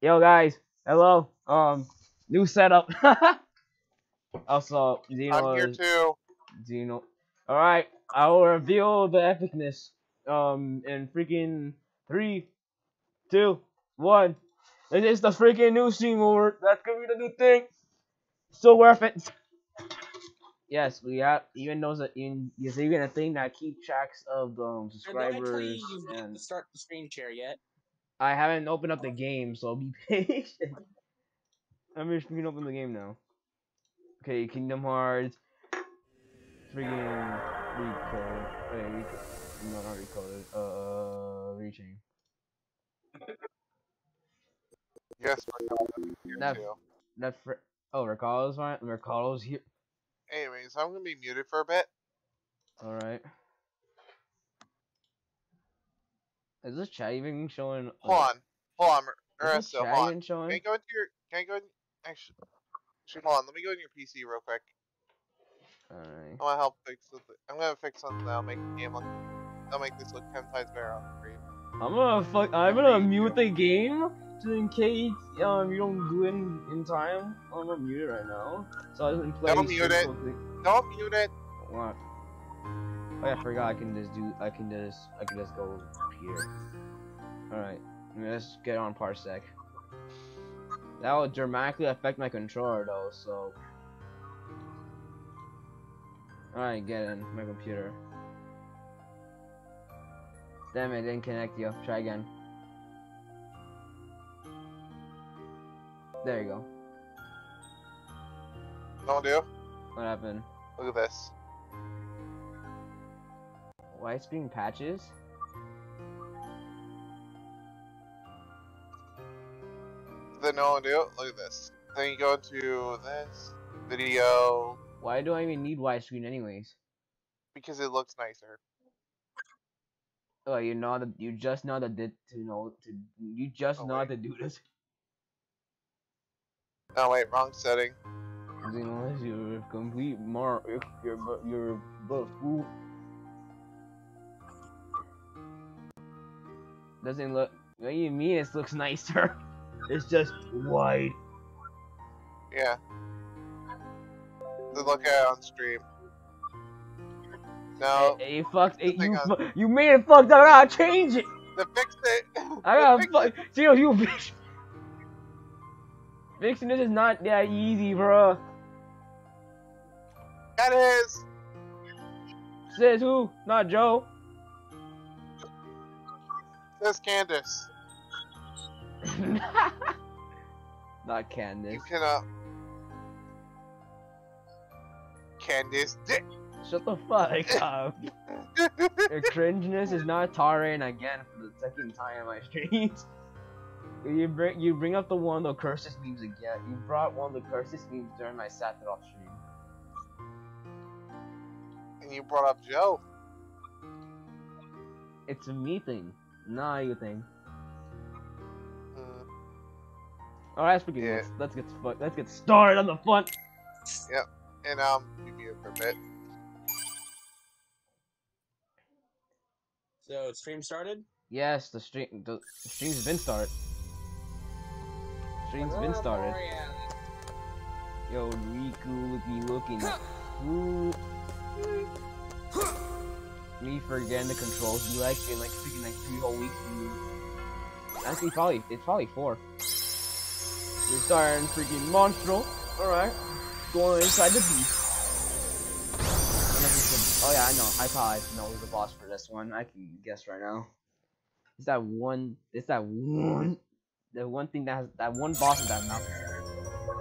Yo guys, hello. Um, new setup. also, Zeno I'm here is too. Zeno. All right, I will reveal the epicness. Um, in freaking three, two, one. It is the freaking new stream over. That's gonna be the new thing. So worth it. Yes, we have even those that in there's even a thing that keep tracks of the um, And then I tell subscribers you, you and didn't start the screen share yet. I haven't opened up the game, so be patient. I'm just gonna open the game now. Okay, Kingdom Hearts. Freaking recode. Wait, recode. No, not recoded. Uh, reaching. Yes, Ricardo. Here That- too. That fr- oh, Ricardo's fine. Ricardo's here. Anyways, I'm gonna be muted for a bit. All right. Is this chat even showing? Hold on, hold on, Is this Arista, chat hold on. showing? Can you go into your? Can I go in? Actually, actually, hold on. Let me go in your PC real quick. Alright. I want to help fix it. I'm gonna fix something that'll make the game look. That'll make this look ten times better on screen. I'm gonna fuck. I'm gonna mute the game to in case um you don't do it in, in time. I'm gonna mute it right now, so I can play. Don't mute it. Don't mute it. What? Oh, yeah, I forgot. I can just do. I can just. I can just go here. All right. Let's get on parsec. That will dramatically affect my controller though. So. All right, get in my computer. Damn it, didn't connect you. Try again. There you go. Don't do. What happened? Look at this. Widescreen patches? Then no one do. Look at this. Then you go to this video Why do I even need widescreen anyways? because it looks nicer. Oh, you know that you just know that did to know to you just Oh, know to do this. Oh wait, wrong setting. Know, you're a complete mar. You're you're fool. Doesn't look. What do you mean? It looks nicer. It's just white. Yeah. Then look at it on stream. No, Hey, you fucked. You on- you made it fucked up. I gotta change it. they fixed it. I gotta fuck. You bitch. Fixing this is not that easy, bro. That is. Says who? Not Joe. That's Candace. not Candace. You cannot. Candace dick. Shut the fuck up. Your cringeness is not tolerating again for the second time in my streams. You bring you bring up the one of the curses memes again. You brought one of the curses memes during my Sephiroth stream. and you brought up Joe. It's a me thing, not you thing. Alright, let's begin. Yeah. Let's, let's get let's get started on the fun. Yep, and um, you mute for a bit. So stream started. Yes, the stream the stream's been started. Stream's been started. Yo, Riku would be looking Ooh. Me forgetting the controls You like in like freaking like three whole weeks. dude. Actually, probably it's probably four. We're starting freaking Monstro. All right, going inside the beast. Unless it's the- Oh yeah, I know. I probably know who's the boss for this one. I can guess right now. It's that one. It's that one. The one thing that has that one boss with that mouth.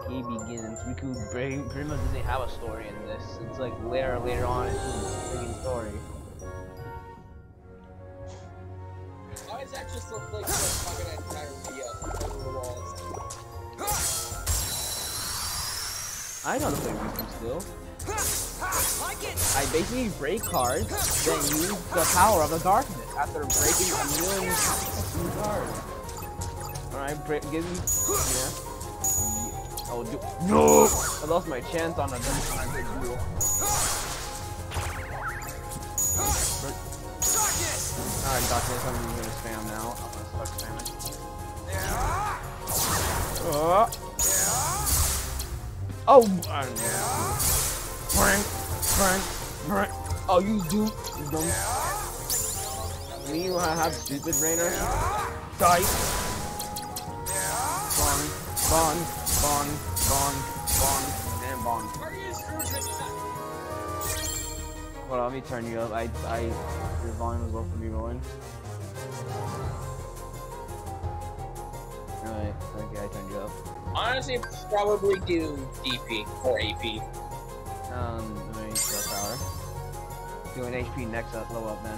He begins. Riku pretty, pretty much doesn't have a story in this. It's like later later on into the freaking story. Why does that just look like I know how to play Riku still. I basically break cards, then use the power of the darkness after breaking a million cards. Alright, break give me yeah. Oh do No I lost my chance on a on a good duel. Alright, darkness, I'm gonna spam now. I'm gonna start spamming. Uh. Oh, I Frank, Frank, Frank. Oh, you do, you dumb. Me, you have stupid Rainer. Die. Bon, bon, bon, bon, bon, and bon. Are? Hold on, let me turn you up. I, I, your volume is low for me rolling. Alright, okay, I turned you up. Honestly, probably do DP or AP. Um, let me power. Doing HP next up, low up then.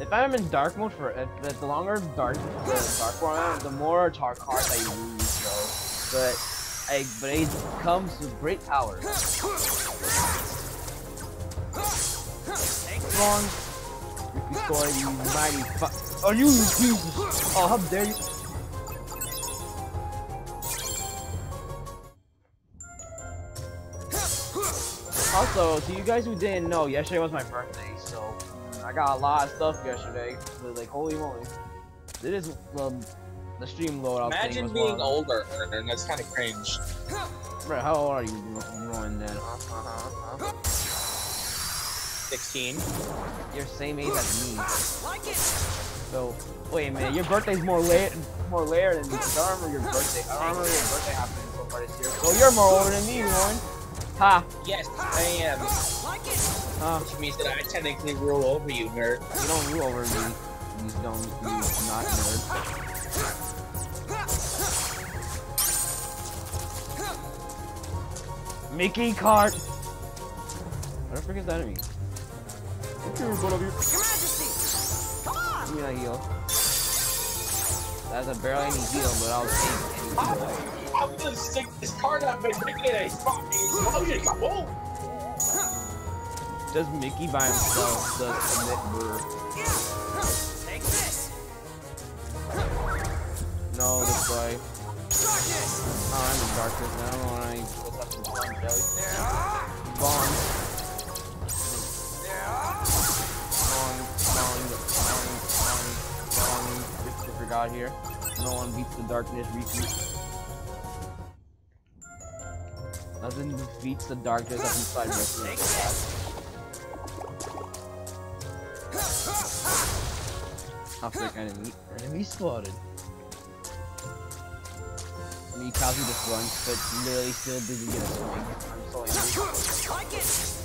If I'm in dark mode for if the, the longer dark the dark the more dark cards I use, bro. But I but it comes with great power. Ricky score, you mighty fu- Oh, you Jesus! Oh, how dare you! Also, to you guys who didn't know, yesterday was my birthday, so I got a lot of stuff yesterday. So, like, holy moly. This is um, the stream load I was saying Imagine being one. older, and that's kind of cringe. Bro, how old are you, Rowan, then? 16. You're same age as me. So, wait a minute, your birthday's more later, more later than me, 'cause I don't remember your birthday. I don't remember your birthday happening so far this year. So you're more older than me, Rowan. Ha, Yes, I am. ha. Which means that I technically rule over you, nerd. You don't rule over me. You don't, you not nerd. Mickey cart. Where the frick is the enemy? Get your butt over here. Your Majesty! Come on! Give me that heal. That's a barely any heal, but I'll take any heal. I'm gonna stick this card up and make it a fucking explosion. Whoa! Just Mickey by himself does commit murder. Take this! No, this way. Darkness! Oh, I'm in darkness now. I don't know when I what's up with Jelly. Bond. Bond, Bond, Bond, Bond. Christopher got here. No one beats the darkness. Nothing defeats the darkness up inside Resident How frick enemy enemy spotted. Me Kazu just runs, but literally still didn't get a swing. I'm so angry.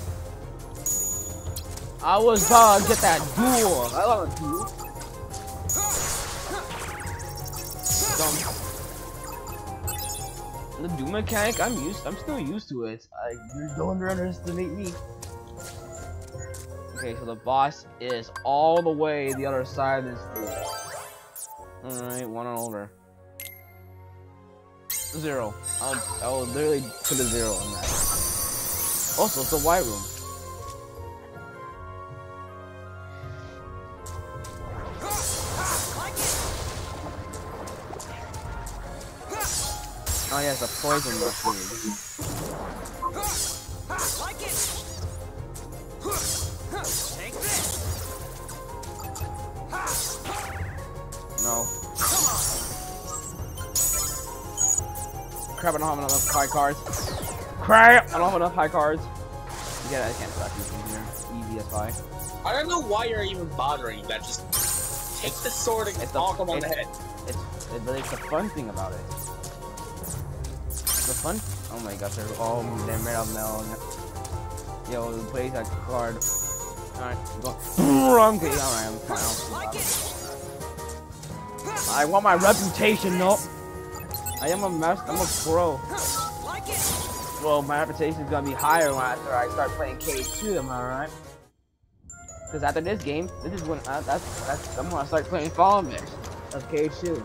I was about to get that duel. I love a duel. Dumb. The duel mechanic, I'm used. I'm still used to it. I, you don't underestimate me. Okay, so the boss is all the way the other side of this duel. Alright, one and over. Zero. Um, I'll, I'll literally put a zero on that. Also, it's a white room. Oh yeah, it's a poison mushroom. Like it! Take this! No. Crap, I don't have enough high cards. Crap! I don't have enough high cards. Yeah, I can't stop using here. Easy as pie. I don't know why you're even bothering that. Just take the sword and It's knock a- him on the it's- head. It's, it, but it's the fun thing about it. The fun? Oh my gosh, they're all they're made of melon. Yo, play that card. Alright, go. Okay, alright, I'm fine. I'll Like it! I want my reputation, no. I am a mess. I'm a pro. Like it! Well, my reputation is gonna be higher when after I start playing K2. Am I right? Because after this game, this is when I, that's that's I'm gonna start playing Final Mix of K2.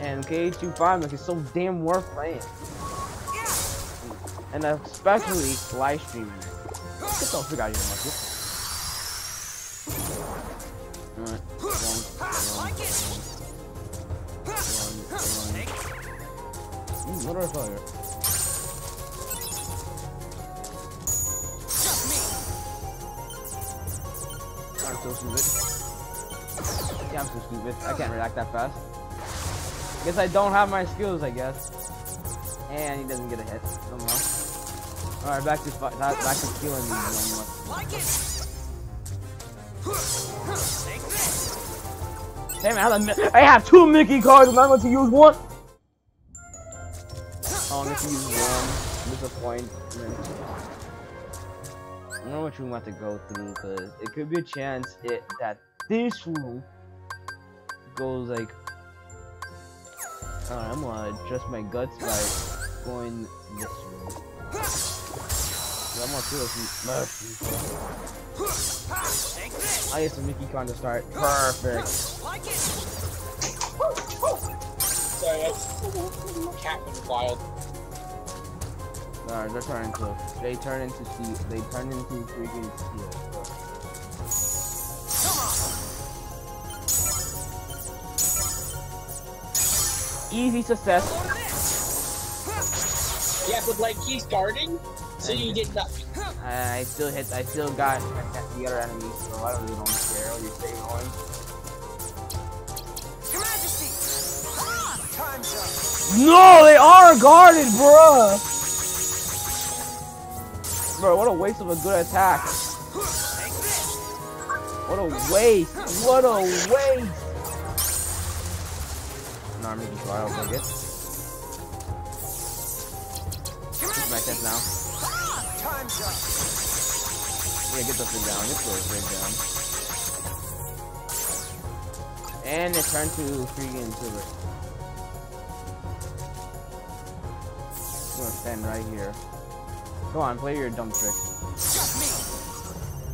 And K2 Final Mix is so damn worth playing, and especially live streaming. it. Get the fuck out of here, Marcus. Alright, one, so stupid. Yeah, I'm so stupid. I can't react that fast. Guess I don't have my skills, I guess. And he doesn't get a hit. No more. Alright, back to back back to killing these one more. Like it. Damn it, I have, two Mickey cards and I'm going to use one. Oh, I'm going to use one. I don't know which room I have to go through because it could be a chance it that this room goes like. Alright, I'm gonna adjust my guts by going this room. I'm gonna feel some mercy. I get some Mickey card to start. Perfect. Like. Sorry, that's cat went wild. Alright, they're turning to. They turn into steel. They turn into freaking steel. Come on. Easy success. Load of this. Yeah, but like he's guarding, so you get nothing. I still hit. I still got I the other enemies, so I don't really don't care. You're staying on. Your Majesty. Ah, time's up. No, they are guarded, bruh. Bro, what a waste of a good attack. What a waste. What a waste. No, I'm making sure I don't take it. It's my Majesty. now. Ah, up. Yeah, get the thing down. Get the thing down. And it turned to freaking silver. I'm gonna stand right here. Go on, play your dumb trick.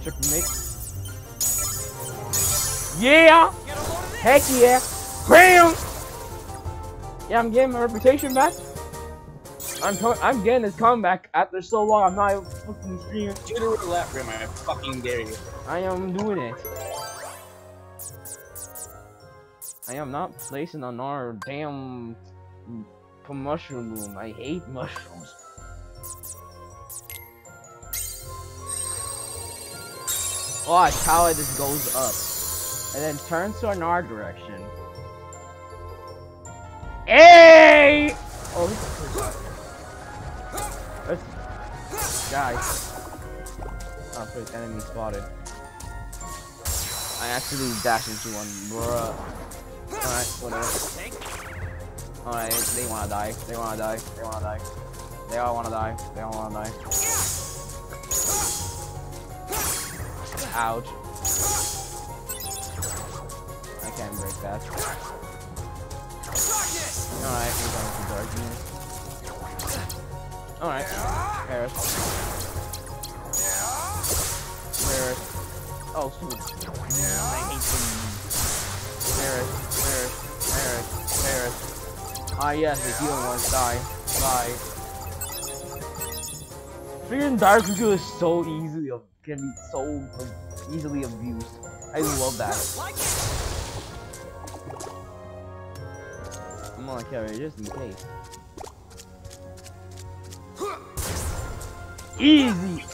Trick me. Yeah! Get a load of this. Heck yeah! Bam! Yeah, I'm getting my reputation back. I'm I'm getting this comeback after so long. I'm not even fucking streaming. Do the roulette rim, I fucking dare you. I am doing it. I am not placing on our damn mushroom room. I hate mushrooms. Watch how it just goes up. And then turns to an R direction. Hey! Oh, this. Let's- Guys. Oh, wait, enemy spotted. I actually dashed into one, bruh. Alright, whatever. Alright, they wanna die. They wanna die. They wanna die. They all wanna die. They all wanna die. Ouch. I can't break that. Alright, we're going to darkness. Alright. Paris. Paris. Oh, stupid. I hate them. Paris. Paris. Paris. Paris. Ah, yes, the healing ones die. Bye. Freaking Dark Control is so easily, can be so easily abused. I love that. I'm gonna carry it just in case. Easy!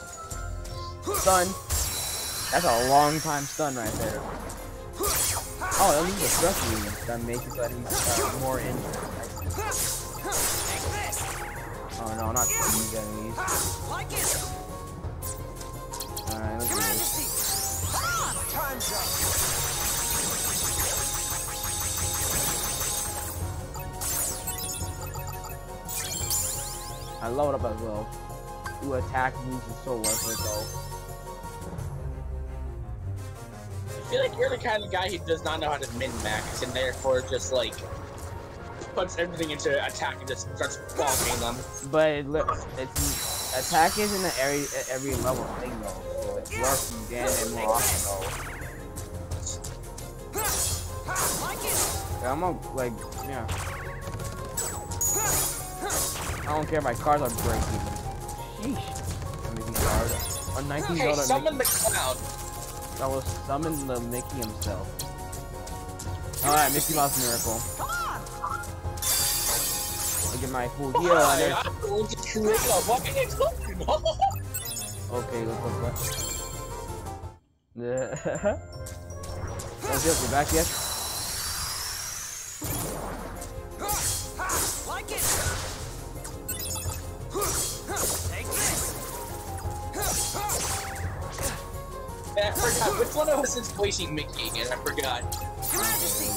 Stun. That's a long time stun right there. Oh, that means the stress unit that makes it so that he's uh, more injured. Oh no, not these enemies. Like it. Alright, let's Your. Majesty. Time's up. I load up as well. Ooh, attack boost is so worth it though. I feel like you're the kind of guy who does not know how to min max and therefore just like puts everything into attack and just starts bombing them. But it looks, it's attack isn't an every every level thing though, so it's worth you getting it more often though. Yeah, I'm gonna like, yeah. I don't care if my cars are breaking. Sheesh. I'm making cards. A 19 Hey, summon Mickey. the clown. I will summon the Mickey himself. Alright, Mickey Mouse Miracle. On. I get my full heal and Hi, then I'm going to create a fucking explosion. Okay, let's go. Don't you you back yet? Like it. Take this. I forgot which one of us is voicing Mickey again. I forgot. Your Majesty.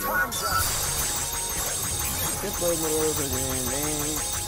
Time's up. Just like my little name. I'm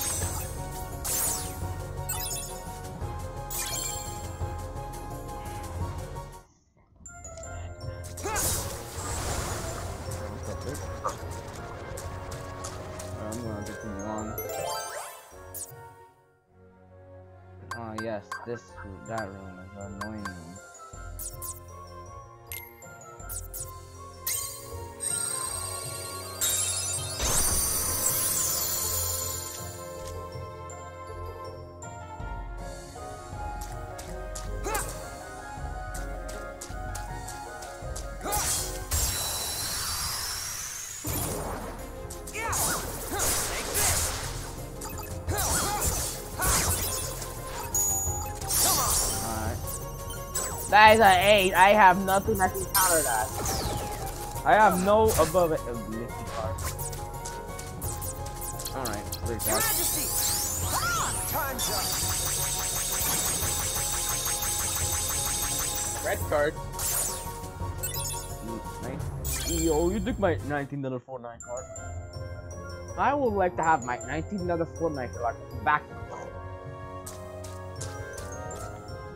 That is 8. I have nothing that can counter that. I have no above it oh, ability. Alright, great Your guys. Time's up. Red card. Yo, you took my 19 dollar Fortnite card. I would like to have my 19 dollar Fortnite card back.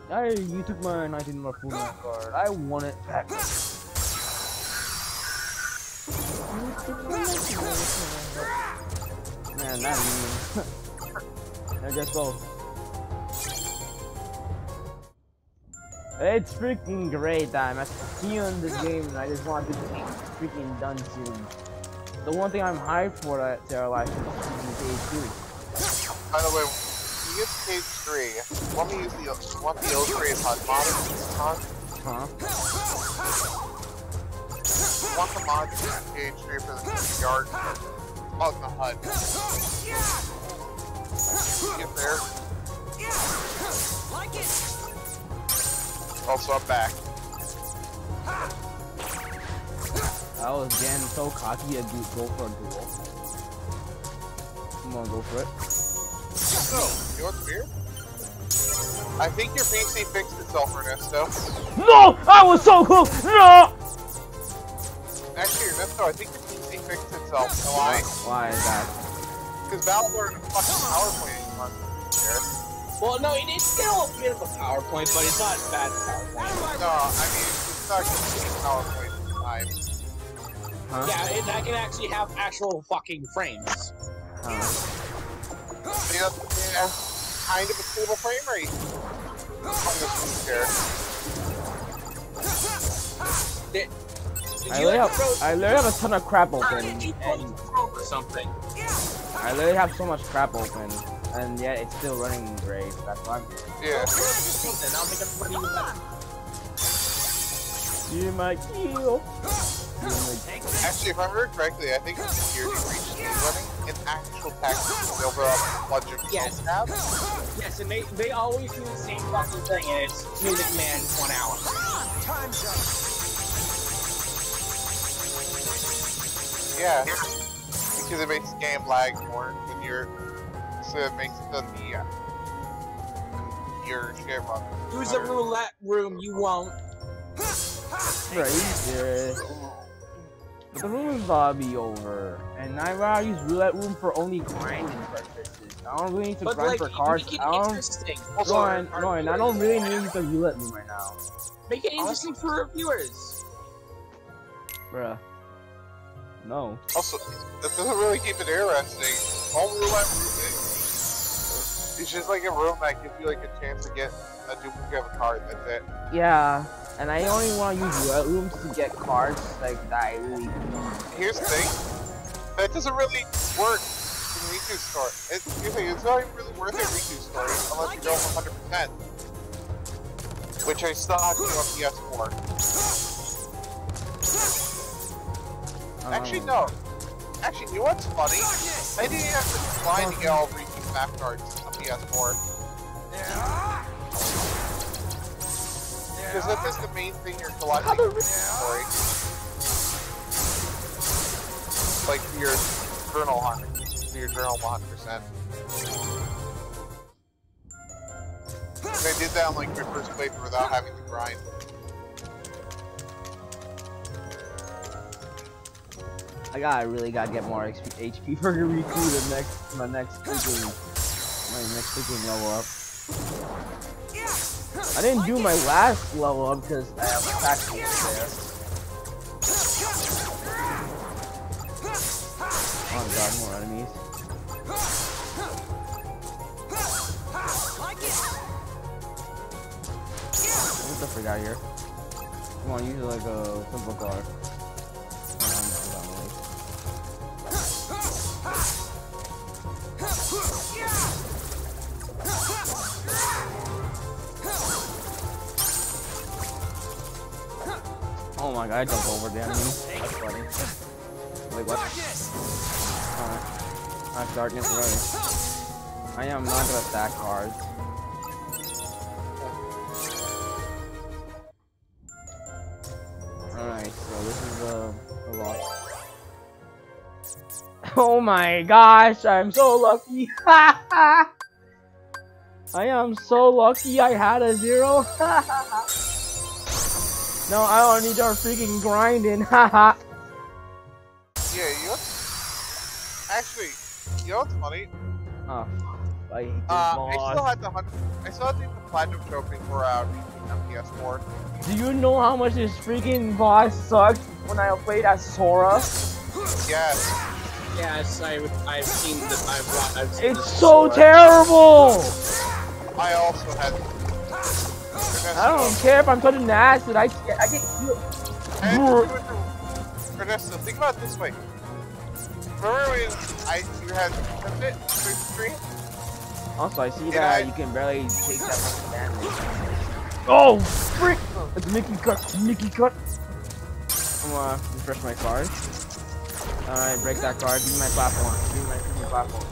Hey, you took my 19 dollar Fortnite card. I want it back. Man, that mean. I guess so. It's freaking great time. I see in this game and I just want this game freaking done soon. The one thing I'm hyped for that Terra Life is season phase By the way, use page three. Want me use the want the illustrated HUD mod on? 2. Huh? Want the mod to use page three for the yard on the HUD? Get there. Oh, like it. Also, I'm back. I was getting so cocky to do, go for a duel. Come on, go for it. So, you want beer? I think your PC fixed itself, Ernesto. No! I was so close! No! Actually, Ernesto, I think your PC fixed itself. You know why? Why is that? Because Valor and fucking PowerPoint on here. Well, no, it is still a bit of a PowerPoint, but it's not as bad as PowerPoint. No, I mean, it's not completely PowerPoint time. Huh? Yeah, it, I can actually have actual fucking frames. Huh? Yeah, yeah, kind of a stable frame rate. On this chair. Did, did I literally have, I literally have a ton of crap open. And or something? I literally have so much crap open. And yet it's still running great. That's why I'm Yeah. You my kill. Actually, if I remember correctly, I think the security breach is running in actual text over a bunch of Yes. tabs. Yes, and they, they always do the same fucking thing, and it's Music Man one hour. Time's up. Yeah. Because it makes the game lag more when you're. So it makes the. Yeah. Uh, your shit run. Use a roulette room, you won't. Right, serious. But the room is about to be over. And I'd use roulette room for only grinding purposes. I don't really need to But grind like, for cards. I don't. interesting. Also, Lauren, our Lauren, I don't really need to use the roulette room right now. Make it interesting for our viewers. Bruh. No. Also, that doesn't really keep it interesting. All roulette room is. It's just like a room that gives you like a chance to get a duplicate of a card. That's it. Yeah. And I only want to use rooms to get cards like that I really. Here's the thing. That doesn't really work in Riku Story. It, it's not really worth in Riku Story unless you go 100%. Which I still have to do on PS4. Um, Actually, no. Actually, you know what's funny? I didn't have to blind to get all Riku map cards on PS4. Because this is the main thing you're collecting How the- in the story. Like your journal hunt. Your journal 100%. I did that on like my first playthrough without having to grind. I gotta really gotta get more XP, HP for Riku the next my next freaking my next freaking level up. I didn't do my last level up because I have attack skills there. Oh god, more enemies. What the frick out here? Come on, use like a simple card. Oh. Oh my god, I jumped over the enemy. That's funny. Wait, what? Alright. That's darkness already. I am not gonna stack cards. Alright, so this is the, the lock. Oh my gosh, I'm so lucky. I am so lucky I had a zero. no, I don't need our freaking grinding. Haha. Yeah, you Actually, you know what's funny? oh, I Uh, I still had the hundred. I still had the platinum trophy for uh, reaching MPS4. Do you know how much this freaking boss sucked when I played as Sora? Yes. Yes, I, I've seen the. I've, wa- I've seen It's so before. terrible! I also had. I don't care if I'm touching acid, I get, I get healed. Ernesto, think about it this way. Remember when I you had it stream? Also, I see And that I- you can barely take that much damage. Oh, frick! It's Mickey cut, Mickey cut. I'm gonna refresh my card. Alright, break that guard. Give me my platform. Give me my freaking platform.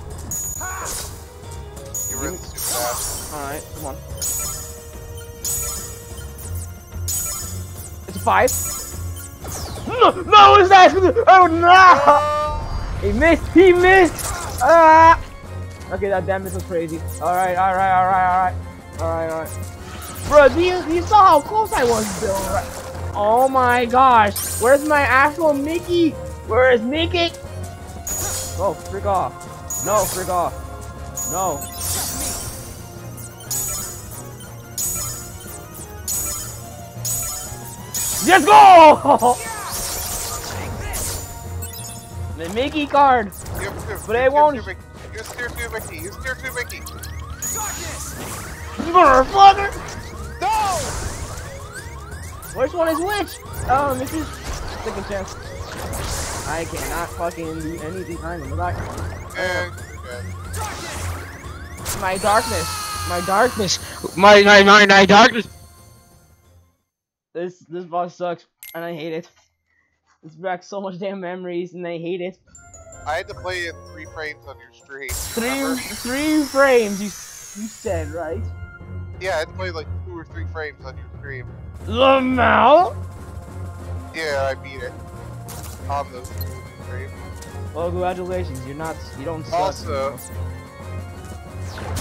You were in super fast. Alright, come on. It's a five. No, no, it's that. Oh no! He missed. He missed. Ah! Okay, that damage was crazy. Alright, alright, alright, alright. Alright, alright. Bro, you, you saw how close I was, Bill? Oh my gosh. Where's my actual Mickey? Where is Mickey? Oh, freak off. No, freak off. No. Let's go! the Mickey card. You have to, But I use won't- Tier two Mickey. Use tier 2 Mickey. Use tier 2 Mickey. Darkness. Motherfucker! No! Which one is which? Oh, this is second chance. I cannot fucking do anything behind him. Like, And you're my darkness. My darkness. My, my, my, my darkness. This, this boss sucks, and I hate it. It's back so much damn memories, and I hate it. I had to play it three frames on your stream. Three, remember? three frames, you, you said, right? Yeah, I had to play like two or three frames on your stream. Lamau? Yeah, I beat it. On those. Well, congratulations, you're not, you don't suck. Also-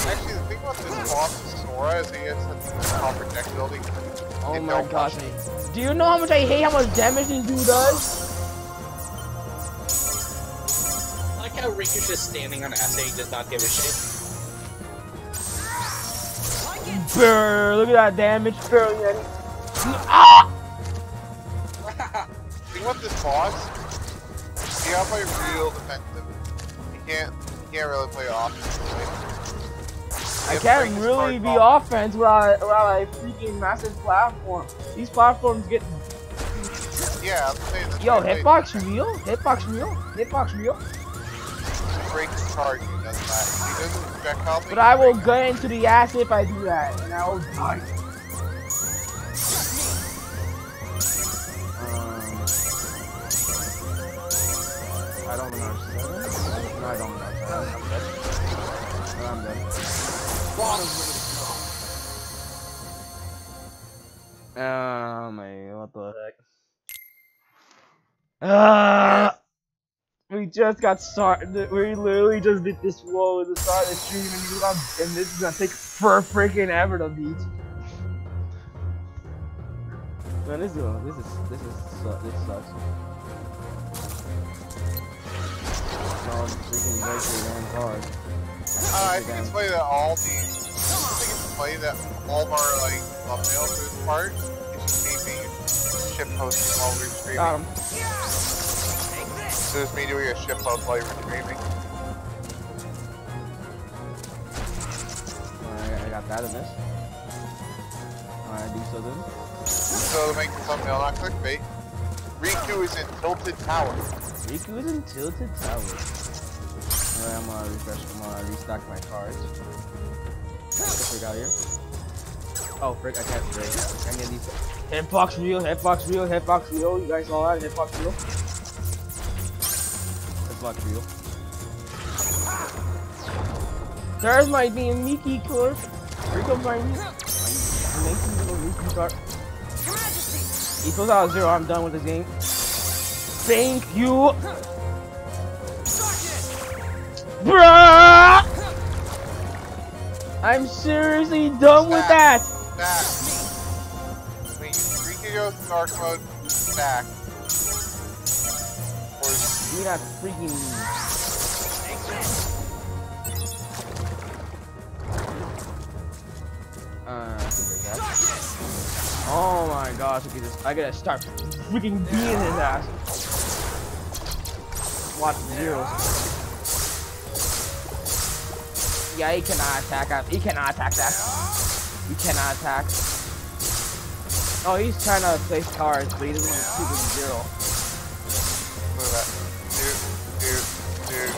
Actually, the thing about this boss is Sora is he has such a proper deck building. Oh my gosh. punching. Do you know how much I hate how much damage this dude does? I like how Riku's just standing on essay, he does not give a shit. Like. Brr, look at that damage. Brr, yeah. Ah! The thing about this boss, you gotta play real defensive. You can't, you can't really play offensive. I can't really be offense without, without a freaking massive platform. These platforms get. Yeah, I'm saying this. Yo, hitbox real? Hitbox real? Hitbox real? Break the card, he does that. He doesn't projectile thing, But I will breaks- get into the ass if I do that, and I will die. Um, I don't know. No, I don't know. I'm dead. No, I'm dead. Oh my, what the heck? Ah! We just got started. We literally just did this wall at the start of the stream, and, you got, and this is gonna take for freaking ever to beat. Man, this is this is this is su- this sucks. Oh, freaking break your damn card. Uh, I think it's funny that all the. I think it's funny that all of our like thumbnails for this part is just me being ship posting while we're streaming. Got him. So it's me doing a ship post while you're streaming. Alright, I got that in this. Alright, do so then. So to make the thumbnail not clickbait, Riku is in Tilted Tower. Riku is in Tilted Tower. Alright, I'm gonna refresh, I'm gonna restock my cards. We got here? Oh, frick, I can't break. I need these. Hitbox reel, hitbox reel, hitbox reel. You guys saw that? Hitbox reel? Hitbox reel. There's my damn Mickey card. Here comes my. My amazing little Mickey card. Equals out zero. I'm done with this game. Thank you, bruh. I'm seriously done with that. Back. Wait, Riku goes to dark mode, back. Or that freaking. Uh, I can break that. Darkness. Oh my gosh, look at this. I gotta start freaking beating his ass. Watch zeros. Yeah, he cannot attack us. He cannot attack that. He cannot attack. Oh, he's trying to place cards, but he doesn't have to zero. Look at that. Dude, dude, dude.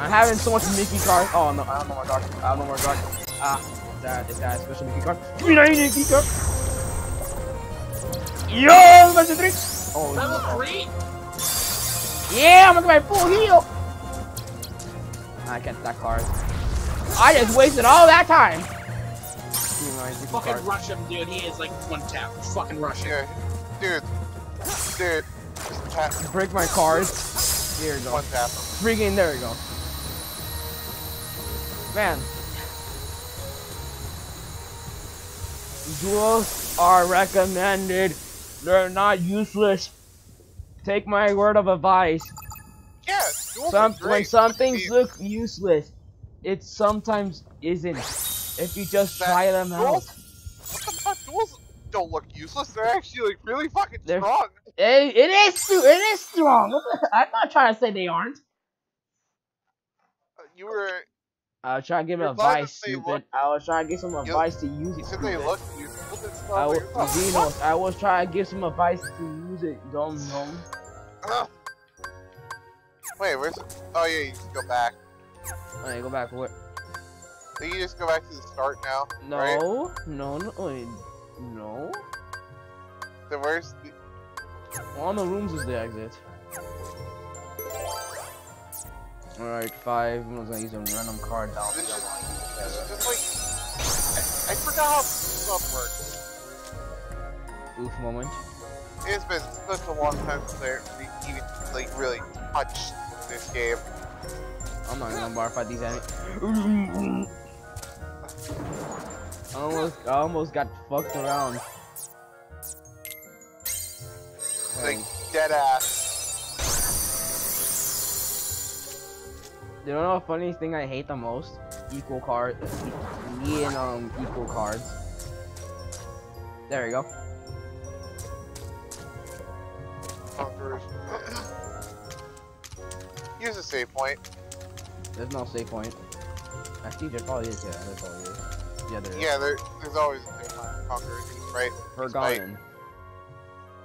I'm having so much Mickey cards. Oh no, I have no more dark. I have no more dark. Ah, that is that a special Mickey card? Give me that Mickey card. Yo, version three. Oh, Level no. three? yeah, I'm gonna get my full heal. I can't attack cards. I just wasted all that time. Give me my Mickey Fucking card. rush him, dude. He is like one tap. Fucking rush him. Dude. Dude. Just tap. Break my cards. Here we go. One tap. Freaking there we go. Man. Duels are recommended. They're not useless. Take my word of advice. Yeah, duels Some when some things look useless, it sometimes isn't. If you just That- try them out. duels- What the fuck? Duels don't look useless. They're actually like really fucking They're- strong. It, it is. It is strong. I'm not trying to say they aren't. Uh, You were. I was trying to give You're advice, glad that they stupid. I was trying to give some advice to use it. said stupid. look useful. I was, oh, I was trying to give some advice to use it, dumb dumb. Ugh. Wait, where's it? Oh yeah, you just go back. Alright, go back what? So you just go back to the start now, No, right? no, no, wait, no. The... One of the rooms is the exit. Alright, five. I'm gonna use a random card down. This is this is just like... I, I forgot how stuff works. Oof moment. It's been such a long time since I even, like, really touched this game. I'm not gonna bar fight these enemies. I almost, I almost got fucked around. Like, dead ass. You know the funniest thing I hate the most? Equal card, me and um equal cards. There we go. Conquerors. Use a save point. There's no save point. I think there probably is. Yeah, there probably is. Yeah, there is. Yeah, there, there's always a save point. Conquerors, right? Forgotten.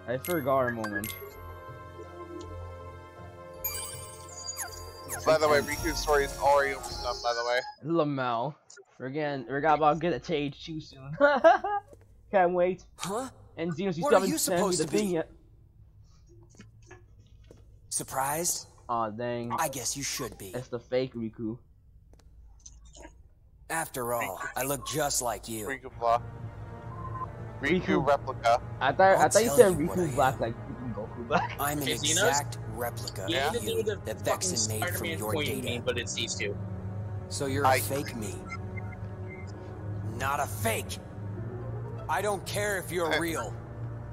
I forgot a moment. By the way, Riku's story is already almost done, by the way. Lamel. We're getting, we're about to get a stage too soon. Can't wait. Huh? And Xenos, you What still are haven't sent me the to thing yet. Surprised? Aw, dang. I guess you should be. It's the fake Riku. After all, I look just like you. Riku Blah. Riku Riku. replica. I thought I I'll thought you said you what I Riku. Black like Goku Black. I'm an Okay, exact replica You of you that fucking Vexen made from your point data. me, but it's these two. So you're I- a fake me. Not a fake. I don't care if you're Uh, real.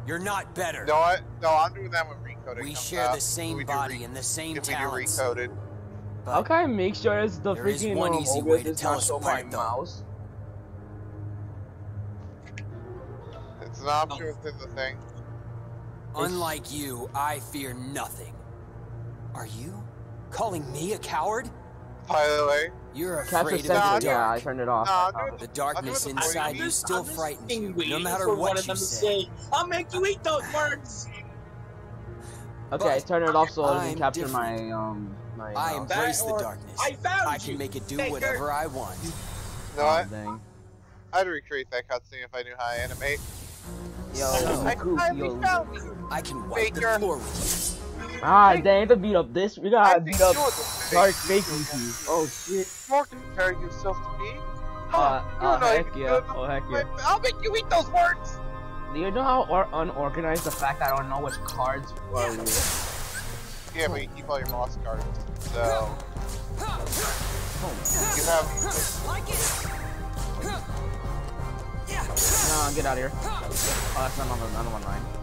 You're not better. You know what? No, I'm doing that when recoding we comes share out. the same We body re- and the same if we do talents. recoded. How can I make sure it's the There is freaking one um, easy OBS way to tell us apart, though. mouse? It's an option within the thing. unlike you, I fear nothing. Are you calling me a coward? By the way, You're Capture afraid of the dark. Yeah, I turned it off. No, I I'm found doing it. The darkness I'm doing the inside point. you still frightens you, no matter for one what of you them to say. say, I'll make you eat those words! Okay, I turned it off so I'm doesn't capture different. my um my. I mouse. embrace the darkness. I found I you! can make it do Faker. whatever I want. you know Oh, what? dang. I'd recreate that cutscene if I knew how to animate. Yo, I Riku, finally yo. found you. I can wipe the Faker. floor with Ah, dang, to beat up this, we gotta beat up you're. Dark Fake Oh shit. More compare yourself to me. Uh, uh, heck yeah. Oh, heck yeah. I'll make you eat those words. Do you know how or unorganized the fact that I don't know which cards are real? Yeah, but you keep all your boss cards. So you have No, get out of here. Oh, that's not on the not on. Not on my line.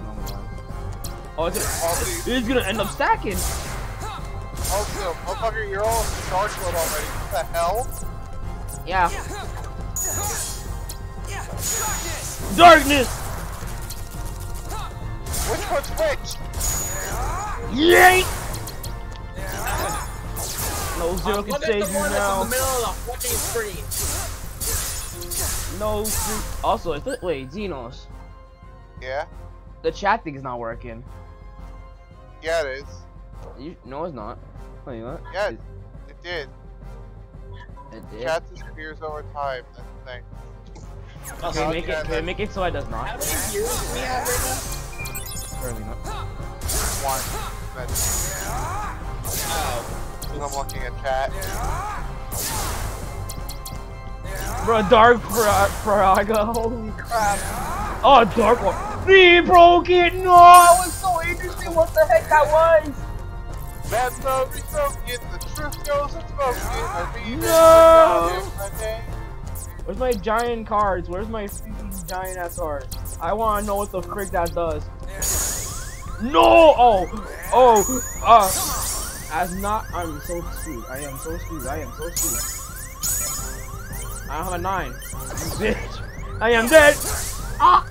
Oh, it's gonna, also, it's oh, gonna end up stacking. also, motherfucker, you're all in charge mode already. What the hell? Yeah. Darkness. Which one's which? Yay! No zero can save you one in now. the middle of the fucking screen. No. Also, it's the, wait, Xenos. Yeah, The chat thing is not working. Yeah, it is. You, no, it's not. Wait, what? Yeah, It, it did. it did. Chat disappears over time. That's the thing. Oh, okay, No, make it. Can we make it so it does How not? many viewers do we have right Apparently not. One. That's. Oh. I'm looking at chat. Bro, Dark Firaga, holy crap. Oh, Dark one. He broke it! No, I was so interested what the heck that was! That's no broken. The truth goes unspoken. No! Where's my giant cards? Where's my freaking giant ass cards? I wanna know what the frick that does. No! Oh! Oh! Uh! As not- I'm so screwed. I am so screwed. I am so screwed. I don't have a nine. Bitch! I am dead! Ah!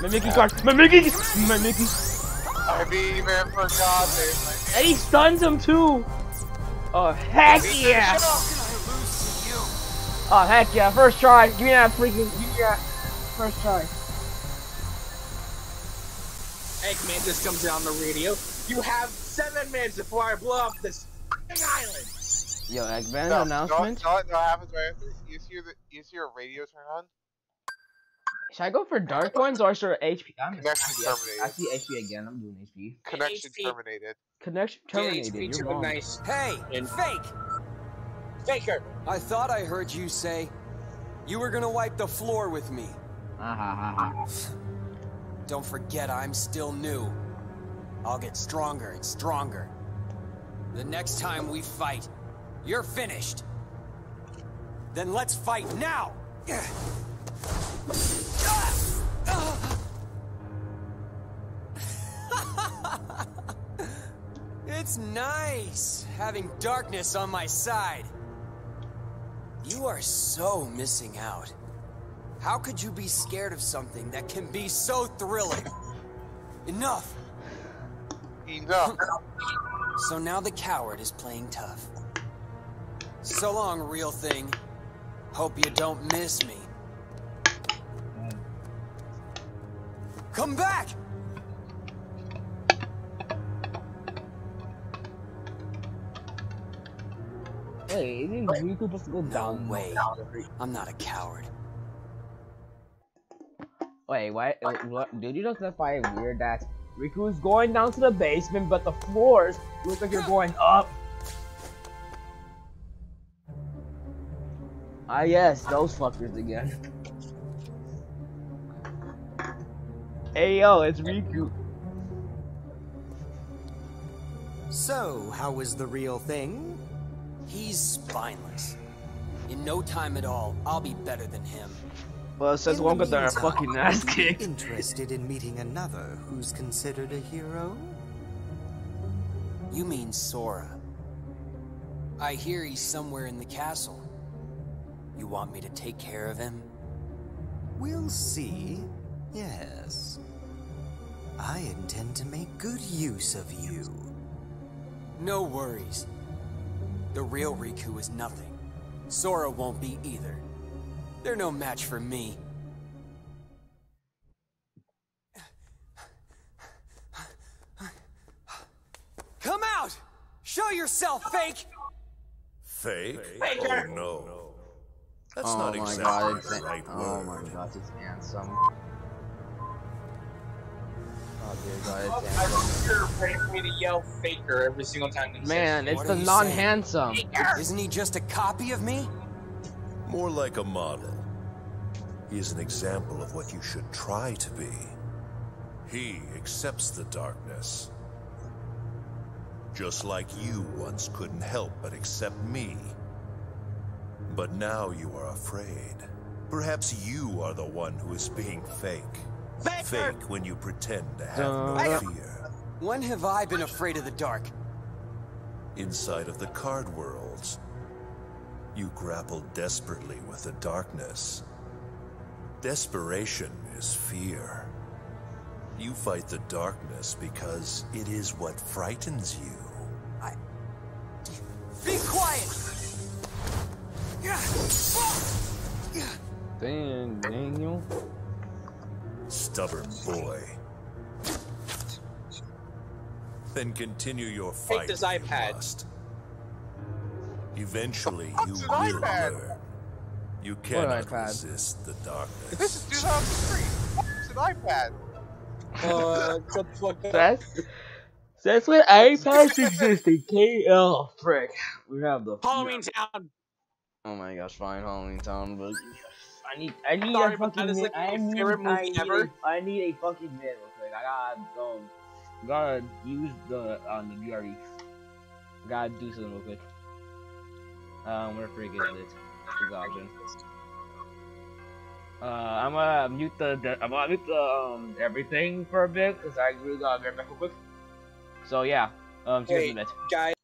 My Mickey card! My Mickey! My Mickey! I've even forgot there's my And he stuns him too! Oh, heck yeah! Oh, heck yeah, first try. Give me that freaking, give me that first try. Eggman just comes in on the radio. You have seven minutes before I blow up this f***ing island. Yo, Eggman No, announcement. No, no, no, happens right after. You see the, you see your radio turn on. Should I go for dark ones or should HP? I'm Connection I terminated. I see HP again. I'm doing HP. Connection HP. terminated. Connection terminated. HP You're wrong. nice Hey, And- fake! faker. I thought I heard you say you were gonna wipe the floor with me. Ha, ha, ha. Don't forget I'm still new. I'll get stronger and stronger. The next time we fight, you're finished. Then let's fight now! It's nice having darkness on my side. You are so missing out. How could you be scared of something that can be so thrilling? Enough! Enough. So now the coward is playing tough. So long, real thing. Hope you don't miss me. Come back! Hey, isn't Riku supposed to go No down? way. I'm not a coward. Wait, what? uh, what? Dude, you don't find it weird that Riku is going down to the basement, but the floors look like you're going up. Ah, yes, those fuckers again. Hey yo, it's Riku. So, how was the real thing? He's spineless. In no time at all, I'll be better than him. Well, it says In one the got their fucking ass would you be kicked. Interested in meeting another who's considered a hero? You mean Sora. I hear he's somewhere in the castle. You want me to take care of him? We'll see. Yes. I intend to make good use of you. No worries. The real Riku is nothing. Sora won't be either. They're no match for me. Come out! Show yourself, fake! Fake? Faker. Oh no. That's Oh not my exactly god, the right oh word. my god, it's handsome. Oh dear god, I it's handsome. was sure ready for me to yell faker every single time Man, it's the non-handsome. Isn't he just a copy of me? More like a model. He is an example of what you should try to be. He accepts the darkness. Just like you once couldn't help but accept me. But now you are afraid. Perhaps you are the one who is being fake. Fake when you pretend to have no Dun- fear. When have I been afraid of the dark? Inside of the card worlds, you grapple desperately with the darkness. Desperation is fear. You fight the darkness because it is what frightens you. I... Be quiet! Dang, Daniel. Stubborn boy. Then continue your Take fight. this if you iPad. must. Eventually, you will iPad? learn. You cannot resist the darkness. This darkness. is 2003. What's an iPad? Uh, shut the fuck up. That's that's when iPads existed. KL, frick. We have the Halloween Town. Oh my gosh, fine, Halloween Town, but I need, I need Sorry, a fucking, is, min- like, I my need, favorite movie I need, ever. A, I need a fucking minute real quick. I gotta go, gotta use the on the VRE. Gotta do something real quick. Um, where frick is it? This option. Uh, I'm gonna mute the, the I'm gonna mute the um everything for a bit because I really gotta get back real quick. So yeah, um, see you guys in a bit. Guys.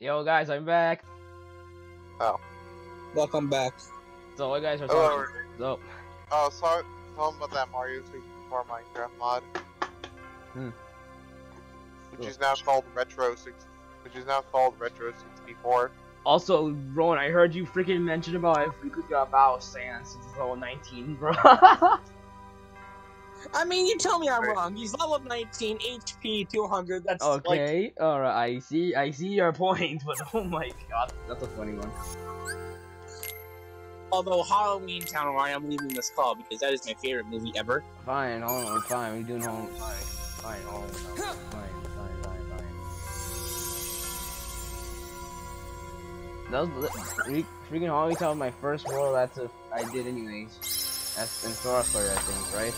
Yo guys, I'm back. Oh. Welcome back. So what guys are Hello. talking? So Oh, sorry. tell them about that Mario 64 Minecraft mod. Hmm. Which Cool. is now called Retro 6. Which is now called Retro 64. Also, Rowan, I heard you freaking mention about if we could get a Battle Sans since it's level 19, bro. I mean, you tell me I'm Right. wrong. He's level 19, HP 200. That's like Okay, alright, I see, I see your point, but oh my god, that's a funny one. Although Halloween Town, why I'm leaving this call because that is my favorite movie ever. Fine, hold on, fine, we're doing home, fine, fine, hold on, fine, fine, fine, fine. That was freaking Halloween Town my first world that's a, I did anyways. That's in Sora Story, I think, right?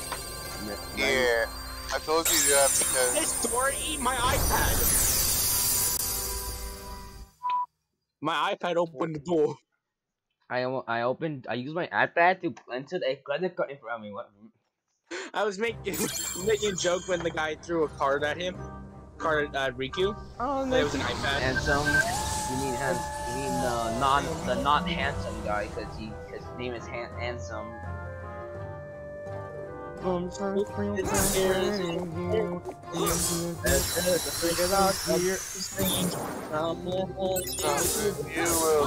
Right? Yeah. I told you that because This door eat my iPad. My iPad opened the door. I I opened I used my iPad to enter a credit card in front of me. what? I was making making a joke when the guy threw a card at him. Card at uh, Riku. Oh no! it was an iPad. handsome. You mean hand, you mean the non the not handsome guy because he his name is han- handsome. I'm sorry for your you will.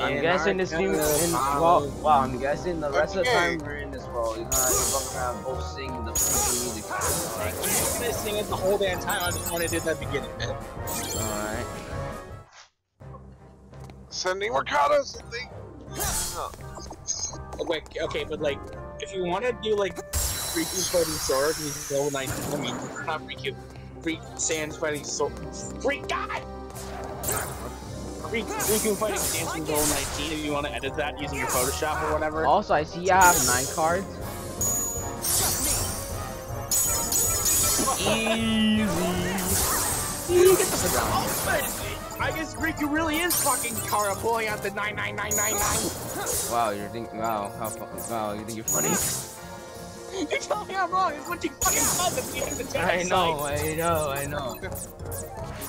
I'm guessing this game in well, wow, I'm guessing the rest of the time we're in this world, you're gonna you're walking around both singing the freaking music. I'm gonna sing it the whole damn time. I just wanted to do that beginning. man. Alright. Sending Mercado something. No. Okay, okay, but like, if you want to do like Riku fighting Sora, he's level 19. I mean, not Riku. Freak Sans fighting Sora. Freak God! Freak, Riku fighting Sans from level 19. If you want to edit that using your Photoshop or whatever. Also, I see I have nine cards. Easy. I guess Riku really is fucking Chara pulling out the 99999. Wow, you're thinking. Wow, how fu- wow, you think you're funny? You tell me I'm wrong. It's what you fucking said at the end of the I know. I know, I know.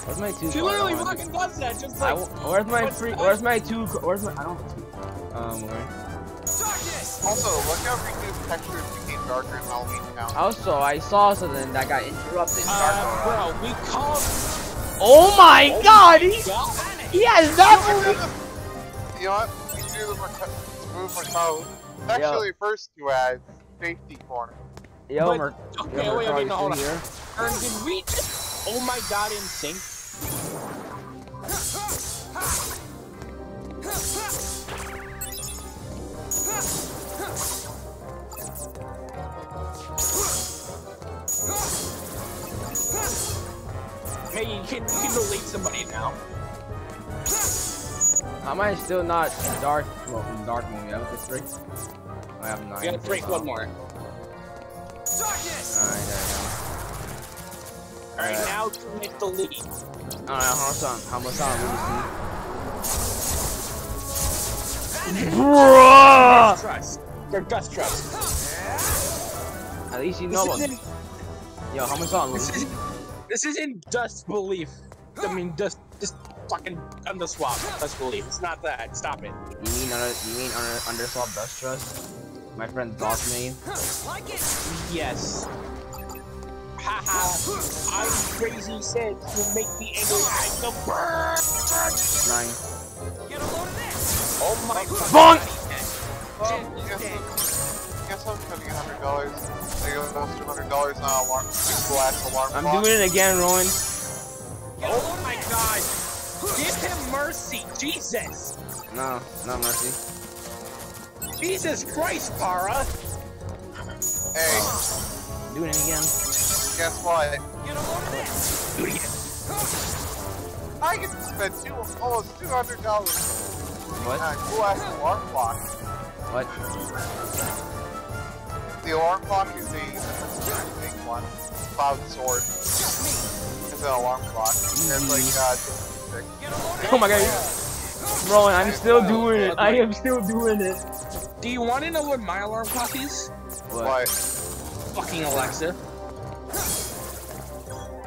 Where's my two? She literally I want- fucking does that. Just like. w- where's my what's free? Where's my two? Where's my? I don't have two. Um, where? Also, look how Riku's textures became darker in Halloween Town. Also, I saw something that got interrupted. Uh, bro, we called. oh my God! He, God. he has never. You know what? We do the Merca- move Mercado. It's actually first to add safety corner. Yo, But- Mer- Okay, yo, wait, Mercado, wait, you no, hold on. still here? Ern, did we just. Oh my god, in sync? Hey, you can, you can delete somebody now. How am I still not dark? Well, dark mode. Yeah, with the three. I have nine. You gotta break one more. Alright, there Alright, now commit delete. we go. Alright, hold on. How much on? Let me see. Bruh! Trust. They're dust trust. At least you know This Yo, how much on? Let me this see. isn't, this isn't dust belief. I mean, dust, just fucking under swap. Dust belief. It's not that. Stop it. You mean under? You mean under underswap dust trust? My friend Boss made. Yes. Haha. I'm crazy said you make me angry. I can burn. Nine. Oh my god. Bonk! Well, guess, guess I'm spending hundred dollars. I go those two hundred dollars on alarm, glass alarm I'm clock. doing it again, Rowan. Oh my god. Give him mercy. Jesus. No, not mercy. Jesus Christ, Para. Hey, Doing it again. guess what? Do it again. I get to spend two, almost two hundred dollars What? on a cool ass alarm clock. What? The alarm clock is a big one, cloud sword. It's an alarm clock. It's like uh, six. Oh my god. Rowan, I'm still doing it. I am still doing it. Do you want to know what my alarm clock is? What? What? Fucking Alexa.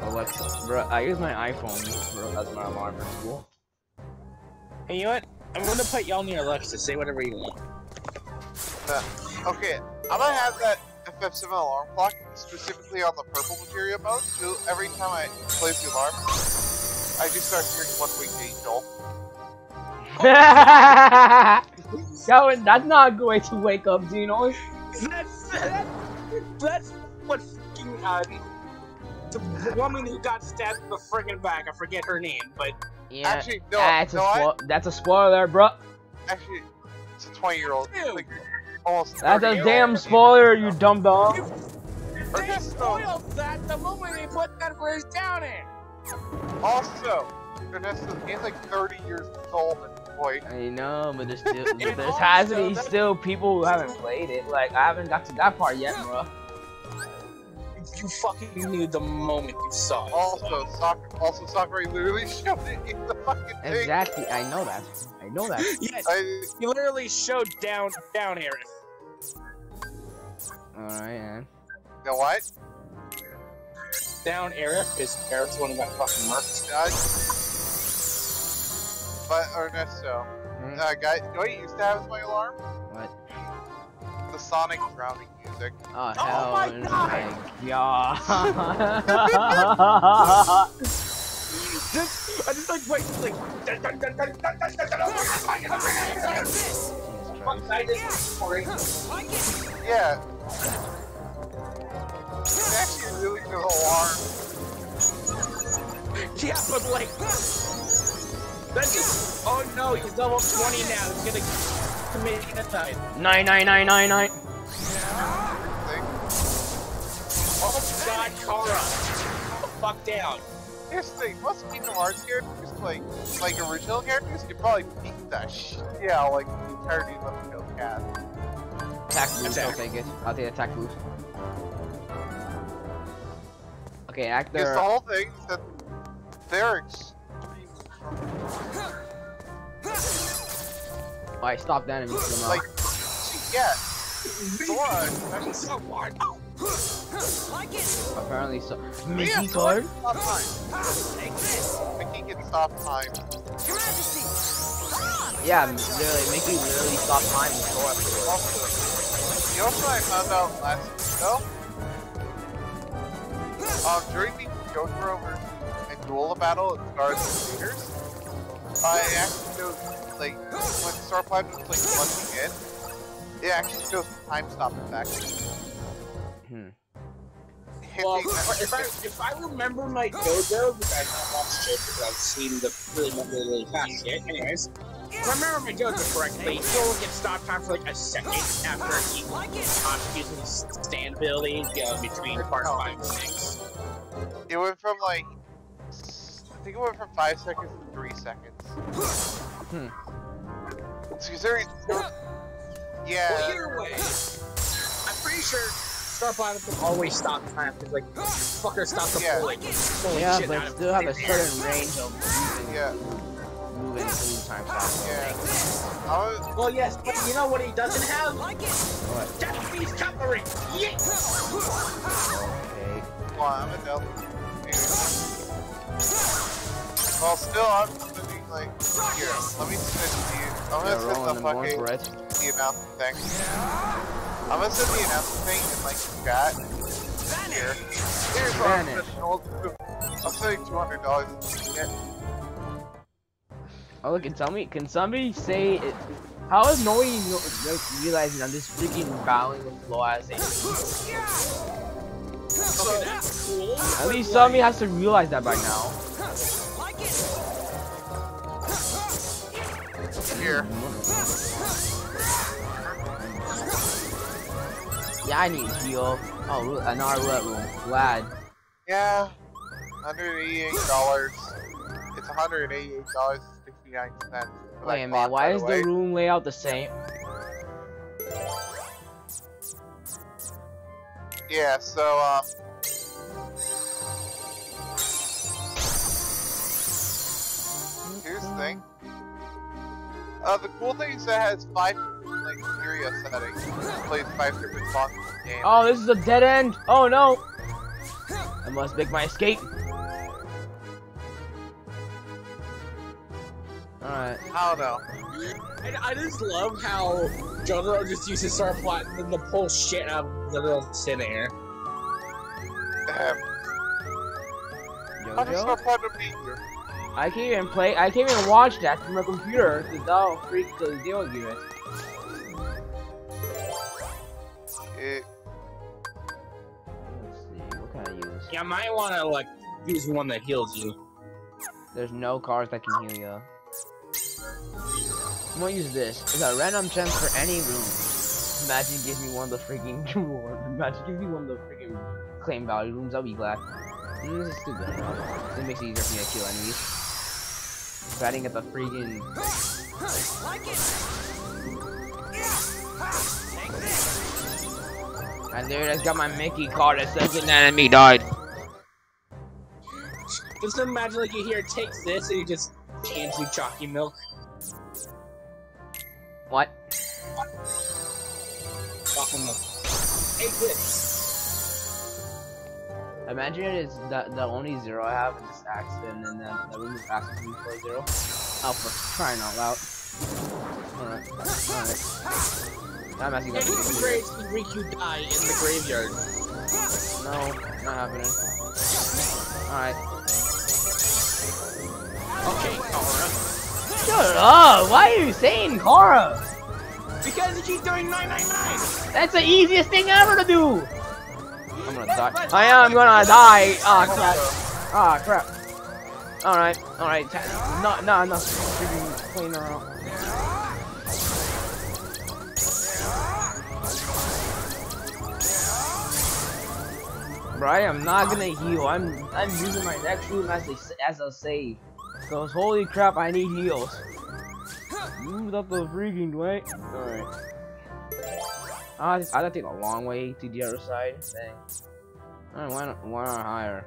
Alexa. Bro, I use my iPhone for, as my alarm for school. Hey, you know what? I'm gonna put y'all near Alexa. Say whatever you want. Uh, okay, I'm gonna have that FF7 alarm clock specifically on the purple materia mode. So every time I place the alarm, I just start hearing One Winged Angel. that one, that's not a good way to wake up, Gino. That's that's, that's what fucking uh, the, the woman who got stabbed in the friggin' back. I forget her name, but Yeah, Actually, no, that's, no, a I- that's a spoiler, bro. Actually, it's a 20 year old. Like, almost That's a damn old. spoiler, you dumb dog. they Ernesto, spoiled that the moment they put that phrase down in. also, Ernesto, he's like 30 years old and boy. I know, but there's still And there's also, has to be still people who haven't played it. Like I haven't got to that part yet, bro. You fucking knew the moment you saw it. Also, Sakura, also Sakurai literally showed it in the fucking thing. Exactly, I know that. I know that. Yes, I, you literally showed down down Aerith. All right, man. you know what? Down Aerith, because Aerith's the one who got fucking murked. But Ernesto, mm. uh, guy, used to have as my alarm? What? The Sonic drowning music. Oh, oh hell my god! Yeah. just, I just like wait, just like. Yeah. It's actually really good alarm. Yeah, but like. That's just. Oh no, he's level 20 now. He's gonna commit genocide. Nine nine nine nine nine. Thing. Oh god, Chara. Calm the fuck down. Here's the thing, most Kingdom Hearts characters, like, like original characters, could probably beat that shit. Yeah, like the entirety of the kill cast. Attack boost. I'll take it. I'll take attack boost. Okay, Because actor. the whole thing is that they're Alright, stop that enemy. Come Like, yeah, Sora, that's So hard. Apparently, so. Mickey Sora card. stop time. Mickey can stop time. Yeah, literally, Mickey literally stopped time in Sora. Also, you what I found out last week though? Um, during the Jotaro versus and Duel battle at Stars and Leaders, I actually showed, like, when Star Platinum was, like, punching in, it actually shows the time stop effect. Hmm. Well, if I if I remember my dojo, because I've not watched it because I've seen the really really, really fast shit. Anyways, if I remember my dojo correctly, you'll get stop time for like a second after he using his stand ability uh, between part five and six. It went from, like, I think it went from 5 seconds to 3 seconds. Hmm. So, there, there, yeah. Well, either way, I'm pretty sure Star Platinum can always stop time because like fucker stopped the Yeah. bullet. Holy Yeah, shit, but out still have a thin air. certain range of moving, Yeah, moving through time stop. yeah. I was, Well, yes, but you know what he doesn't have? What? Japanese cutlery. Yeah. Okay. Well, I'm a devil. Well, still, I'm sending, like, here, let me send to you. I'm gonna rolling send the fucking, the announcement thing. I'm gonna send the announcement thing in, like, chat. Here. Here's what I'm sending. I'm sending $200. Oh, look, can somebody, can somebody say it? How is nobody no, like, realizing I'm just freaking bowing with as a Okay, that's cool. At least somebody has to realize that by now. Here. Yeah, I need heal. Oh, root- another roulette room. Glad. Yeah. $188. It's $188.69. Wait a minute, why is the room layout the same? Yeah, so, um... Here's the thing. Uh, the cool thing is that it has five, like, area settings. It plays five different songs in the game. Oh, this is a dead end. Oh no. I must make my escape. Alright. I don't know. And I just love how Jotaro just uses Star Platinum to pull shit out of the little thin air. Um, how does Star Jojo? Platinum beat you? I can't even play. I can't even watch that from my computer. Cause that'll freak the deal with you. It, Let's see. What can I use? Yeah, I might want to like use one that heals you. There's no cars that can heal you. I'm gonna use this. It's a random chance for any room. Imagine give me one of the freaking. Imagine give me one of the freaking claim value rooms. I'll be glad. Mm, this is too good. This makes it easier for me to kill enemies. If I didn't get the freaking it. Take this. I got my Mickey card the second enemy died. Just imagine like you hear it takes this and you just change to chalky milk. What? Chocolate milk. Take this. Imagine it's the, the only zero I have is this axe, and then the, room is me for a zero. Oh, for crying out loud. Alright, alright. I'm asking Maybe that. the grades can Riku die in the graveyard. No, not happening. Alright. Okay, Chara. Shut up! Why are you saying Chara? Because she's doing 999! That's the easiest thing ever to do! I'm gonna die. I am gonna die! Ah, crap. Ah, crap. Alright, alright. No, no, no. Freaking clean her out. Bro, I am not gonna heal. I'm I'm using my next room as a as a save. Cause holy crap, I need heals. Move up the freaking way. Alright. Ah, I I gotta take a long way to the other side. Dang. Alright, why not why not higher?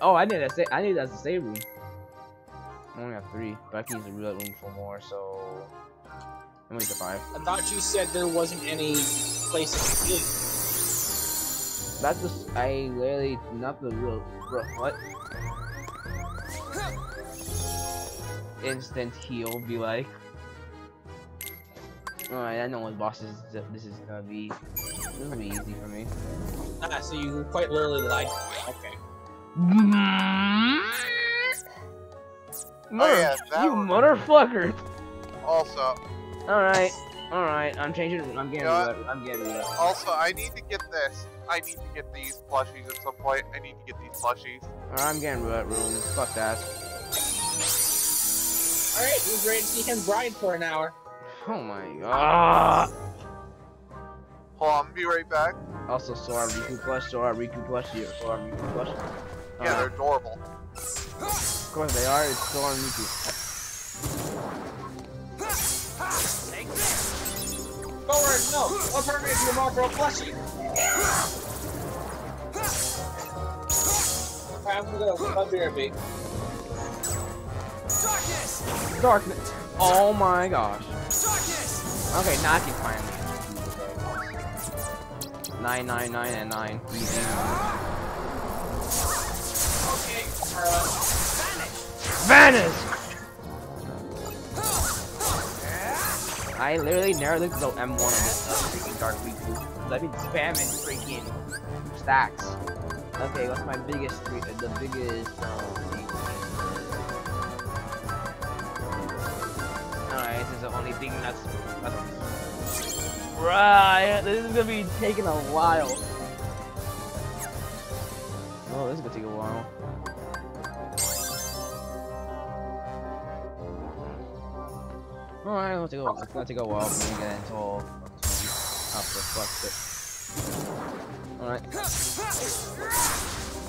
Oh, I need a sa I need that a save room. I only have three, but I can use the room for more, so I'm gonna get five. I thought you said there wasn't any place to heal. That's just I literally not the real bro, what? Instant heal be like. Alright, I know what bosses this is gonna be. This is gonna be easy for me. Ah, so you quite literally lied. Okay. Mother, yeah, that you one. motherfucker! Also, Alright, alright, I'm changing I'm getting You know rid I'm getting rid also, I need to get this. I need to get these plushies at some point. I need to get these plushies. Alright, I'm getting roulette room. Fuck that. Alright, we're ready to see him bride for an hour. Oh my god. Hold on, be right back. Also, Sora Riku plush, Sora Riku plush here, Sora Riku plush. Yeah, Uh, they're adorable. of course they are, it's Sora and Riku. Take this. Forward, no! I'll turn it into a Marco plushie! I'm gonna go. I'll be right back. Darkness. Darkness! Oh my gosh. Darkness. Okay, now I can finally. 999 and 9. Easy. Okay, uh, Vanish. Vanish! I literally never looked at the M1 of this uh, freaking Dark Riku. Cause I've been spamming freaking stacks. Okay, what's my biggest three, uh, the biggest, um, This is the only thing that's, that's Right, this is gonna be taking a while. Oh, this is gonna take a while. Alright, it'll take a while. It's gonna take a while for me to get into all after fuck it. Alright.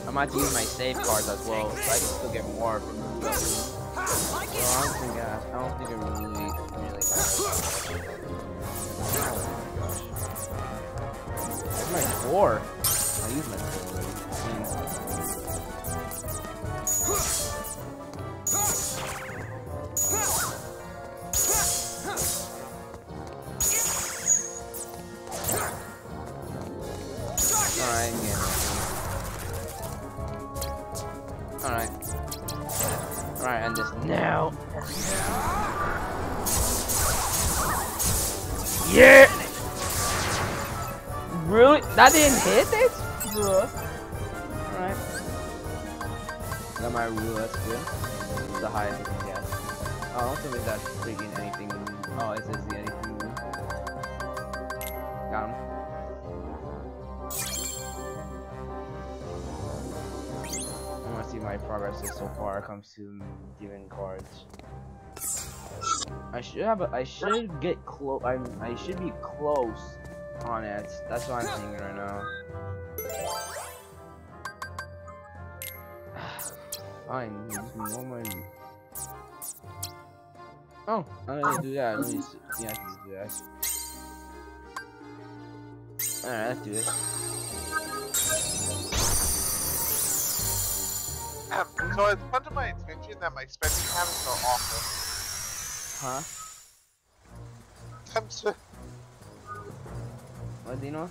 I might use my save cards as well, so I can still get more from the Like Well, uh, I don't think it really, really matters. Oh my gosh. Where's my four? I use my four already. Alright, I'm Alright. Alright, end this now. Yeah! Really? That didn't hit it? Alright. Got my rule, that's good. It's the highest I can get. Oh, I don't think that's freaking anything. Oh, it says the anything. Got him. My progress is so far comes to giving cards. I should have a, I should get close. I I should be close on it. That's what I'm thinking right now. Fine, just more. Oh, I'm gonna do that. Let me. Yeah, I can do that. Alright, let's do this. Um, so it's come to my attention that my spending habits are awful. Huh? Comes to What, Dino?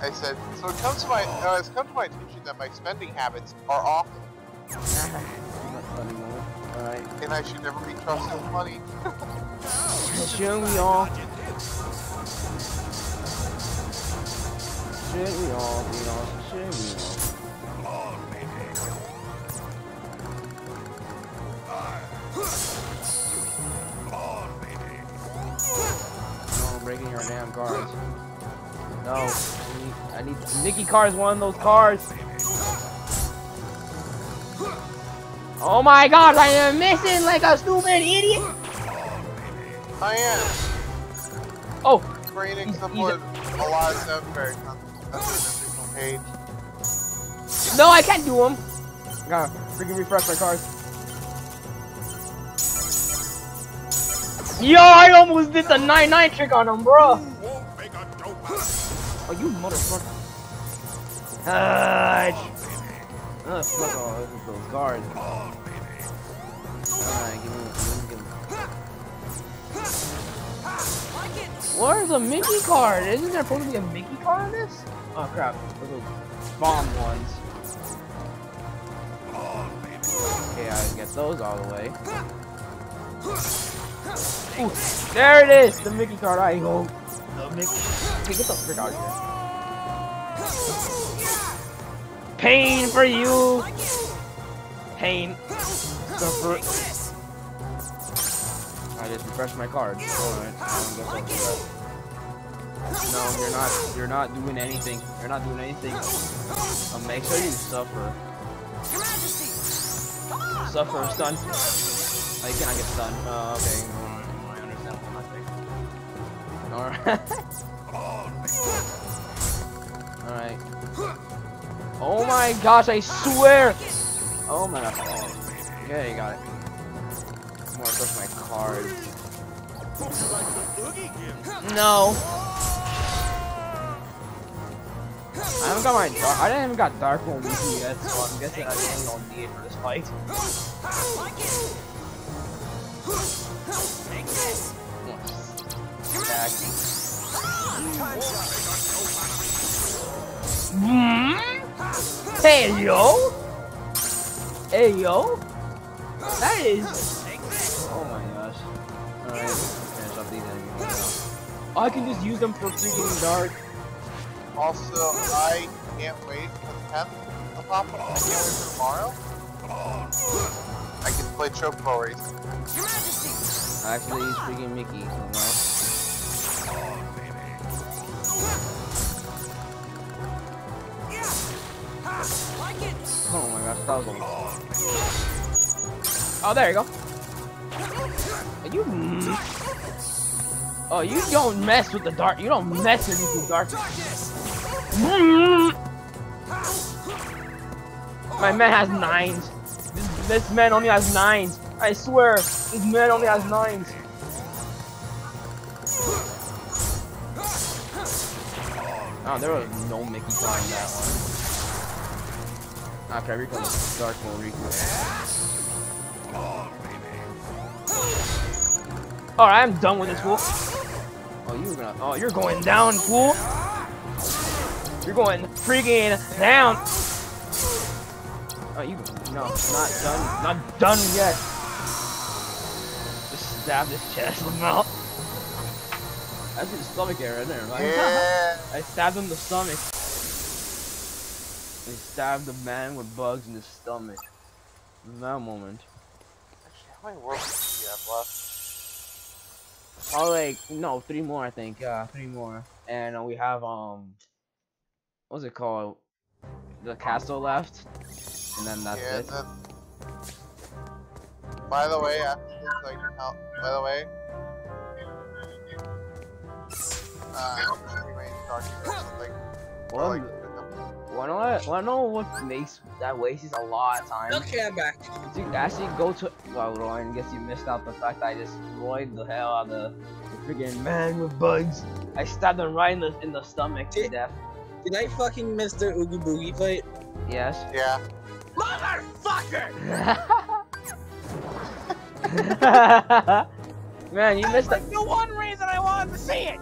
I said, so it comes to my uh, it's come to my attention that my spending habits are awful, Not funny moment. Alright. and I should never be trusted with money. Shouldn't we all? Shouldn't we all, Dino? Shouldn't we all? No, I'm breaking your damn cars. No, I need, I need Nikki car is one of those cars. Oh my god, I am missing like a stupid idiot. I am. Oh, Creating He's- some he's would a lot of stuff very constitutional page. no, I can't do them. Gotta freaking refresh my cars. Yo, I almost did the 9-9 trick on him, bro. Oh, you motherfucker. Fudge. Oh, ah, fuck all those, those guards. Alright, give me, give me, give me. Where's the Mickey card? Isn't there supposed to be a Mickey card in this? Oh crap, those are those bomb ones. Okay, I get those all the way. Ooh, there it is! The Mickey card, I go. The Mickey. Okay, get the frick out of here. Pain for you! Pain. I just refreshed my card. Alright, No, you're not. You're not doing anything. You're not doing anything. I'll make sure you suffer. Suffer, stun. Oh, you cannot get stunned. Oh, okay. I understand. Alright. Alright. Oh my gosh, I swear! Oh my gosh. Okay, you got it. Gonna push my cards. No! I haven't got my dark. I didn't even got dark one with you yet, so I'm guessing I don't need it for this fight. Take this! Back. Hmm? Hey yo! Hey yo! That is. Oh my gosh. Alright, finish up these enemies now. Oh, I can just use them for freaking dark. Also, I can't wait for the 10th to pop up. I can't wait for tomorrow. I can play Chocobo Racing. Your Majesty! Actually, he's freaking Mickey, so no. Like it! Oh my gosh, that was a Oh, there you go. Are you. Oh, you don't mess with the dark. You don't mess with these dark. My man has nines. This, man only has nines. I swear, this man only has nines. Oh, there was no Mickey in that one. Every color, Dark Riku. Alright, I'm done with this fool. Oh, you're gonna. Oh, you're going down, fool. You're going freaking down. Oh, you. No, not done. Not done yet. Just stab this chest with mouth. That's his stomach area there, right? Yeah. I stabbed him in the stomach. I stabbed the man with bugs in the stomach. In that moment. Actually, how many worlds do you have left? Oh, like, no, three more, I think. Yeah, three more. And uh, we have, um, what's it called? the castle left, and then that's yeah, it. then. By the way, after this, like, how, by the way, uh, anyway, talking about, like, Well, like, wanna what? Wanna know what makes that wastes a lot of time? Okay, I'm back. To actually go to well, Ryan, guess you missed out the fact that I destroyed the hell out of the, the freaking man with bugs. I stabbed him right in the in the stomach to Did- death. Did I fucking miss the Oogie Boogie fight? Yes. yeah. Motherfucker! man, you missed the the one reason I wanted to see it!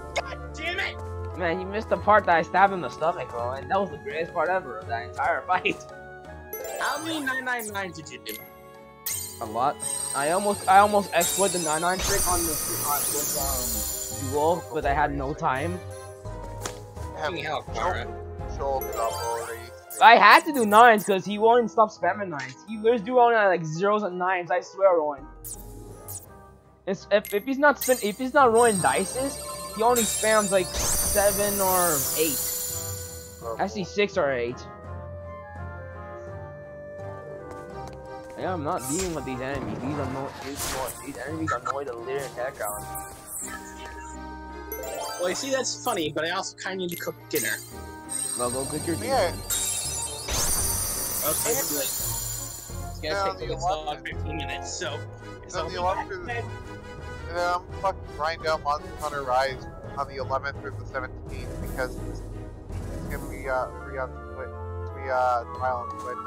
God damn it! man, you missed the part that I stabbed him in the stomach, bro, and that was the greatest part ever of that entire fight. How many 999 did you do? A lot. I almost I almost exploited the 99 trick on the on with um duel, but I had no time. Have Fucking hell, Chara. Joel up already. I had to do nines because he won't stop spamming nines. He was doing uh, like zeros and nines. I swear, Rowan. If, if he's not spin, if he's not rolling dices, he only spams like seven or eight. Oh. Actually, six or eight. Yeah, I'm not dealing with these enemies. These annoy these, these enemies annoy the living heck out. Well, you see, that's funny, but I also kind of need to cook dinner. Well, go cook your dinner. Yeah. then. Okay, it's like, it's gonna Yeah, take the like alarm- 15 minutes, so. So so the And I'm fucking grind out Monster Hunter Rise on the 11th or the 17th because it's, it's gonna be uh free on gonna be uh trial on Twitch.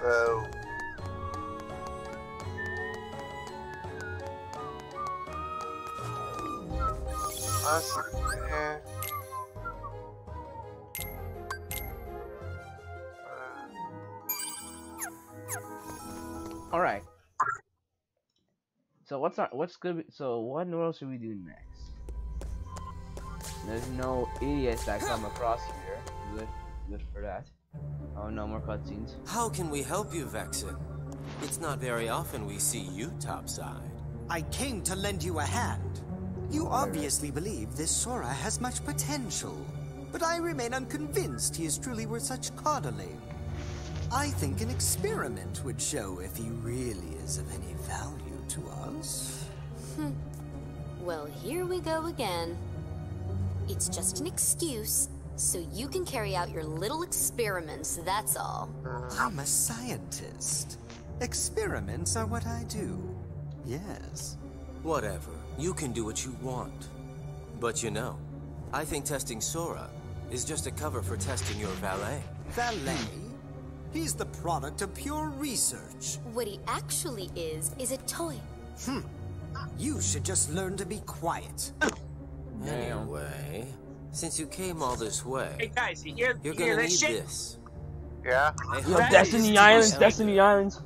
So eh. Uh, All right. So what's our what's good? So what else should we do next? There's no idiots that come across here. Good, good for that. Oh, no more cutscenes. How can we help you, Vexen? It's not very often we see you topside. I came to lend you a hand. You obviously believe this Sora has much potential, but I remain unconvinced he is truly worth such coddling. I think an experiment would show if he really is of any value to us. Hmm. Well, here we go again. It's just an excuse, so you can carry out your little experiments, that's all. I'm a scientist. Experiments are what I do. Yes. Whatever. You can do what you want. But you know, I think testing Sora is just a cover for testing your valet. Valet? He's the product of pure research. What he actually is, is a toy. Hmm. You should just learn to be quiet. Anyway, since you came all this way, Hey guys, you hear, you're you gonna need this shit? this. yeah. I Yo, hope That you Destiny Islands, Destiny Islands.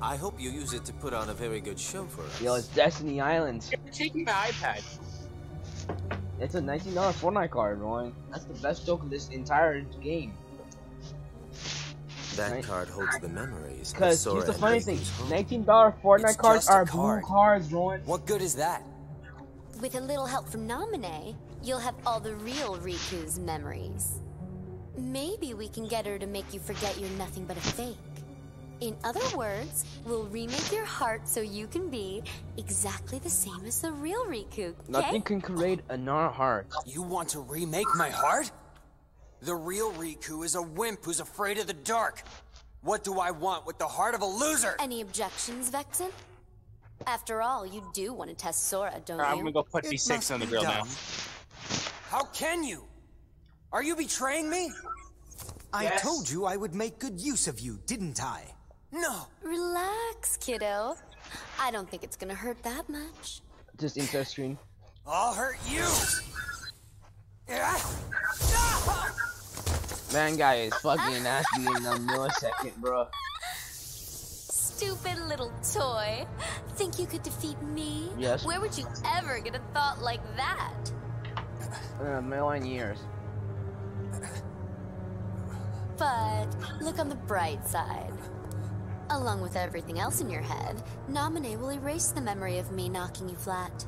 I hope you use it to put on a very good show for us. Yo, it's Destiny Islands. You're taking my iPad. It's a $19 Fortnite card, Rowan. That's the best joke of this entire game. That right. card holds the memories. Because Sora here's the and funny thing: $19 Fortnite It's cards are card. blue cards, Rowan. What good is that? With a little help from Naminé, you'll have all the real Riku's memories. Maybe we can get her to make you forget you're nothing but a fake. In other words, we'll remake your heart so you can be exactly the same as the real Riku. Okay? Nothing can create another heart. You want to remake my heart? The real Riku is a wimp who's afraid of the dark. What do I want with the heart of a loser? Any objections, Vexen? After all, you do want to test Sora, don't you? I'm gonna go put It these must six on the be grill now. How can you? Are you betraying me? I told you I would make good use of you, didn't I? No. Relax, kiddo. I don't think it's gonna hurt that much. Just insert screen. I'll hurt you. Man, guy is fucking nasty in a millisecond, bro. Stupid little toy. Think you could defeat me? Yes. Where would you ever get a thought like that? In a million years. But look on the bright side. Along with everything else in your head, Naminé will erase the memory of me knocking you flat.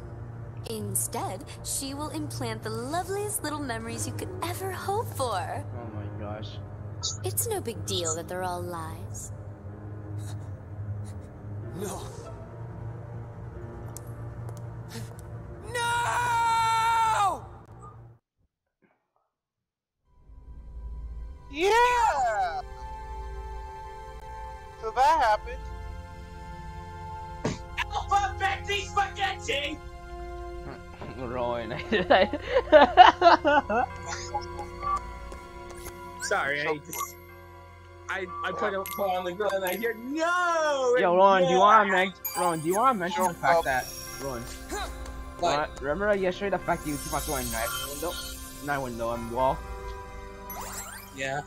Instead, she will implant the loveliest little memories you could ever hope for. Oh my gosh. It's no big deal that they're all lies. No. No! Rowan. Sorry, I just. I, I put it put on the grill and I hear no! Yo, and Ron, do you want to mention? Ron, do you want to mention the fact up. that Ron? What? Uh, remember yesterday the fact you keep on throwing knife window, not window and wall. Yeah.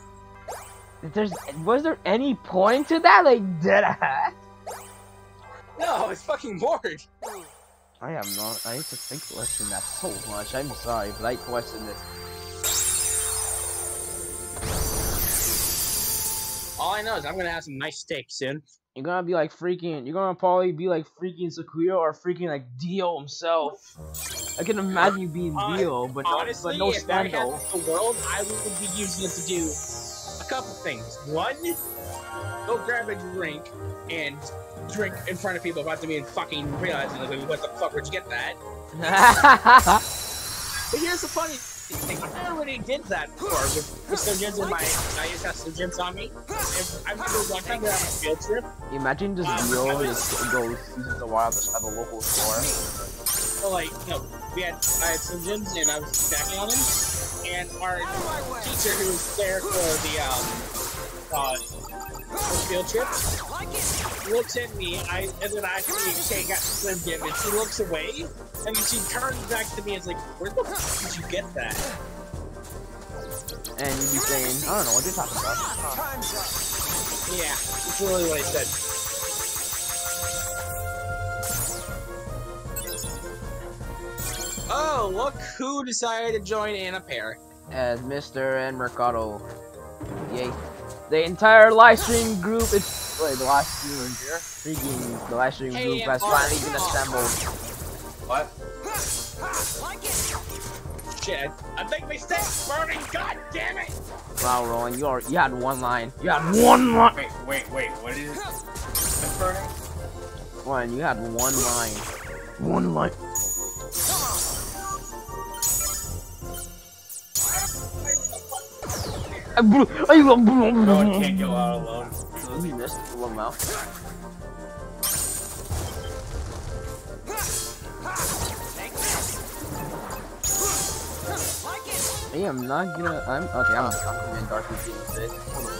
There's was there any point to that? Like dead ass. No, I was fucking bored. I have not. I used to think question that so much. I'm sorry, but I question this. All I know is I'm gonna have some nice steak soon. You're gonna be like freaking. You're gonna probably be like freaking Sakuya or freaking like Dio himself. I can imagine you being Hon- Dio, but no, Honestly, but no if I had Stando. the world, I would be using it to do couple things. One, go grab a drink and drink in front of people about to be and fucking realizing like, what the fuck, where'd you get that? But here's the funny thing, I already did that before with, with Sojins in my, I used to have Sojins on me. If I remember one time we on a field trip, Imagine just Dio just goes seasons the wild at a local store. So like, you know, we had, I had Sojins and I was stacking on him, and our teacher who was there for the, um, uh, for field trip, looks at me, I and then I see take out Slim Jim, and she looks away, and then she turns back to me and is like, "Where the fuck did you get that?" And you'd be saying, I don't know what you're talking about. Up. Yeah, that's really what I said. Oh, look who decided to join in a pair. As Mr. and Mercado. Yay. The entire live stream group, it's, wait, the live stream, freaking, the live stream Hey, group has finally been assembled. What? Like it. Shit, I think my steak's burning, god damn it! Wow, Rowan, you are, you had one line. You had one line. Wait, wait, wait, what is it? What's burning? One, you had one line. One line. Oh, I blew, I No one can't go out alone. You missed a little mouth. Take this. Like it. I am not gonna. I'm okay. I'm, coming in dark. Hold.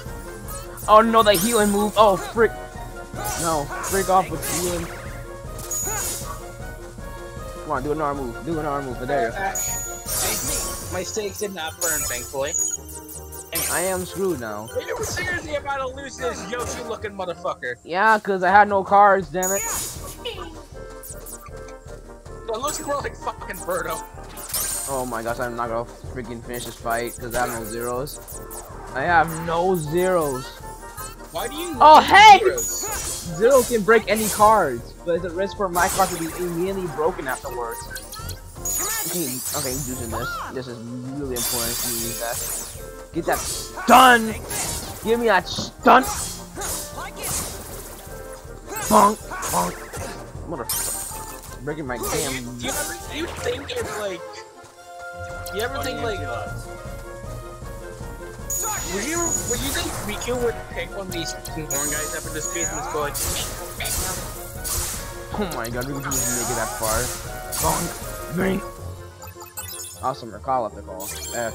Oh no, the healing move. Oh frick. No, frick off with healing. Come on, do an arm move. Do an arm move. But there you go. My stakes did not burn, thankfully. I am screwed now. You were seriously about to lose this Yoshi-looking motherfucker. Yeah, cause I had no cards. Damn it. It looks more like fucking Birdo. Oh my gosh, I'm not gonna freaking finish this fight because I have no zeros. I have no zeros. Why do you? Oh, hey! zeros? Zero can break any cards, but it's a risk for my card to be immediately broken afterwards. Okay, okay, I'm using this. This is really important to use that. Get that stun! Give me that stun! Like it. Bonk! Bonk! Motherfucker. Breaking my Do you, damn. do you ever do you think if like you ever think like would you would you think Riku would pick one of these fucking horn guys up in this space and just go like Oh my god, we can just make it that far. Bonk! Bing! Awesome, recall up the call. F.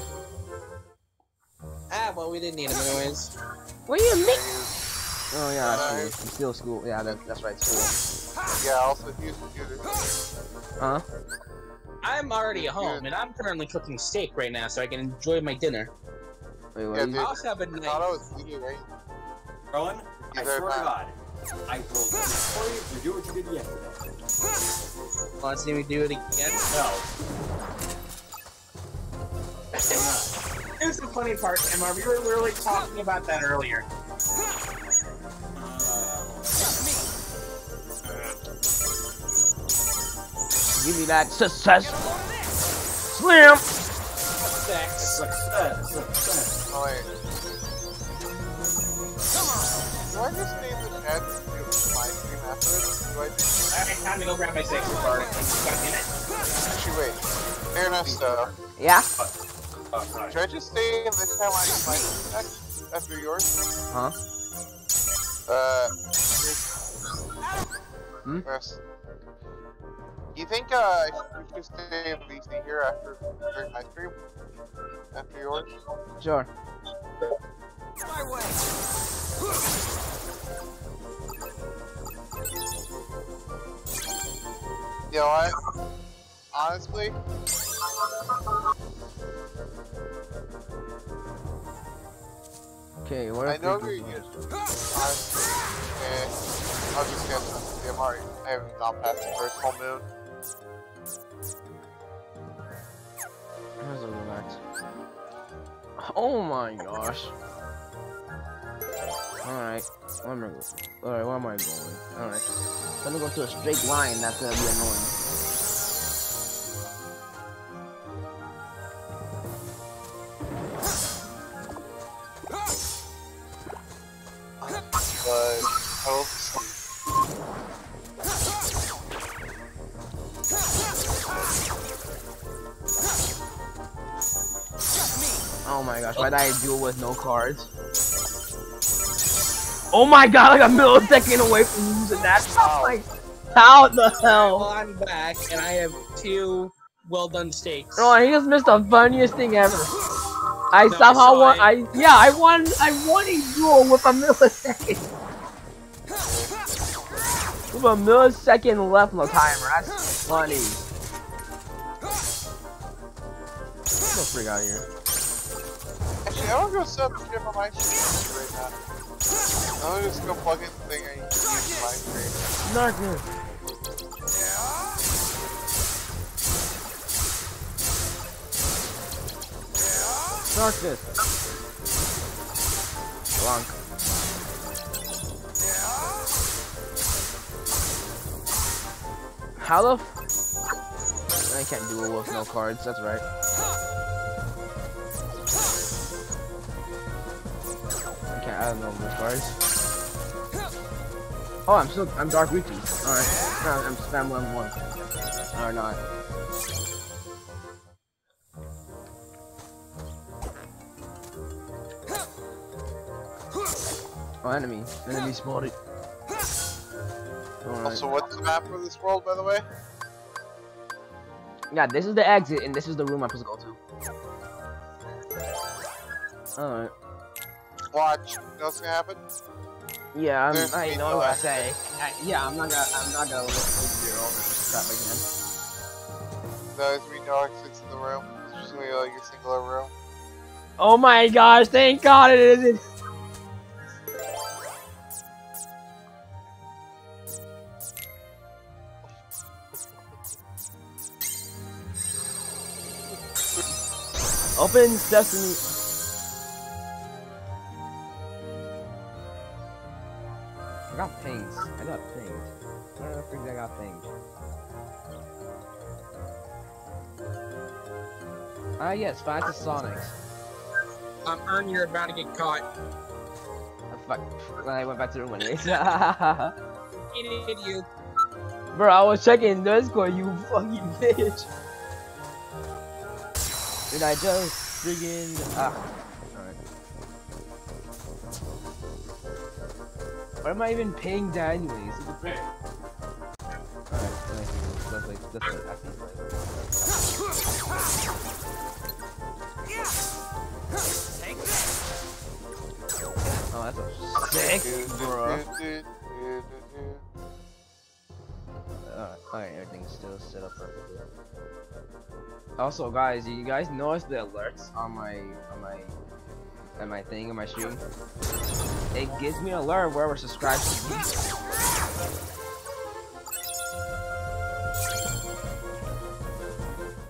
Ah well we didn't need him anyways. What do you mean? Oh yeah, that's true. It's still school. Yeah, that, that's right, school. Yeah, also use computer. Huh? I'm already home and I'm currently cooking steak right now so I can enjoy my dinner. Wait, what? Yeah, you- dude. I also have a I thought I knife. was eating, right? Rowan, I Either swear to. God, I will destroy you to do what you did yesterday. Want to see me do it again? No. Here's the funny part, Emma. We were literally talking about that earlier. Uh, Give me that success. Slam. Sex. Success, success. Oh wait. Do I just name the chat to do my stream afterwards? Do I just... Alright, time to go grab my sex card. God damn it. Actually, wait. Ernesto, Yeah. Oh, sorry. should I just stay in the chat line of my next after yours? Huh? Uh, Hmm? Yes. You think uh, I should stay in VC here after during my stream? After yours? Sure. My way. You know what? Honestly, Okay, what I know we you're do- used eh, I'll just get some I'm already, I haven't gone past the first full moon. How's it relax? Oh my gosh. Alright, where am I going? Alright, where am I going? Alright. I'm gonna go to a straight line, that's gonna be annoying. My gosh, why did I duel with no cards? Oh my god, like a millisecond away from losing that. I'm like, how the Well, hell? I'm back, and I have two well done steaks. Oh, he just missed the funniest thing ever. I No, somehow saw won. it. I yeah, I won. I won a duel with a millisecond. with a millisecond left on the timer. That's funny. Get the freak out here. I'm gonna go set right now. I'm gonna just go thing I use my stream. Darkness. Blanc. I can't do it with no cards, that's right. Can't, I don't know those cards. Oh, I'm still, I'm Dark Witchy. Alright, no, I'm spam one one. Or not. Oh, enemy. Enemy spotted. Alright. Also, what's the map for this world, by the way? Yeah, this is the exit, and this is the room I'm supposed to go to. Alright. Watch. You know what's gonna happen? Yeah, I'm, There's I know what I say. I, yeah, I'm not gonna, I'm not gonna let this zero crap again. There's me no exits in the room. It's just gonna be like a singular room. Oh my gosh, thank god it isn't. Open sesame. I got pings. I got pings. Where the freak I got pings? Ah yes, back to Sonics. I'm Earn, you're about to get caught. Ah, fuck. I went back to the anyways. Idiot, you. Bro, I was checking Discord, you fucking bitch. Did I just friggin' ah? What am I even paying to anyways? Alright, let's like, let's like, I think Take. Oh, that's a sick, bro. Alright, alright, everything's still set up perfectly. Also, guys, you guys notice the alerts on my on my on my thing on my stream? It gives me an alert wherever subscribed to me.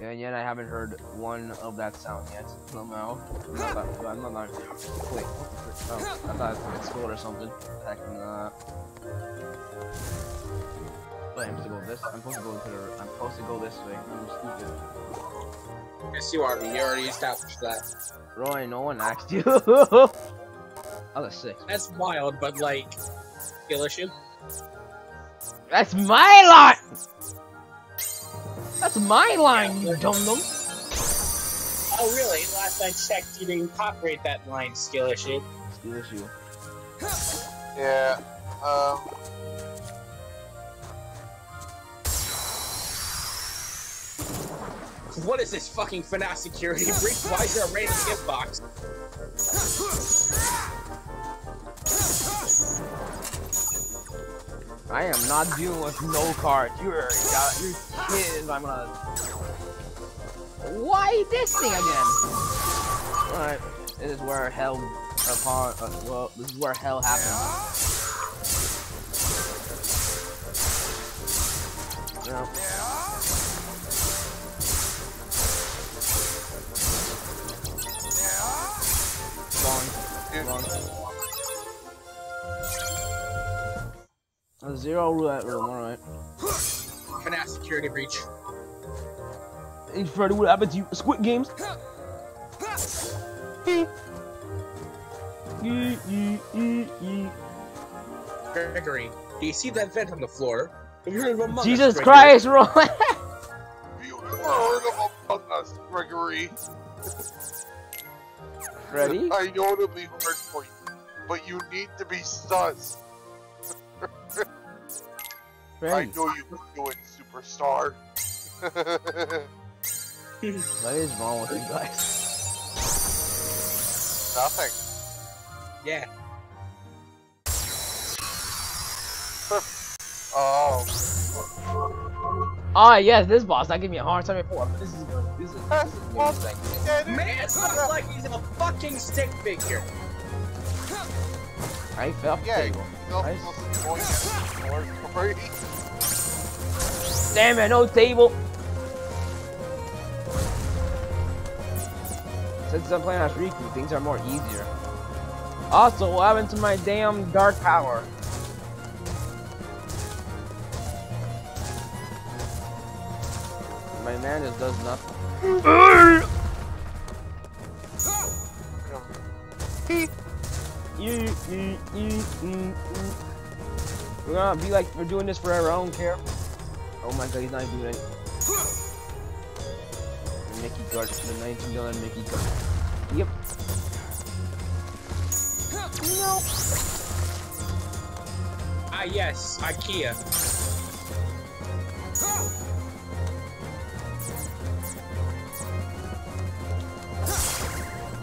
And yet I haven't heard one of that sound yet. Somehow. I'm not, that- I'm not, not wait. Oh, I thought it was school or something. Heck nah. Wait, I'm supposed to go this. I'm supposed to go to the. I'm supposed to go this way. I'm stupid. Yes, you are. You already established that. Roy, no one asked you. I was a six. That's wild, but like, skill issue. That's my line. That's my line, you dum dum. Oh, really? Last I checked, you didn't incorporate that line skill issue. Skill issue. Yeah. Um. What is this fucking FNAF security breach? Why is there a random gift box? I am not dealing with no cards. You're, got, you're kidding. I'm gonna. Why this thing again? Alright, this is where hell upon. Uh, well, this is where hell happens. Yeah. Wrong. Wrong. A zero roulette room, alright. FNAF security breach. Hey Freddy, what happened to you? Squid Games? Gregory, do you see that vent on the floor? Have you heard of Among Us, Jesus Gregory? Christ, Roy! You heard of Among Us, Gregory. Freddy? I know it'll be hard for you, but you need to be sus. I know you can do it, superstar. what is wrong with you guys? Nothing. Yeah. Oh. Ah, yes, this boss. That gave me a hard time before. But this is good. This is, this is good. Well, Like, yeah, dude. Man, it looks like he's a fucking stick figure. I fell off the Yeah, table. you'll Nice. listen to it. Or- or- Damn it, no table! Since I'm playing as Riku, things are more easier. Also, what happened to my damn dark power? My man just does nothing. Mm, mm. We're gonna be like, we're doing this forever, I don't care. Oh my god, he's not even doing it. The Mickey card, the $19 Mickey card. Yep. No. Ah, yes, IKEA.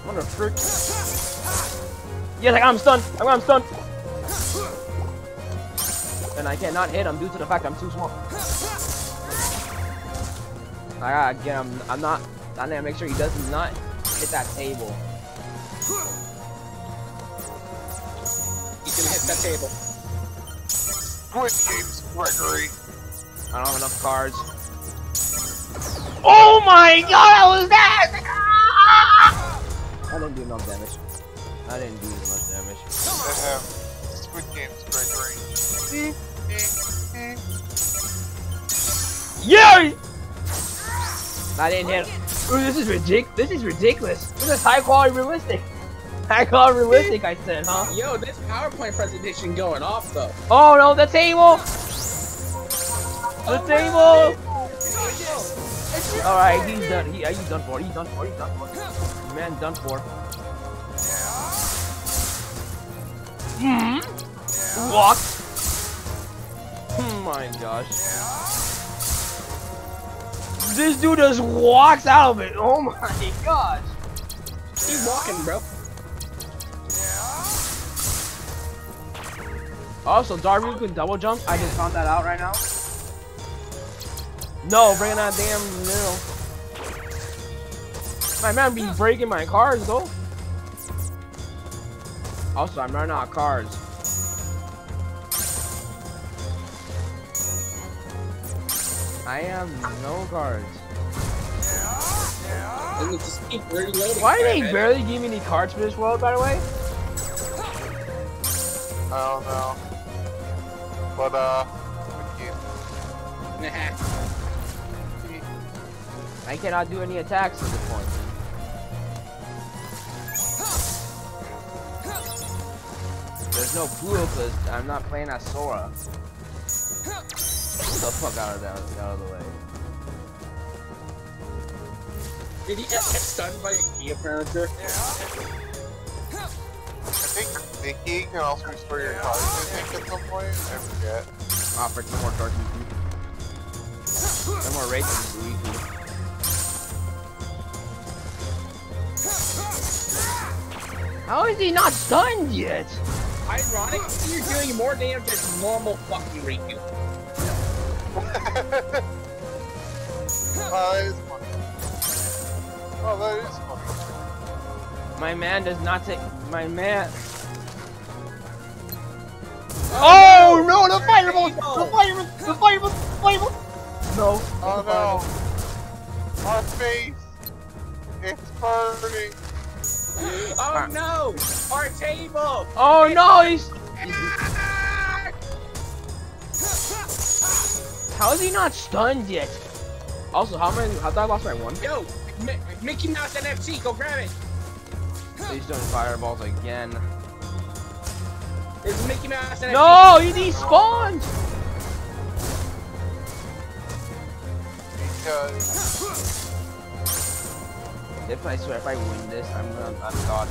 What the frick? Yes, I got him stunned. I got him stunned. And I cannot hit him due to the fact I'm too small. I gotta get him. I'm not. I need to make sure he does not hit that table. He's gonna hit that table. Squid Games, Gregory. I don't have enough cards. Oh my god, what was that? I didn't do enough damage. I didn't do much damage. Squid Games, Gregory. Yeah! I didn't hit. Ooh, this is ridiculous. This is ridiculous. This is high quality realistic. High quality realistic, I said, huh? Yo, this PowerPoint presentation going off though. Oh no, the table! The oh, table! Alright, he's done. He, he's done for. He's done for. He's done for. Man, done for. Hmm? Walk. Oh my gosh. This dude just walks out of it. Oh my gosh. Keep walking, bro. Also, Darby can double jump. I just found that out right now. No, bringing that damn middle. My man be breaking my cars though. Also, I'm running out of cards. I have no cards. And just keep reloading. Why do they barely give me any cards for this world, by the way? I don't know. But, uh, I cannot do any attacks at this point. There's no pool because I'm not playing as Sora. Get the fuck out of, that, out of the way. Did he just get stunned by a key character? I think the key can also restore your cards, I think, at some point. I forget. Ah, for two more dark No more racing Luigi. How is he not stunned yet? Ironic, you're doing more damage than normal fucking Riku. Oh, that is funny. Oh, that is funny. My man does not take. My man. Oh, oh no! The fireball! The fireball! The fireball! The fireball! No. Oh no! Our face! It's burning! Oh no! Our table! Oh no! He's. How is he not stunned yet? Also, how many? How did I lost my one? Yo! Mi Mickey Mouse NFT, go grab it! He's doing fireballs again. It's Mickey Mouse NFT. No! He despawned! Because If I swear, if I win this, I'm gonna. I'm god.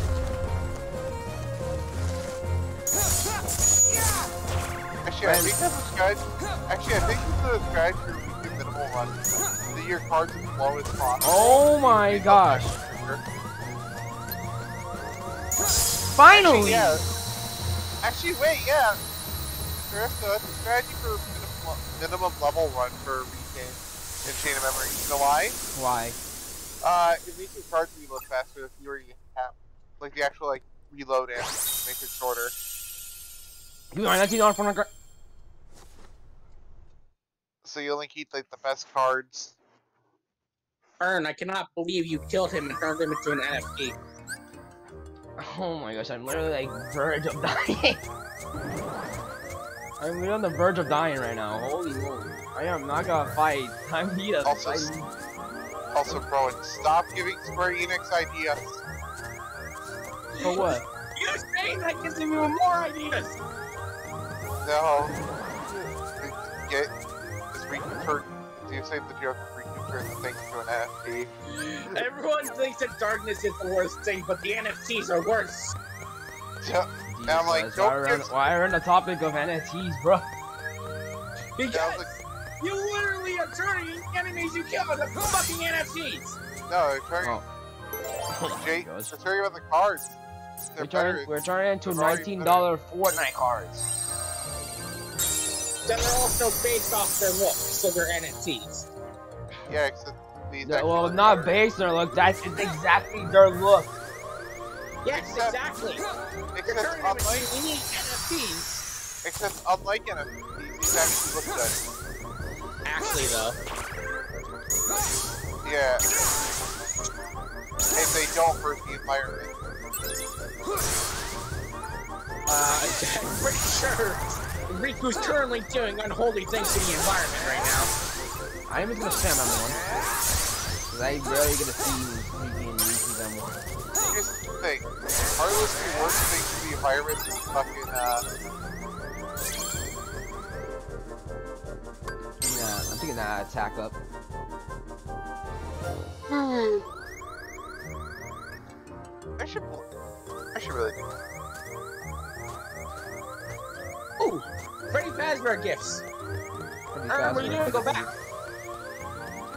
actually, I think that's a strategy. Actually, I think this is a strategy for the minimal run. That your cards as low as possible. Oh my gosh! Finally! Yeah. Actually, wait, yeah. Karissa, that's a strategy for minimum, minimum level run for Retain and Chain of Memory. You know why? Why? Uh, it makes your cards reload faster the fewer you have. Like the actual like reload and makes it shorter. You are 19 on front So you only keep like the best cards. Ern, I cannot believe you killed him and turned him into an NFT. Oh my gosh, I'm literally like verge of dying. I'm literally on the verge of dying right now. Holy moly. I am not gonna fight. I need a Also, fight. Also, bro, stop giving Square Enix ideas. For what? You're saying that gives him even more ideas! No. Get this Riku Do you say the joke of Riku turn the thing into an NFT? Everyone thinks that darkness is the worst thing, but the NFTs are worse. Yeah. And I'm like, why, don't we're on, give. why we're on the topic of NFTs, bro? Because Yeah, I was like, you literally are turning enemies you kill into fucking NFTs! no, it's very. Oh. Oh my Jake, gosh. it's very about the cards. They're We're turning, better. we're turning into $19 Fortnite cards. That are also based off their look, so they're NFTs. Yeah, except these. Yeah, well, not better. based on their look, that's it's exactly their look. Yes, Except- exactly. You're Except turning them into unlike, unique NFTs. except unlike NFTs, these actually look good. Actually, though. Yeah. If they don't hurt the environment. Uh, I'm pretty sure Riku's currently doing unholy things to the environment right now. I'm just gonna spam on one. Cause I rarely get to see Miki and Yuki them one. Here's the thing. Heartless the worst thing to the environment is fucking, uh, taking that attack up. I should, I should really Ooh, Freddy Fazbear gifts. Pretty Ern, what are you doing? Go back.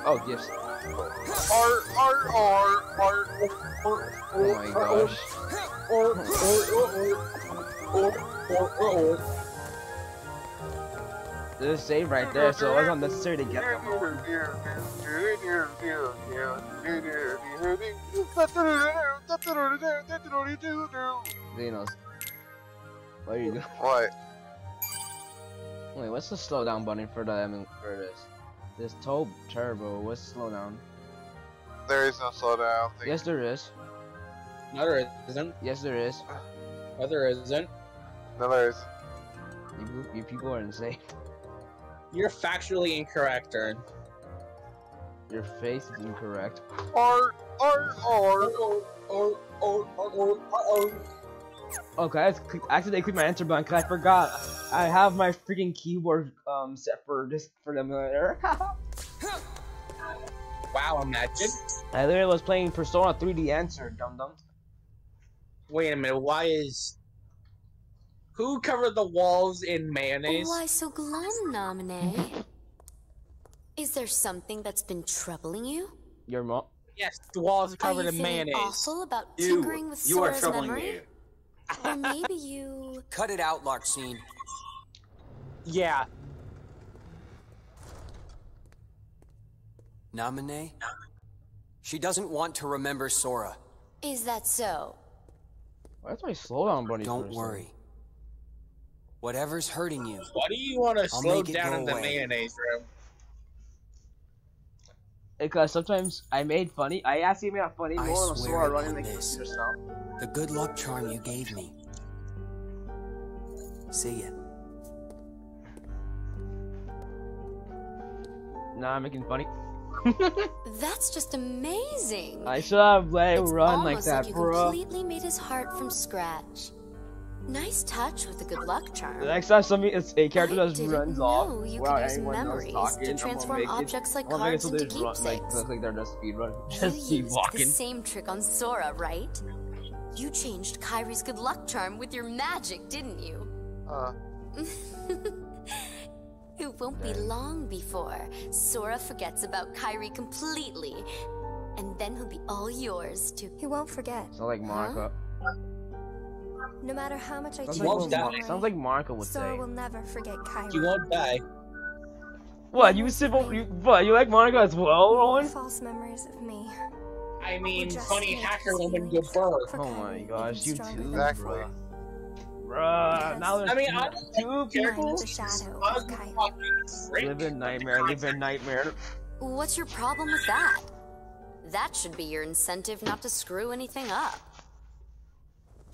Oh, gifts. Art, art, art, art, art, Oh my gosh. Or, or, or, or, or, There's a save right there, so it was unnecessary to get them. Xenos. What are you doing? What? Wait, what's the slowdown button for the em- for this? This toe turbo. What's the slowdown? There is no slowdown. thing. Yes, there is. No, there isn't. Yes, there is. No, there isn't. No, there is. You, you people are insane. You're factually incorrect, Ern. Your face is incorrect. Or, or, or. Oh, oh, oh, oh, oh, Okay, I click- accidentally clicked my enter button because I forgot. I have my freaking keyboard um set for just for the emulator. Wow, imagine. I literally was playing Persona 3 The Answer, dum dum. Wait a minute, why is... Who covered the walls in mayonnaise? Oh, Why so glum, Naminé? Is there something that's been troubling you? Your mom. Yes, the walls are Are covered you in feeling mayonnaise. awful about You, tinkering with you are Sora's troubling memory? me. Or maybe you... Cut it out, Larxene. Yeah. Naminé? She doesn't want to remember Sora. Is that so? Why is my slowdown bunny? Don't for a worry. Whatever's hurting you, Why do you want to I'll slow down in the away. mayonnaise room? Because sometimes I made funny. I asked actually made a funny I more on swear Sora it running on like this. the good luck charm you gave me. See ya. Nah, I'm making funny. That's just amazing. I should have let it it's run like almost that, like you bro. completely made his heart from scratch. Nice touch with the good luck charm. The next time somebody, it's a character I just runs know off you without could use anyone else memories talking, to I'm gonna transform make it- objects like I'm gonna make it cards into they run, like, keepsakes. look like they're just speed run, You just keep used walking. the same trick on Sora, right? You changed Kairi's good luck charm with your magic, didn't you? Uh, it won't be long before Sora forgets about Kairi completely. And then he'll be all yours to. He won't forget. Sounds like Monica. No matter how much I Sounds change like, won't die. Sounds like Monica would Sora say. will never forget Kairi. You won't die. What you simple? You, what you like Monica as well, All Rowan? false memories of me. I mean, funny hacker us woman feel give birth. Oh my gosh, you too, than Exactly. bruh. Bruh, now there's I mean, two, I two care people Behind the shadow of I'm Kairi. fucking great. live in nightmare, live in nightmare. What's your problem with that? That should be your incentive not to screw anything up.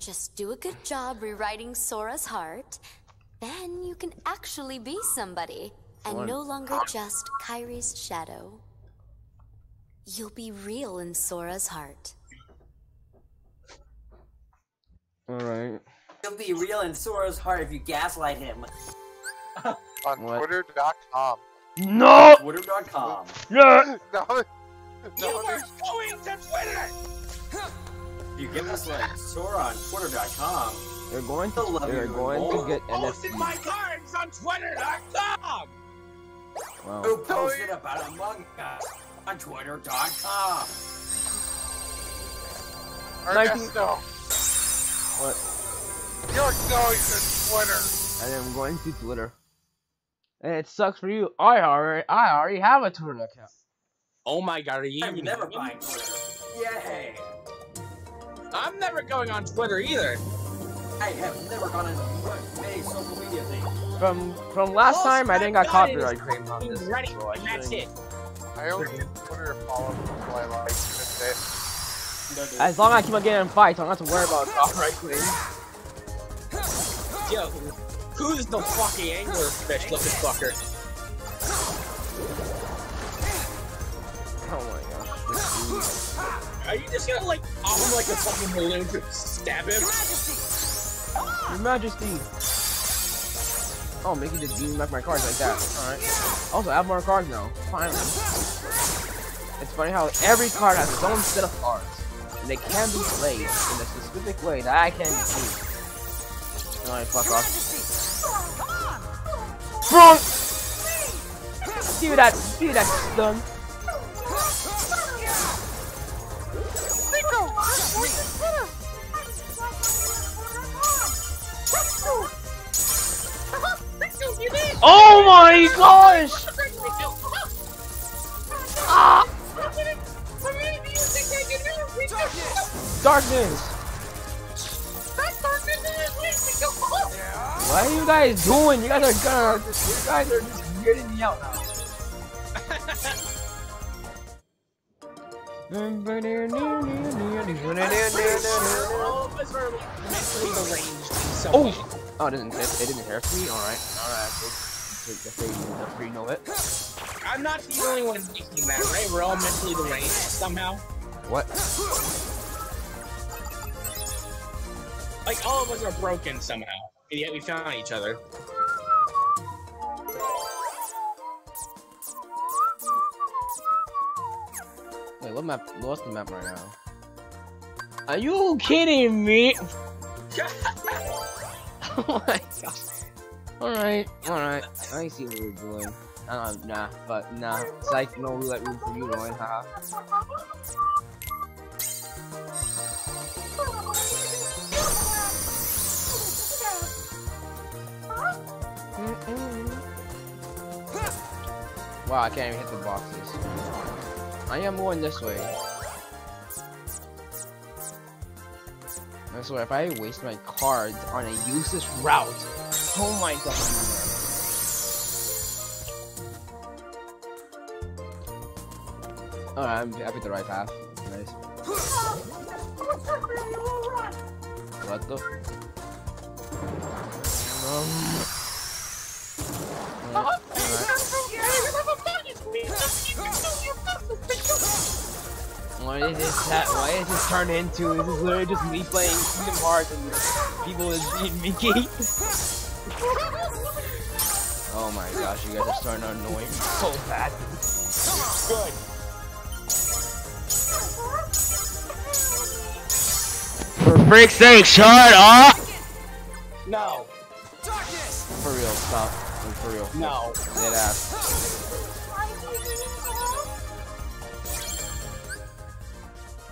Just do a good job rewriting Sora's heart, then you can actually be somebody, and Fun. no longer just Kairi's shadow. You'll be real in Sora's heart. Alright. You'll be real in Sora's heart if you gaslight him. on What? Twitter.com. No! Twitter.com. No! No, no, You there's- are going to Twitter! You give us like Sora on Twitter.com. You're going to, love you're you going more. to get Posted my cards on Twitter.com! Wow. Who posted about Among Us on Twitter.com. Nineteen- Ernesto, What? you're going to Twitter. I am going to Twitter. And it sucks for you. I already, I already have a Twitter account. Oh my god, are you I'm even never human? buying Twitter. Yay! I'm never going on Twitter either. I have never gone on any social media thing. From from last All time, I didn't got Snapchat is copyright claimed on this. Ready, so and that's it. I only use Twitter follow people I like. As long as I keep on getting in fights, I don't have to worry about copyright claim. Yo, who's the fucking anglerfish looking fucker? Are you just gonna like offer him like a fucking balloon to stab him? Your Majesty. Your Majesty! Oh, Mickey just beating back my cards like that. Alright. Also, I have more cards now. Finally. It's funny how every card has its own set of cards. And they can be played in a specific way that I can see. Alright, fuck off. Wrong! Do that, do that, stun. Oh my gosh! Darkness! What are you guys doing? You guys are gonna. You guys are just getting me out now. Oh! Oh, it didn't. It, it didn't hurt me. All right. All right. the the free know it. I'm not the only one thinking that, right? We're all mentally deranged somehow. What? Like all of us are broken somehow, and yet we found each other. Wait, what map? What's the map right now? Are you kidding me? oh my gosh. Alright, alright. I see what we're doing. Uh, nah, but nah. Psych, no roulette room for you, Roy. Haha. Wow, I can't even hit the boxes. I am going this way. Swear, if I waste my cards on a useless route, oh my god. Alright, I'm, I picked the right path. Nice. What the? Um. What is this? That, why is this turned into? This is literally just me playing Kingdom Hearts and people is being Mickey. oh my gosh, you guys are starting to annoy me so bad. Good. For frick's sake, shut up! No. For real, stop. For real. No. Dead ass.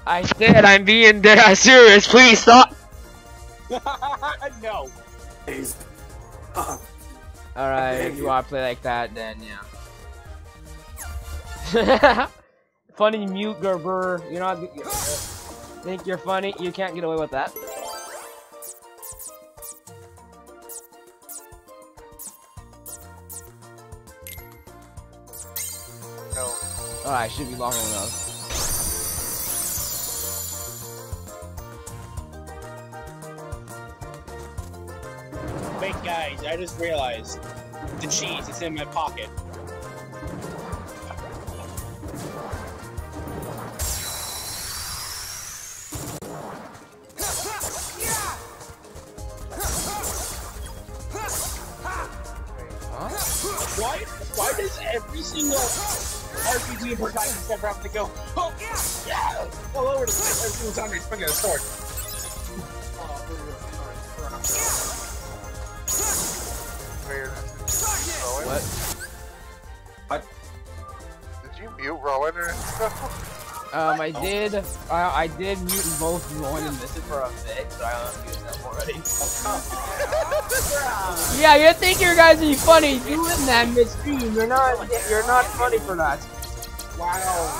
I said I'm being dead ass serious. Please stop. no. please All right, if you want to play like that, then yeah. funny mute Gerber. You're not. You think you're funny? You can't get away with that. No. Alright, should be long enough. Wait, guys, I just realized the cheese is in my pocket. Why? Why does every single RPG protagonist ever have to go? Oh yeah! All over the place every single time they swing a sword. What? What? Did you mute Rowan or stuff? Um, I did. Uh, I did mute both Rowan and Mystic for a bit, but I unmuted them already. yeah, you think you guys are funny doing that midstream? You're not. You're not funny for that. Wow.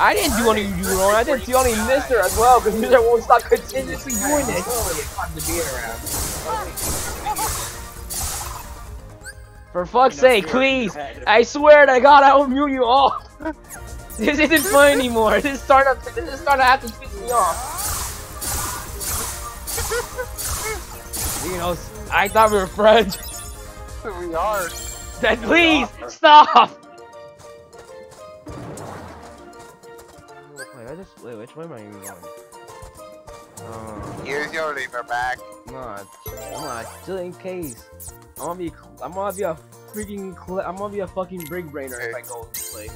I didn't do any of you, Rowan. I didn't do any Mister as well, because Mister won't stop continuously doing it. Fun to be around. For fuck's sake, please! I swear to God, I will mute you all. this isn't fun anymore. This is starting to. This is starting to have to piss me off. You know, I thought we were friends. we are. Then please stop. Wait, I just wait. Which way am I even going? Uh, Here's your lever back. come on, come on, just in case. I'm gonna be. I'm gonna be a freaking. Cl I'm gonna be a fucking brig brainer if I go this way.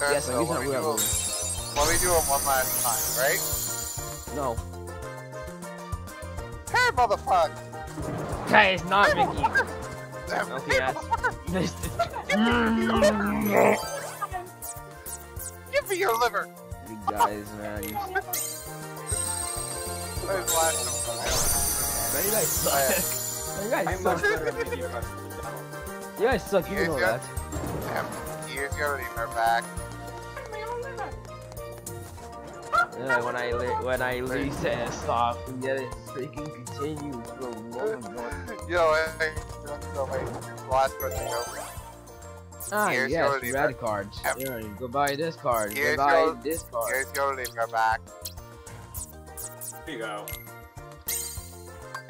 Yes, so I'm let me do it- Let me do it one last time, right? No, Hey, motherfucker! is not Mickey. Damn Okay, that's. Give me your liver! you guys, man. You, That is the last one. man, you guys suck. you guys suck. You guys suck. You know that. Damn. Here's your lever back. Yeah, when I li- when I reset and stop, and yet it freaking continues for a moment. Yo, hey, no, last one to. Ah, Here's yes, your lever. red cards. Yep. Yeah, you go buy this card. Here's go buy your- this card. Here's your lever back. Here you go.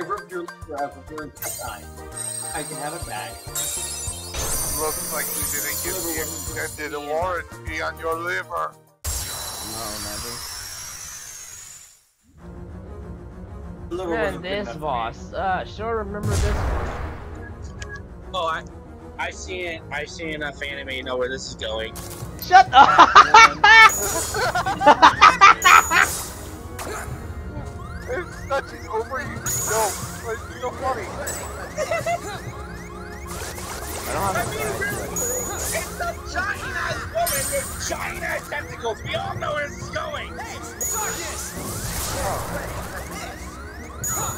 I ripped your liver out before it's time. I can have it back. Looks like you didn't give me extended warranty on your liver. No, never. The liver Man, wasn't good this enough for me. boss. Uh, sure remember this one. Oh, I, I seen, I seen enough anime to know where this is going. Shut up! It's such an overused joke, but it's so funny. I don't have It's a giant ass woman with giant ass tentacles. We all know where this is going.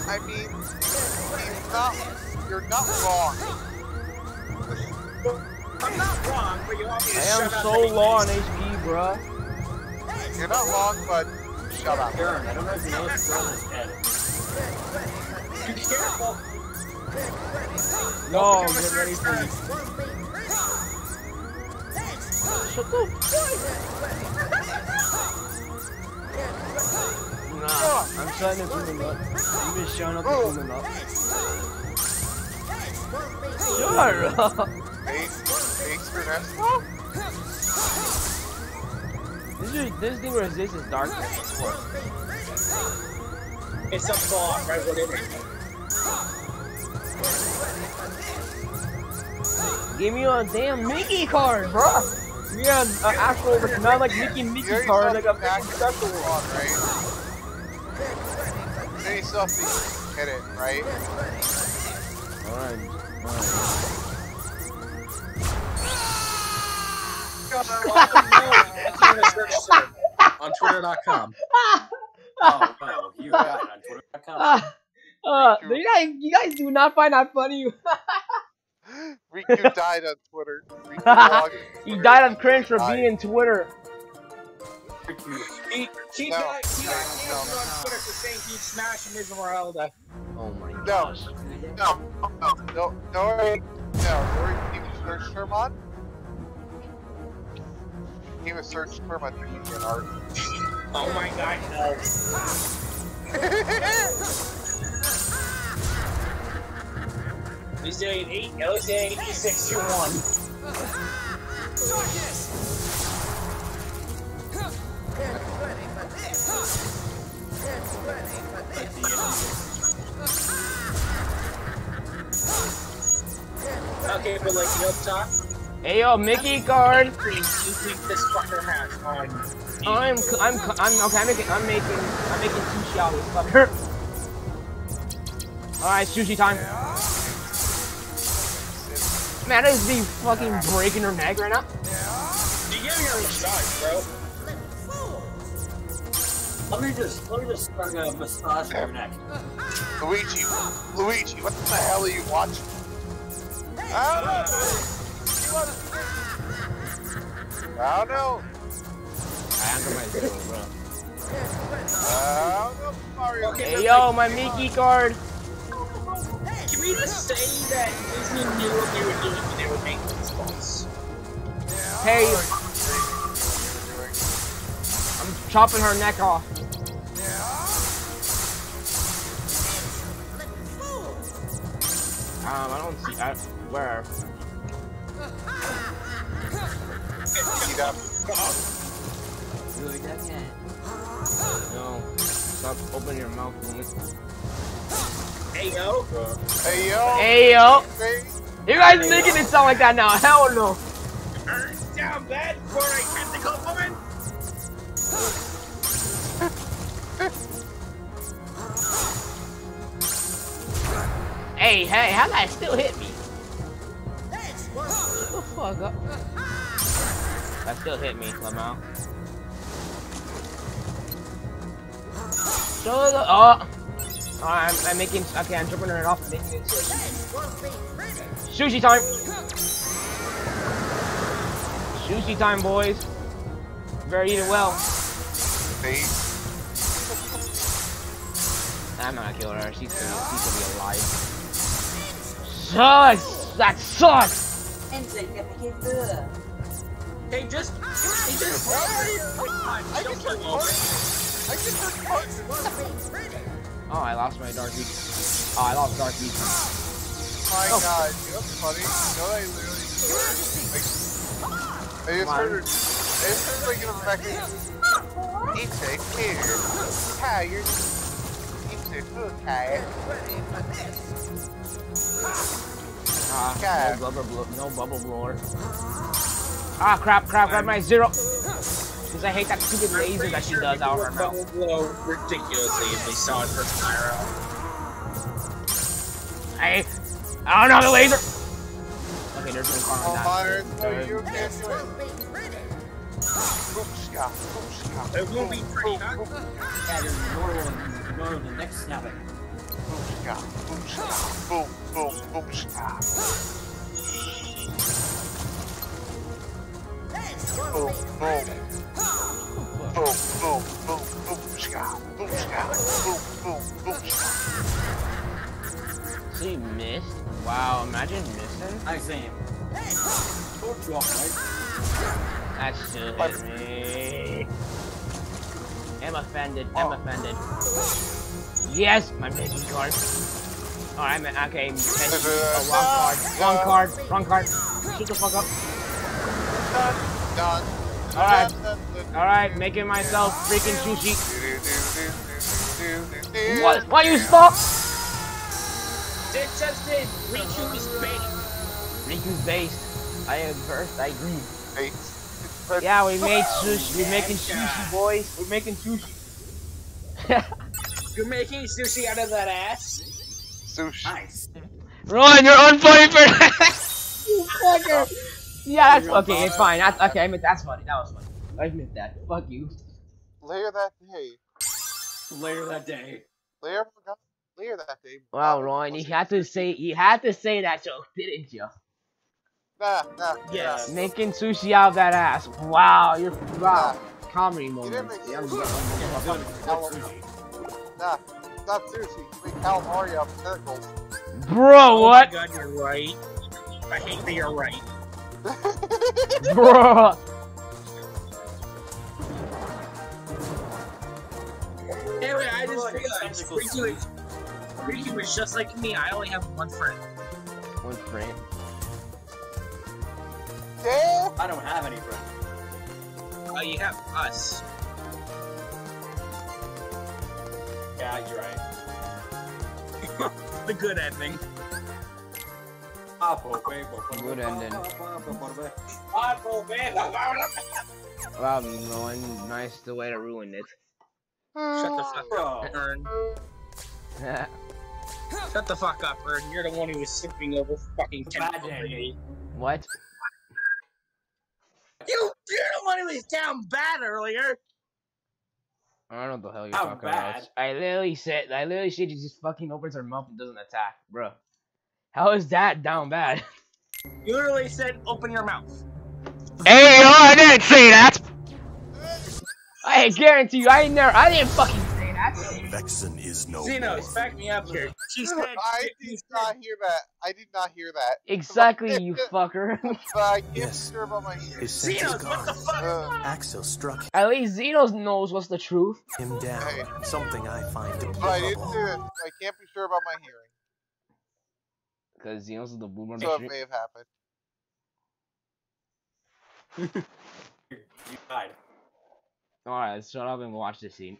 I mean, he's not, you're not wrong. I'm not wrong, but you want me to I shut am up so low on HP, bruh. You're not wrong, but shut up. Aaron, I don't know if you know this girl is dead. Be careful. No, get ready for me. Shut the Nah, I'm shutting the human up. You've been showing up the human up. Shut up. Face, face for Nestor? This, is, this thing resists is darkness. It's a boss, right? What is it? Give me a damn Mickey card, bro. Yeah, an actual, not like Mickey Mickey card, like a saw the fucking active special one. right? Then you still hit it, right? Alright, alright. It's on the search term Twitter.com. Oh, well, you got it on Twitter.com. Ah, uh, you guys, you guys do not find that funny. Riku died on Twitter. Riku logged on he Twitter. died of cringe for Died. being in Twitter. He, he No. died, he died No. cancer on Twitter for saying he'd smash Ms. Esmeralda. Oh my No, gosh. no, no, no, no, worry. no, no, worry. Team search term on. Team search term on Team art. Oh my god, no. He's doing 8, no, he's doing 86 to 1. Okay, but like, you know, top Hey yo, Mickey card. screen, you think this fucker has on. I'm, I'm, I'm okay. I'm making, I'm making, I'm making sushi out of this fucker. All right, sushi time. Man, that is me fucking breaking her neck right now. You give me a massage, bro. Let me just, let me just start a massage your neck. Luigi, Luigi, what the hell are you watching? I don't know. I don't know. I answer my zero, bro. I don't know, Mario. Okay, Hey yo, my Mickey card. Can we just say that Disney knew what they were doing when they were making this boss? Hey, I'm chopping her neck off. Um, I don't see. I, where? Beat up. No. Stop opening your mouth. woman. Hey yo, Hey yo. Hey yo, you guys making it sound like that now? Hell no. earn down bad for a tentacle woman. Hey, hey, how that still hit me? Shut the fuck up. That still hit me somehow. Shut the oh. oh I'm, I'm making okay. I'm jumping it off. Making it into sushi time. Sushi time, boys. Very eat it well. I'm not gonna kill her. She's gonna, she's gonna be alive. Sucks. That sucks. Hey, just, hey, just, come on, I don't just kill heard woman. I just heard punch. Oh, I lost my dark beast. Oh, I lost Dark Beast. My Oh. god, you know what's funny? You know what I literally just heard? Like, I just Come on. heard, I just heard like an effect. It's a kid. Hi, you're. It's a good guy. Ah, God. no bubble blow, no bubble blower. Ah, crap, crap, crap, my zero. Because I hate that stupid laser that she does out of her mouth. Blow ridiculously if they saw it first Pyro. I, I don't know the laser. Okay, there's no car Oh, on that. Myers, no, There's- you can't do it. Boomska, boomska, It won't be pretty, huh? Yeah, there's more more of the next snapping. boomska, boomska, boom, boom, boomska. Boom, boom. Boom, boom, boom, boomska, boomska, boom, boom, boomska. She missed? Wow, imagine missing. I see him. You right? That should hit me. I'm offended. I'm oh. offended. Yes, my making card. Oh, I'm okay. Oh, wrong card. Wrong card. Wrong card. Shut the fuck up. Done, done. Alright. Alright, making myself freaking sushi. What? Why you stop? It says that Riku is bait. Riku's based. I am first. I agree. Hey, but- Yeah, we made sushi. We're making sushi, boys. We're making sushi. You're making sushi out of that ass? Sushi. Nice. Ron, you're unfunny for that. you fucker. Yeah, that's okay. It's fine. That's okay. I admit that's funny. That was funny. I admit that. Fuck you. Later that day. Later that day. Later oh forgot. Later that day. Wow, Ron, you had to say you had to say that joke, didn't you? Nah, nah. Yes. Making sushi out of that ass. Wow, you're wow. Comedy Nah. You moment. didn't make Yeah, I'm sushi. done. Nah, not sushi. You make calamari out of tentacles. Bro, Oh my god, you're right. I hate that you're right. Bro. Anyway, I just realized tentacle Riku is, Riku just like me. I only have one friend. One friend. Damn. I don't have any friends. Oh, you have us. Yeah, you're right. The good ending. Good ending. Shut Wow, Ron, nice the way to ruin it. Shut the fuck up, Ern. Shut the fuck up, Ern. You're the one who was sipping over fucking Bad tentacle day. lady. what? You, you're the one who was down bad earlier. I don't know what the hell you're How talking bad? about. I literally said, I literally said she just fucking opens her mouth and doesn't attack, bro. How is that down bad? You literally said, "Open your mouth." Hey, yo, I didn't say that. I guarantee you, I ain't never, I didn't fucking say that. Vexen is no Xenos, more. back me up here. She said, I did not hear that. I did not hear that. Exactly, you fucker. But I can't Yes. be sure about my hearing. His sense Xenos, what the gone. fuck? Uh, Axel struck At least Xenos knows what's the truth. him down, something I find but I didn't deplorable. say that. I can't be sure about my hearing. Because Xenos is the boomer. So it may have happened. You died. Alright, shut up and watch this scene.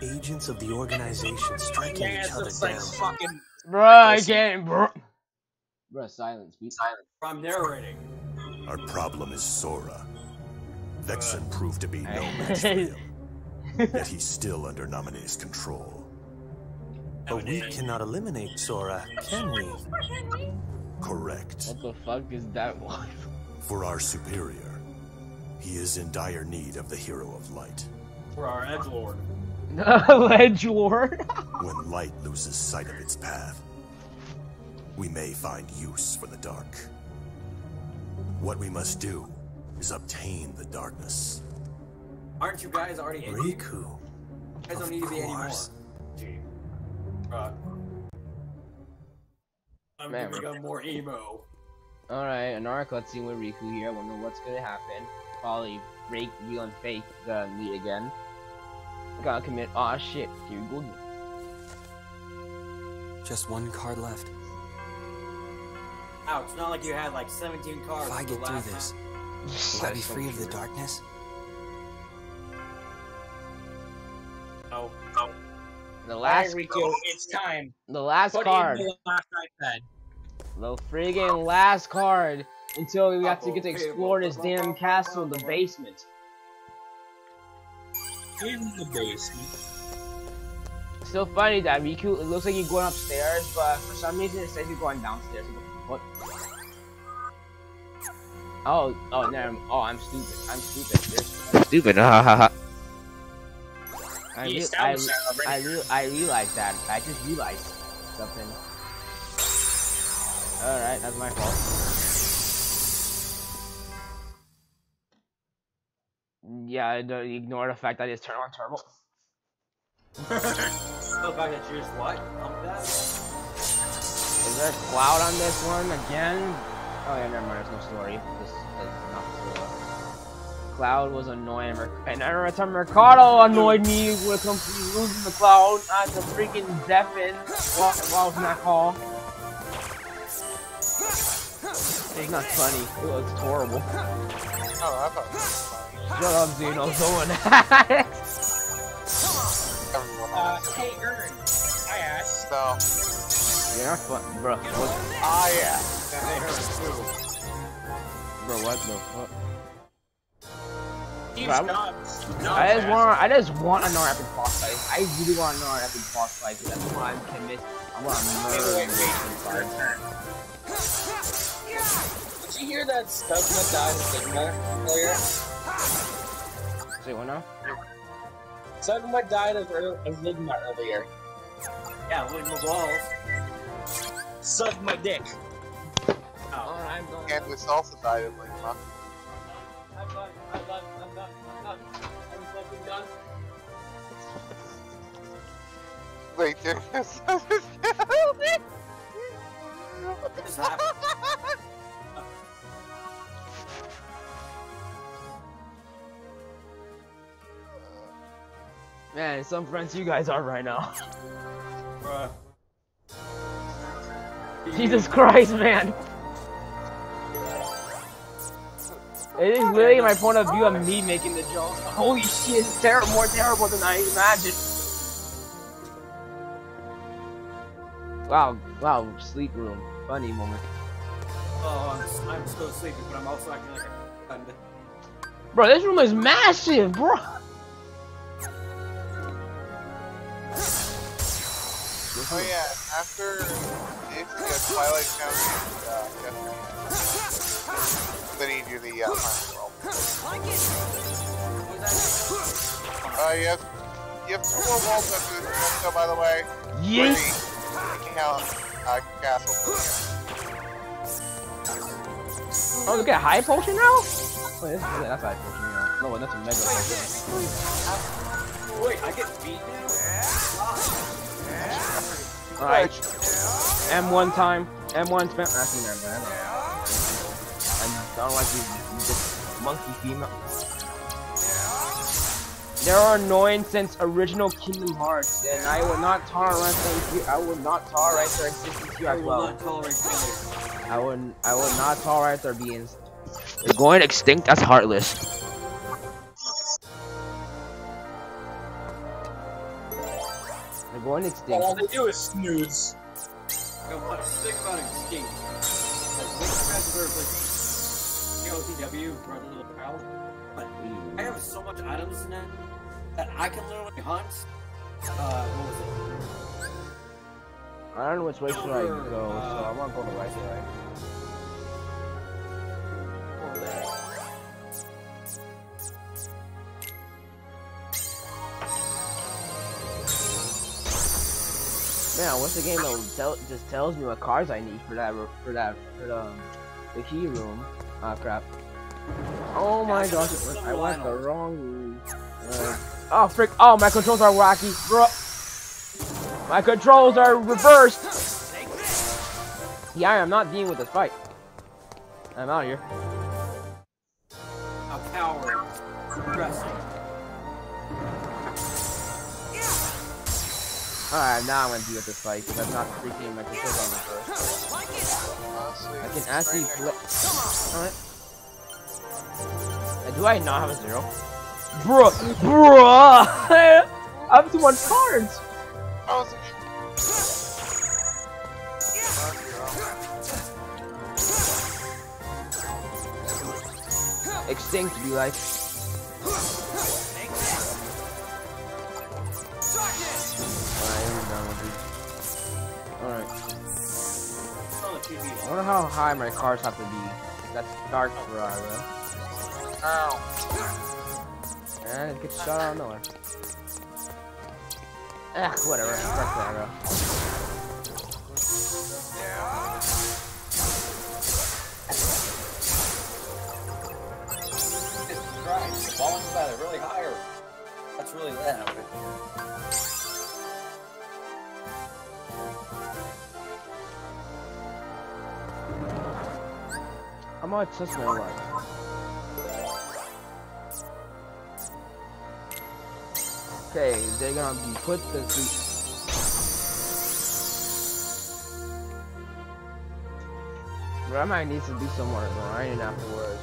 Agents of the organization striking Yeah, each other looks like down. fucking. Bruh, I can't, bro. Bruh, silence. Be silent. I'm narrating. Our problem is Sora. Vexen proved to be no match for him, yet he's still under Naminé's control. But we cannot eliminate Sora, can we? Correct. What the fuck is that one? For our superior, he is in dire need of the Hero of Light. For our edge lord. Ledge Lord. When light loses sight of its path, we may find use for the dark. What we must do is obtain the darkness. Aren't you guys already edgy? You Riku. guys don't Of need to be anymore. Course. Gee. Uh, I'm Man, gonna become more emo. Alright, another cutscene with Riku here. I wonder what's gonna happen. Probably break real and fake gonna meet again. Gotta commit. Aw shit, here we go. Just one card left. Ouch, it's not like you had like 17 cards. If I get through this, time. will I be free of the darkness? Oh, oh. The All last right, Riku, it's time. the last Put card. in the last iPad. The friggin' last card until we have to get to explore this damn castle in the basement. In the basement. Still funny that Riku, it looks like you're going upstairs, but for some reason it says you're going downstairs. What? Oh, oh, no, oh, I'm stupid. I'm stupid. I'm stupid. I, re I, sad already. I, re I realized that. I just realized something. Alright, that's my fault. Yeah, I don't ignore the fact that I just turned on turbo. The fact that you just what? Pump that? Is there a cloud on this one again? Oh yeah, never mind. There's no story. This is not story. Cloud was annoying, and I remember time Mercado annoyed me when it comes to losing the cloud. I had freaking deafen while, while I was in that call. It's not funny. It looks horrible. Oh, I thought it was funny. Shut up, Zeno. Someone that. Everyone Uh, hey, Ern. I asked. No. You're not fun, bro. What, Ah, yeah. That they heard too. bro, what the fuck? Steve I'm- I just want, I just want another epic boss fight. I really want another epic boss fight. 'cause That's what I'm convinced. I want to Wait, murder wait, this wait. Your fucking turn. Did you hear that Stugma died of Sigma earlier? Say what now? Stugma died of, of Ligma earlier. Yeah, with my balls. Suck my dick. Oh. I'm going. And this also died in like month. I'm done. Wait, dude. What just happened? Man, some friends you guys are right now. Bruh. Jesus Christ, man. It is literally my point of view of me making the joke. Holy shit, it's ter more terrible than I imagined. Wow, wow, sleep room. Funny moment. Oh, I'm, I'm still sleeping, but I'm also acting like a friend. Bro, this room is massive, bro. Oh yeah, after if you get Twilight County, uh, yesterday, then you do the uh, final world. Uh, you have you have two more worlds after this one, so by the way. Yeet. Taking out uh, Castle. Oh, look at high potion now? Wait, this, yeah, that's high potion, yeah. No, that's a mega potion. Wait, I get beat now? Alright. M1 time. M1 spent. Actually, never mind. I don't like these, monkey female. They are annoying since original Kingdom Hearts, and I will not tolerate them. I would not tolerate their existence here I as will well. not tolerate failure. I would. I will not tolerate their beings. They're going extinct. That's heartless. They're going extinct. All they do is snooze. Yo, what think about extinct? Like, which transfers, like, KOTW, Brother of the Pal? But I have so much items in that that I can literally hunt. Uh, what was it? I don't know which way should I go, so I want to go the right way. Man, what's the game that tell, just tells me what cards I need for that for that for the the key room? Ah crap. Oh my gosh, I went the wrong room. Uh, oh frick! Oh my controls are wacky, bro. My controls are reversed. Yeah, I'm not dealing with this fight. I'm out of here. A coward. Progressing. Alright, now I'm gonna deal with this fight because I'm not freaking my controls on me first. I can actually right play. Alright. Do I not have a zero? Bruh, bruh! I have too much cards! Extinct be like. Alright. I wonder how high my cards have to be. That's dark bro. Ow. And it gets shot out of nowhere. Eh, whatever. Fuck that, bro. Jesus Christ. Falling really higher. That's really loud. Much does my like? Okay, they're gonna be put the But I might need to do some somewhere grinding afterwards.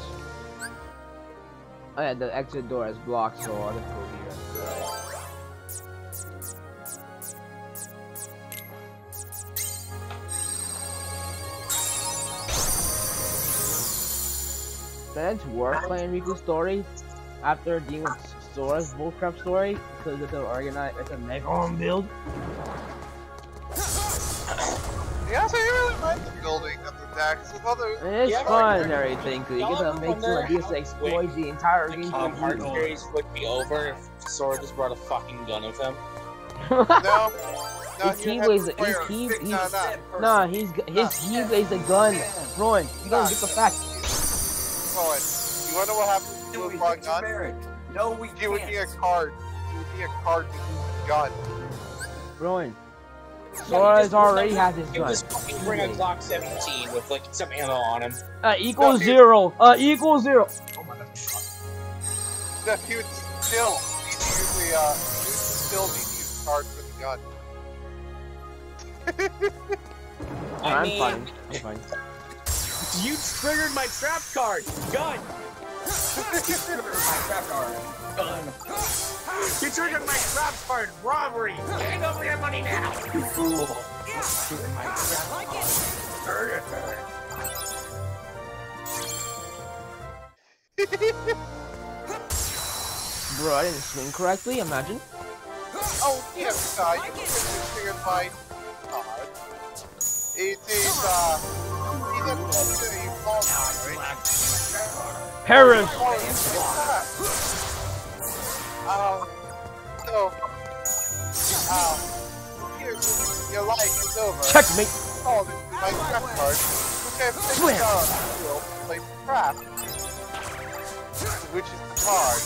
Oh yeah, the exit door is blocked, so I'll just go here. Then it's worth playing Riku's story after dealing with Sora's bullcrap story because it's an organized, it's a Megalon build. Yeah, so you really like the building of the decks. I thought there was... And it's Yeah, fun and everything because you get to Y'all make some ideas to exploit quick the entire The game. Kingdom from Hearts series would be over if Sora just brought a fucking gun with him. No. No, His you have Keyblade, to fire his a key, he's, no. nah, he's, his Keyblade's a gun. Rowan, you gotta get the facts. Rowan, you wanna know what happens if you No, use we my can gun? Compare it. No, we You would can't. need a card. You would need a card to use the gun. Rowan, Yeah, already Sora has his He gun. just fucking bring a Glock 17 with like some ammo on him. Uh, equals No, zero. Uh, equals zero. Oh my god. No, he would still need to uh, he would still need to use the card for the gun. I I'm mean, fine. I'm fine. You triggered my trap card! Gun! My trap card. Gun. You triggered my trap card! Robbery! Hand over your money now! You fool. Triggered my trap card. Bro, I didn't swing correctly. Imagine. Oh, yeah, uh, you can triggered my card. It is, uh, he's a, he's a, he's a. Paris. Oh, it's that. Um, so, um, here's, your life is over. Checkmate. Oh, this is my card. Okay, pick Swim. it up. We'll play trap. Which is the card.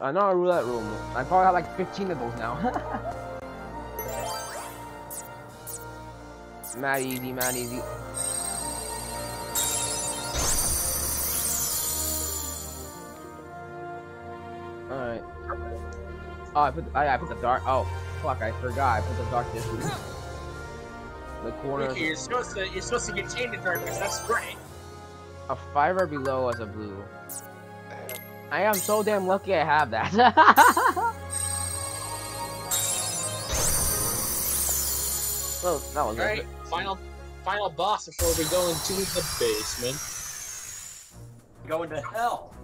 I know a roulette room. I probably have like 15 of those now. mad easy, mad easy. Alright. Oh, I put oh, I, I put the dark. Oh, fuck! I forgot. I put the dark issue. The corner. Ricky, you're supposed to you're supposed to get chained to darkness, that's great. A five or below as a blue. I am so damn lucky I have that. well, that was Alright, it. final final boss before we go into the basement. Going to hell.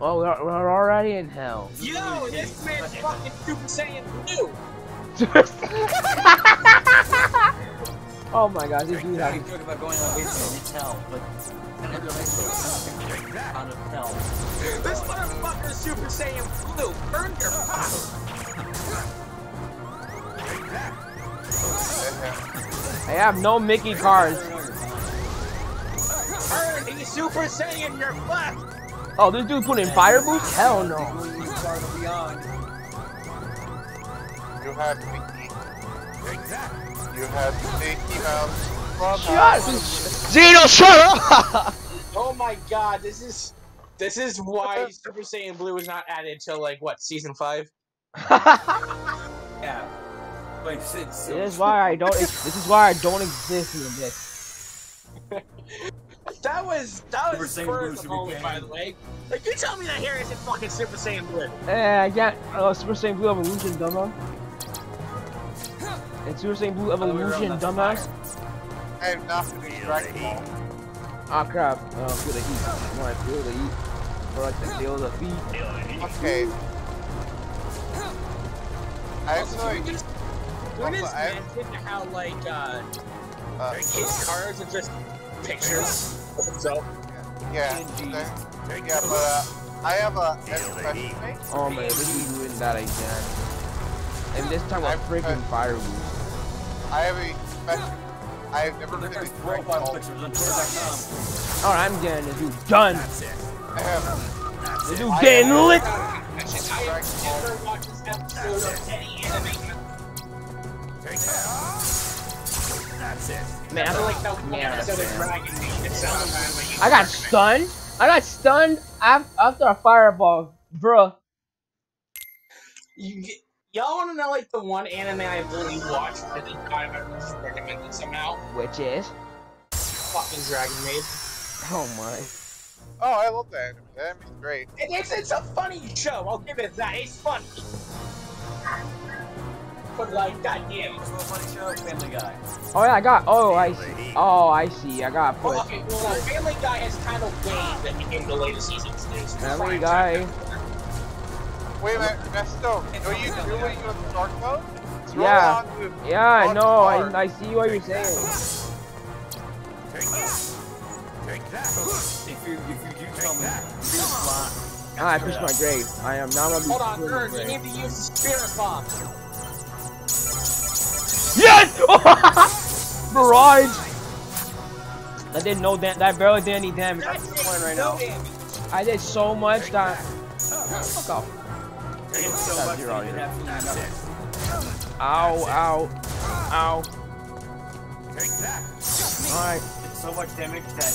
Oh, we're, we're already in hell. Yo, this man's fucking Super Saiyan 2! oh my god, this dude I has can about going on basement into hell, but I never like to out. This motherfucker's Super Saiyan Blue! Burn your I have no Mickey cards. Burn! He's Super Saiyan your butt! Oh, this dude put in fire boost? Hell no. You had Mickey. You had Mickey Mouse. Shut Zeno, shut up! Oh my god, this is This is why Super Saiyan Blue was not added till like what season five? Yeah. Like, it's, This is why I don't. This is why I don't exist in this. That was that Super was Saiyan Blue of be by the way. Like you tell me that hair isn't fucking Super Saiyan Blue. Eh, I got uh, Super Saiyan Blue Evolution, dumbass. It's Super Saiyan Blue Other way around, Evolution, that's dumbass. I have not finished Dragon Ball. Ah crap. Oh, feel the heat. I want to feel the heat. Or like to feel the feet. Okay. I Also, actually, can you just can you just I- how like uh, uh, his cards are just pictures of himself? yeah, there- yeah, but uh, I have a especially Oh man, this is doing that again. And this time I'm- freaking fire boost. I have a special. I have never There's finished profile Dragon Ball. pictures on Twitter.com. Alright, I'm getting this dude done. I have This dude getting lit. Actually, I have never watched this episode of any anime. Man, I feel like that one Yeah, episode of man. Dragon Ball. It sounded like I got stunned. I got stunned after a fireball, bruh. You, y'all want to know like the one anime I've only watched that is kind of recommended somehow? Which is? Fucking Dragon Maid. Oh my. Oh, I love that anime. That anime's great. It- It's it's a funny show. I'll give it that. It's funny. But like, goddamn. What's the funny show? Family Guy. Oh yeah, I got. Oh, I see. Oh, I see. I got Well, put. okay, well, Family Guy has kind of waned in the latest seasons. There's Family fine Guy. Time. Wait a minute, Nesto, are you doing with the dark mode? Throw it Yeah. on Yeah, I know. I, I see what you're saying. Take that. If you, if you do tell me, you do fly. Ah, I pushed my grave. I am now gonna be. Hold on, putting my Ern, you need to use the Spirit Bomb. Yes! Barrage! I didn't know that. That barely did any damage. That's the point right now. I did so much that. Fuck off. It's so That's much zero, that you yeah. can absolutely nothing. Ow, ow, ow. Alright. It's so much damage that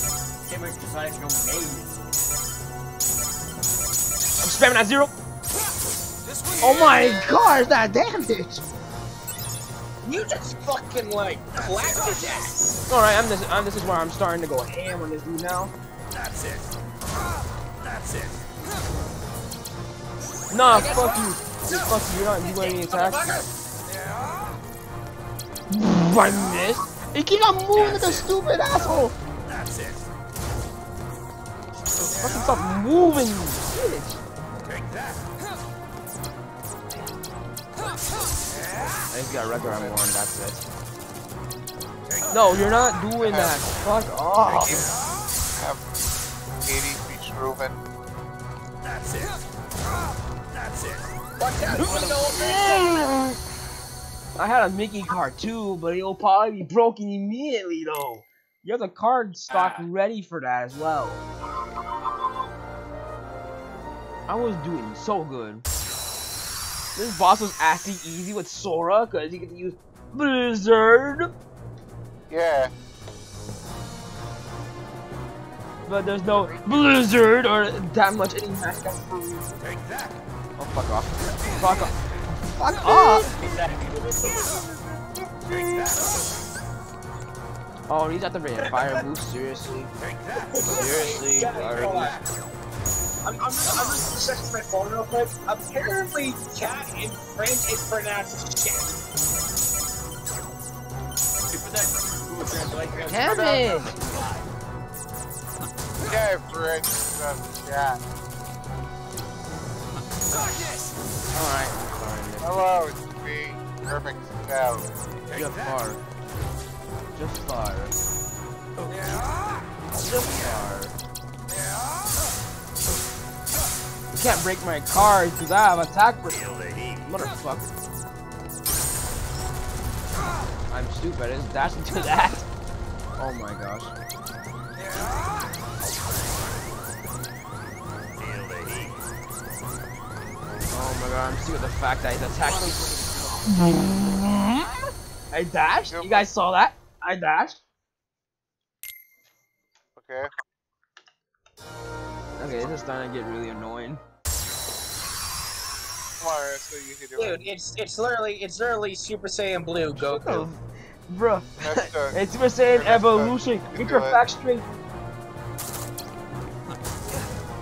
damage decided to go main. I'm spamming at zero. Oh my god, that damage! You just fucking like clapped his ass. Alright, I'm this I'm this is where I'm starting to go ham on this dude now. That's it. That's it. Nah, fuck you. Fuck you, you're not doing any attacks. I missed. He keeps on moving like a stupid asshole. That's it. Fucking stop moving, you bitch. Take that. I just got regular on one, that's it. No, you're not doing that. Fuck off. Have 80 feet proven. That's it. That's it. I had a Mickey card too, but it'll probably be broken immediately though. You have the card stock ah. ready for that as well. I was doing so good. This boss was actually easy with Sora because you get to use Blizzard, Yeah. but there's no Blizzard or that much any match that's for you. Take that. Oh fuck off. Fuck off. Fuck off! Oh, he's at the rate. Fire boost, seriously. Seriously, fire boost. I'm, I'm, I'm just checking my phone real quick. Apparently, cat in French is pronounced shit. You put that Google Translate. Damn it! Yeah, French. uh, Yeah. Alright. Hello, it's me. Perfect Scout. Just fire. Just fire. Just fire. You can't break my cards because I have attack break. Motherfucker. I'm stupid. I just dashed into that. Oh my gosh. Oh my god, I'm sick of the fact that he's attacking me. I dashed? You guys saw that? I dashed? Okay. Okay, this is starting to get really annoying. Come on, so you can do it. Dude, it's it's literally it's literally Super Saiyan Blue Goku. Bruh, it's Super Saiyan Evolution. You Get your do facts straight.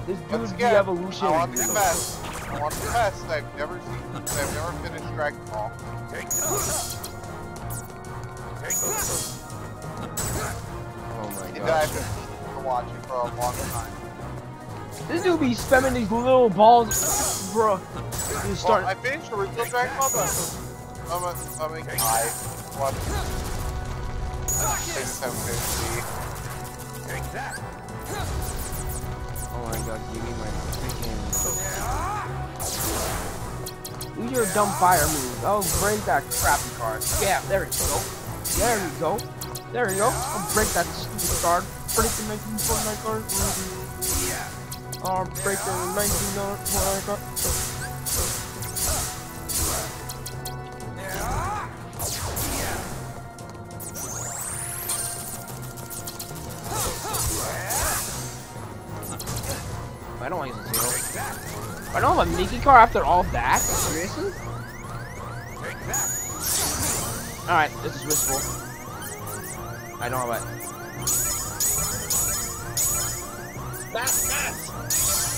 This dude's the evolution. I want to be best. I want to be best. I've never seen. I've never finished Dragon Ball. Oh my And god. I've been meaning to watch it for a long time. This dude be spamming these little balls, bruh. He's Well, starting. I finished original Dragon Ball, but I'm a, I'm a guy. Watch things I'm see. Oh my god, give me my freaking. Use your dumb fire move. I'll break that crappy card. Yeah, there we go. There we go. There we go. I'll break that stupid card. Break the 19 Fortnite card. I'll break the 19 Fortnite card. I don't want to use a zero. I don't have a Mickey car after all that? Seriously? Alright, this is wistful. I don't have it.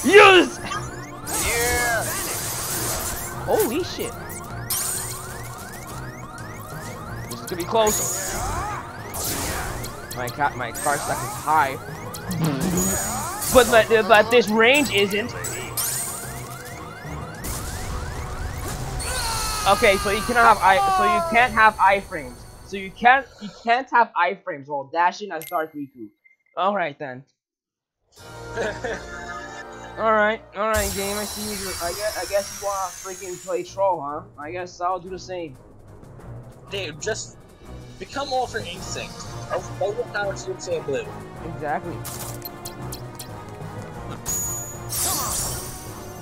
Yes! Yeah! Holy shit. This is gonna be close. My cat, my car stack is high. but, but, but this range isn't. Okay, so you cannot have i, so you can't have iframes. So you can't, you can't have iframes while dashing as Dark Riku. All right then. all right, all right, game. I see you. I guess, I guess you wanna freaking play troll, huh? I guess I'll do the same. Dude, just become Ultra Instinct. Overpower Super Saiyan Blue. Exactly.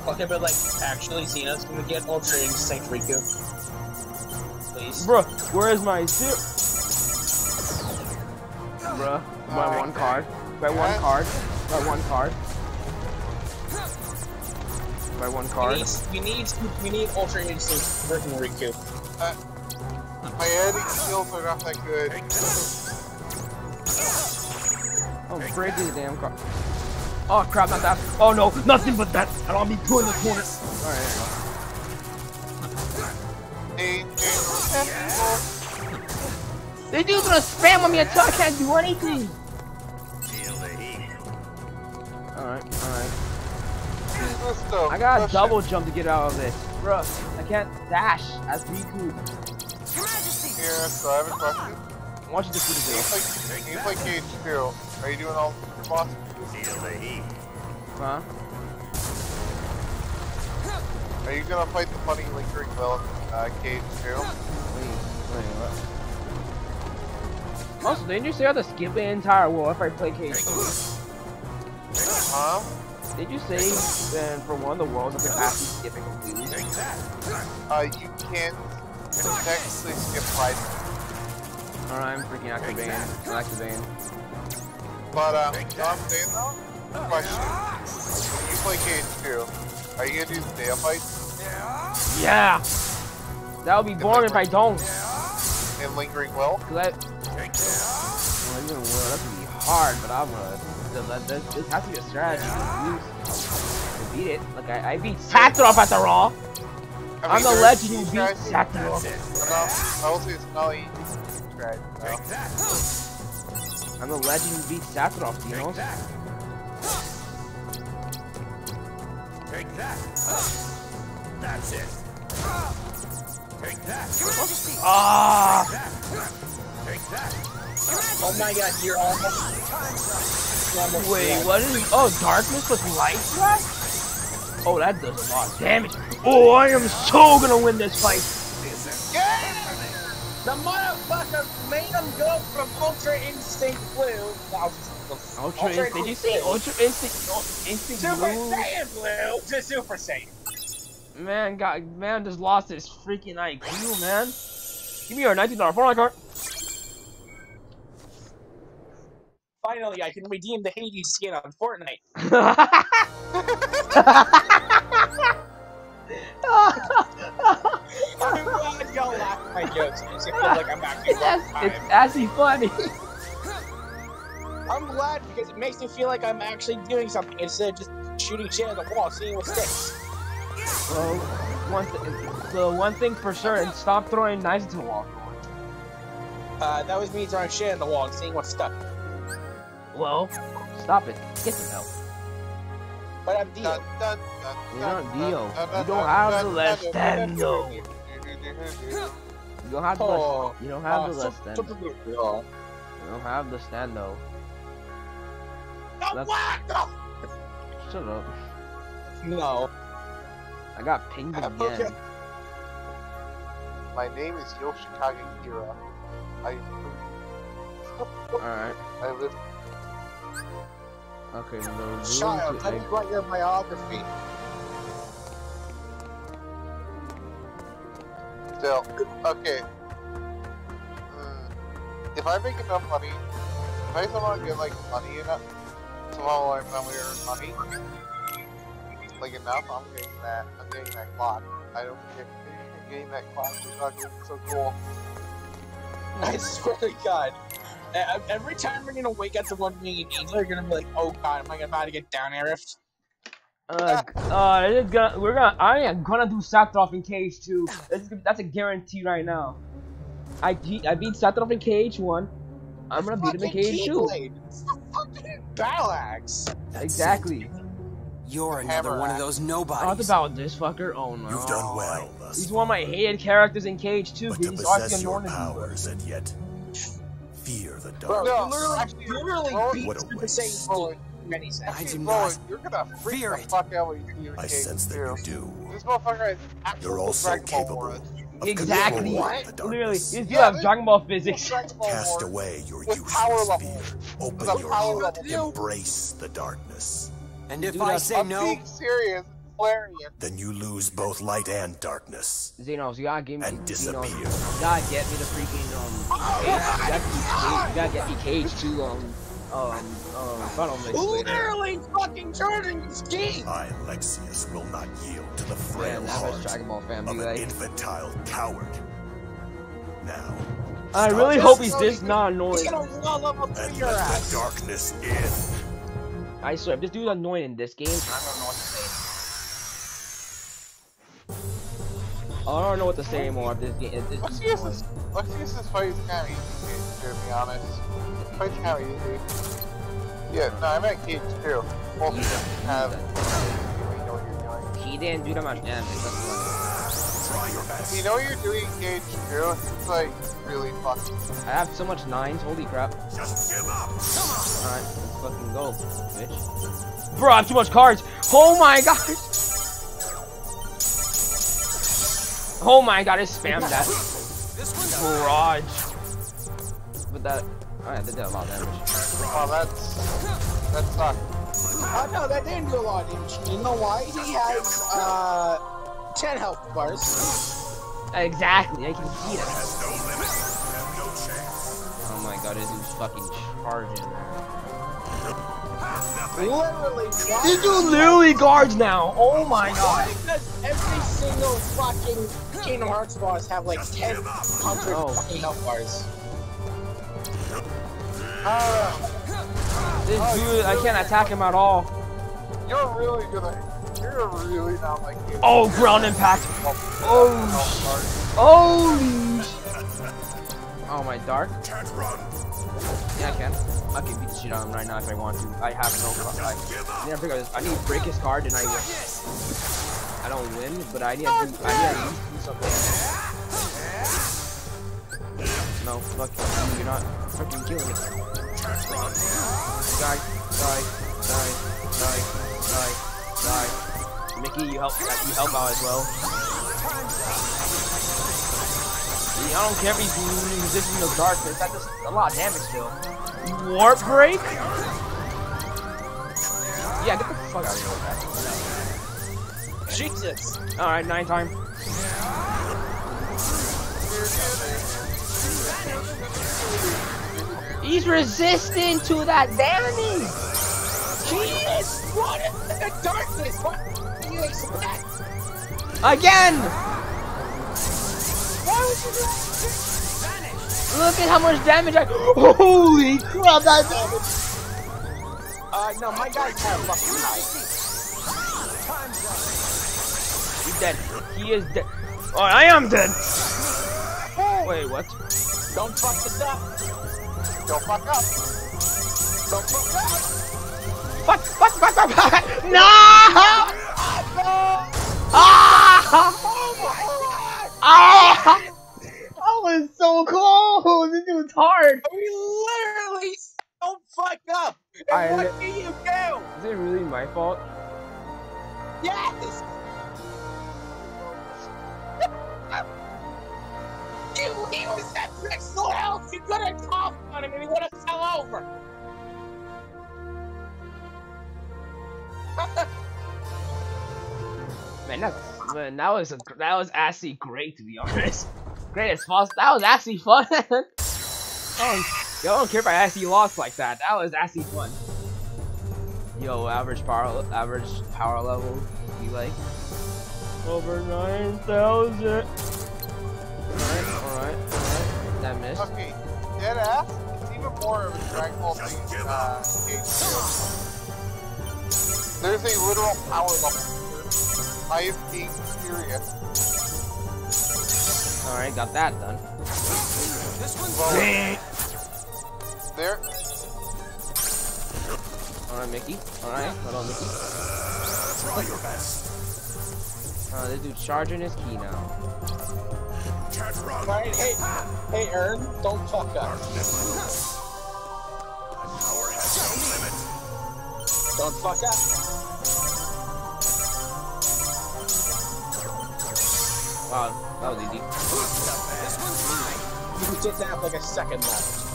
Okay, but like, actually, Xenos gonna get Ultra Instinct Riku. Please. Bruh, where is my zero? Bruh, buy Alright, one card. Buy one Yeah. card. Buy one card. Buy one card. We card. need, we need, we need Ultra Instinct version Riku. Uh, my editing skills are not that good. Oh, break this damn card. Oh crap, not that. Oh no, nothing but that. I don't want to be put in the corner. Alright, This dude's gonna spam on me until I can't do anything. Alright, alright. I gotta double jump to get out of this. Bruh, I can't dash as Riku. Here, so I have a question. Why don't you just do the You zero? play, you play Cage 2. Are you doing all the boss? Huh? Are you gonna fight the funny lingering will in uh, Cage too? Wait, wait, what? Also, didn't you say I have to skip the entire world if I play Cage Huh? Did you say then for one of the worlds I could actually skip it completely? Uh, you can't technically skip fighting. Alright, I'm freaking activating. I'm activating. But, um, you know what I'm saying though? Question. When you play Cage 2, are you gonna do the day fights Yeah! That would be boring if I don't. And Lingering Will? Well, even will, that would be hard, but I'm gonna. That, that, this has to be a strategy to beat it. Like, I, I beat Saturov at the Raw! I I'm the legend who beat Saturov. I will say it's not easy. Right, no. I'm the legend who beat Saturov, you know? Take that. That's it. Take that. Ah! Take that. Oh my god, you're almost. You're almost Wait, dead. what is? Oh, darkness with light strike? Oh, that does a lot of damage. Oh, I am so gonna win this fight. The motherfucker made him go from Ultra Instinct Blue. No, Ultra Instinct. Did you say Ultra Instinct? Instinct Super Blue? Saiyan Blue to Super Saiyan. Man, got man just lost his freaking IQ, man. Give me your nineteen dollar Fortnite card. finally, I can redeem the Hades skin on Fortnite. I'm glad y'all laugh at my jokes. It makes it feel like I'm actually it's, it's actually funny. I'm glad because it makes me feel like I'm actually doing something instead of just shooting shit at the wall, seeing what sticks. Well, one th- the one thing for sure, and stop throwing knives into the wall. Uh, that was me throwing shit at the wall and seeing what stuck. Well, stop it. Get some help. But I'm Dio. You're not Dio. You don't have the less than no. You don't have the less. You don't have the so- less than. so- You don't have the stand though. That's- Shut up. No. I got pinged again. My name is Yoshikage Kira. I Alright. I live Okay, no. Child, to let me egg- write your biography. still okay. Hmm. If I make enough money, if I somehow get like money enough, somehow like when we earn money, like enough, I'm getting that. I'm getting that clock. I don't care. I'm getting that clock. It's so cool. I swear to God. Every time we're gonna wake up to one being an angel, you're gonna be like, oh god, am I about to get down airiffed? Uh, uh, it is gonna, we're gonna, I am gonna do Satroff in KH2. That's, that's a guarantee right now. I, ge- I beat Satroff in KH1. I'm gonna beat him in KH2. Keyblade. It's the fucking battle axe. Exactly. You're another one of those nobodies. nobodies. about this fucker. Oh no. You've done well thus He's one of my hated characters in KH2 But because to he's always possess your annoying. powers and yet fear the Bro, dark. you literally, actually, you literally Rowan- beat What a Super waste. Saiyan Blue in many seconds. I do Rowan, not. you're gonna freak fear the it. fuck out when you I sense that you do. This motherfucker has actual You're also capable of Exactly. controlling the Literally, darkness. these Yeah, have this- Dragon Ball physics. Cast away your With power useless fear. Open your power heart. level. Embrace the darkness. And if Dude, I that's- say I'm no, being serious. Hilarious. Then you lose both light and darkness. Xenos, you gotta give me, And Xenos, disappear. you gotta get me the freaking, um, cage. You gotta, get me cage, you gotta get me Cage to, um, um, um, Final Mix. Literally fucking charging his key! I, Lexaeus, will not yield to the frail Man, that was heart Dragon Ball of an like. infantile coward. Now, I really this hope he's this not He's annoying. gonna wall up and through your let ass. the darkness in. I swear, if this dude's annoying in this game, I don't know what to say. I don't know what to say anymore. If this game, if this dude's Lexaeus annoying. is Lexaeus's fight is kind of easy, to be honest. Fight's kind of easy. Yeah, no, I meant Cage too. Both of them have. You know what you're doing. He didn't do that much damage. That's what. Your best. If you know what you're doing in Cage too, it's like really fun. I have so much nines. Holy crap! Just give up. All right, let's fucking go, bitch. Bro, I have too much cards. Oh my god. Oh my god, I spammed that. Barrage. But that, alright, that did a lot of damage. Oh, that's that sucks. Uh, no, that didn't do a lot of damage. You know why? He has, uh, 10 health bars. Exactly, I can see that. Has no limit. Have no chance. Oh my god, this dude's fucking charging. Literally, why? This dude literally guards now. Oh my god. Because every single fucking Kingdom Hearts boss have like 10 hundred Oh. fucking health bars. Uh, This dude, I can't attack him at all. you're really gonna. You're really not like you. Oh, ground impact. Oh, oh. Oh Oh, my dark. Can't run. Yeah, I can. I can beat the shit out of him right now if I want to. I have no. I, I need to this. I need to break his card and I win. I don't win, but I need to do. I need to do something. No, fuck you. You're not fucking killing me. Die, die, die, die, die, die. Mickey, you help. You help out as well. I don't care if he's resisting the darkness. That does a lot of damage still. Warp break? Yeah, get the fuck out of here. Jesus. Alright, nine time. He's resistant to that damage. Jesus! What is the darkness? What do you expect? Again. Look at how much damage I. Holy crap! That damage. Uh, no, my guy's kind of fucking high. He's dead. He is dead. Oh, I am dead. Wait, what? Don't fuck this up. Don't fuck up. Don't fuck up. Fuck! Fuck! Fuck! Fuck! fuck. No! Ah! Ah! That was so close. This dude's hard. We literally don't fuck up. And I- what do you do? Is it really my fault? Yes! You, he was at pixel health! You could have coughed on him and he would have fell over! Man, that man, that was a, that was actually great to be honest. Great as possible. That was actually fun. oh, yo, I don't care if I actually lost like that. That was actually fun. Yo, average power average power level. You like over nine thousand. Alright, alright, alright. That missed. Okay, dead ass. It's even more of a Dragon Ball Z uh. There's a literal power level. I am being serious. Alright, got that done. Well, there. Alright, Mickey. Alright, hold on, Mickey. Try your best. Uh, this dude's charging his key now. Can't run. Right, hey, hey, Ern, don't fuck up. Power has no limit. Don't fuck up. Wow, that was easy. This one's mine. You just have like a second left.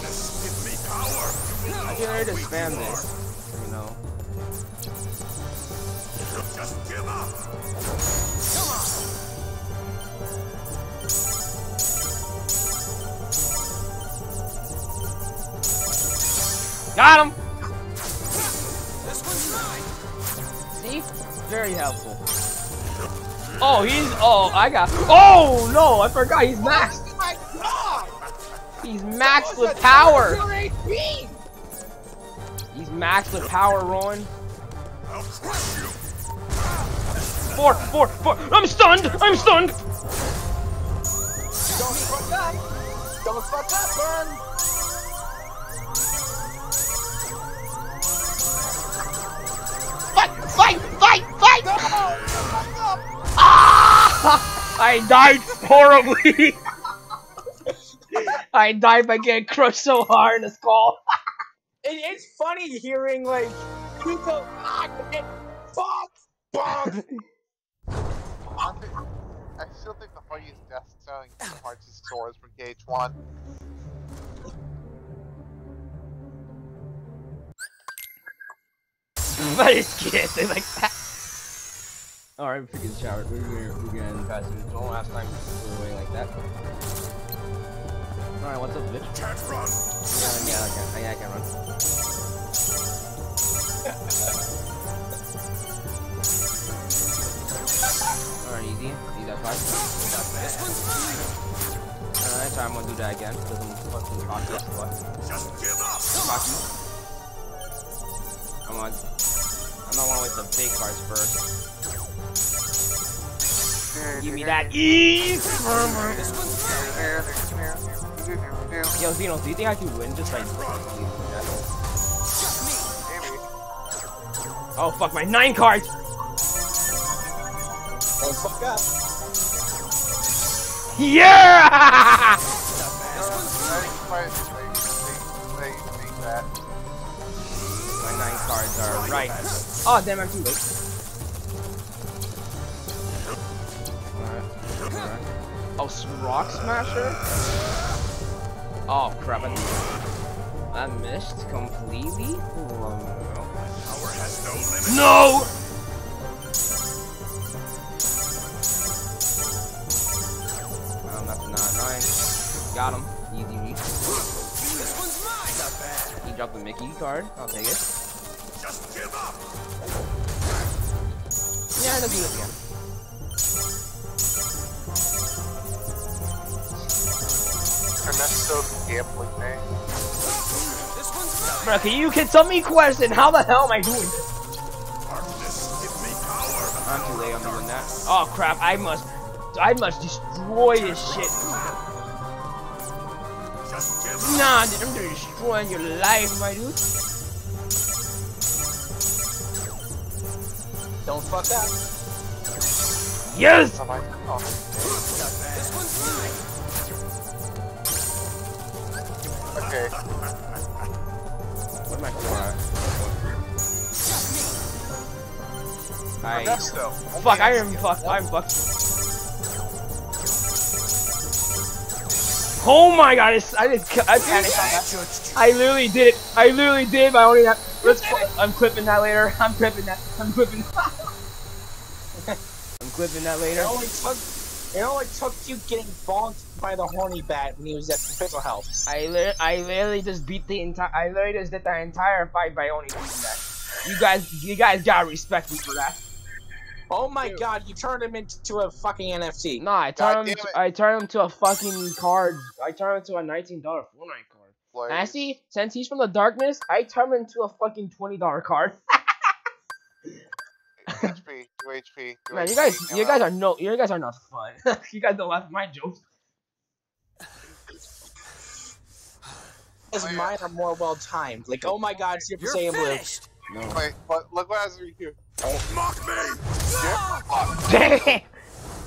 Give me power. I can already spam this. You know. Just give up. Come on. Got him! This one's mine. See? Very helpful. Oh, he's. Oh, I got. Oh, no! I forgot he's maxed. Oh my god! He's maxed with power. He's maxed with power, Rowan. I'll crush you. Four, four, four. I'm stunned! I'm stunned! Don't fuck up! Don't fuck up, Ern! Fight! Fight! Fight! Fight! Ah! I died horribly. I died by getting crushed so hard in the skull. It, it's funny hearing like people ah, get bonk, bonk. I still think the funniest death sounding parts is Sora's from KH1. but it's kids, they like that. Oh, Alright, we freaking showered. We're gonna, we're gonna end faster. Don't last time we were waiting like that. Alright, what's up, bitch? Can't run. Yeah, yeah, I can, yeah, I can run. Alright, easy. Easy that five. Alright, so I'm gonna do that again. Because I'm fucking cocky as. Just give up. Come on. I'm not wanna waste the big cards first. Give me that ease! Yo, Xenos, do you think I could win just like Oh fuck, my nine cards! Don't fuck up. Yeah! My nine cards are right. Oh damn, I'm too late. Alright. Alright. Oh, Rock Smasher? Oh crap, I, I missed completely? Oh, Power has no limit. no! Mickey card. I'll take it. Just give up! Yeah, let's do this again. Ernesto gambling man. This one's Bro, can you can tell me question? How the hell am I doing this? Darkness, give me power! I'm too late on doing that. Oh crap! I must, I must destroy this shit. Just give up! Nah, dude, I'm gonna destroy your life, my dude. Don't fuck up. Yes. Oh my oh. this one's mine. Okay. What am I for? Ernesto. fuck. I am fucked. I'm fucked. Oh my god! It's, I just I panicked on that. I literally did it. I literally did. My only that. Let's. I'm clipping that later. I'm clipping that. I'm clipping. I'm clipping that later. It only took it only took you getting bonked by the horny bat when he was at Pixel Health. I li I literally just beat the entire. I literally just did the entire fight by only doing that. You guys, you guys gotta respect me for that. Oh my god, you turned him into a fucking NFT. Nah, I turned him. To. I turned him to a fucking card. I turned him to a nineteen dollar Fortnite card. Like, And I see, since he's from the darkness, I turned him into a fucking twenty dollar card. HP, do HP, do Man, you guys, come you guys are no, you guys are not fun. you guys don't laugh at my jokes. His oh, mine are more well timed. Like, oh my god, Super You're Saiyan Blue. Finished. Wait, but look what has here. Don't mock me! Dang,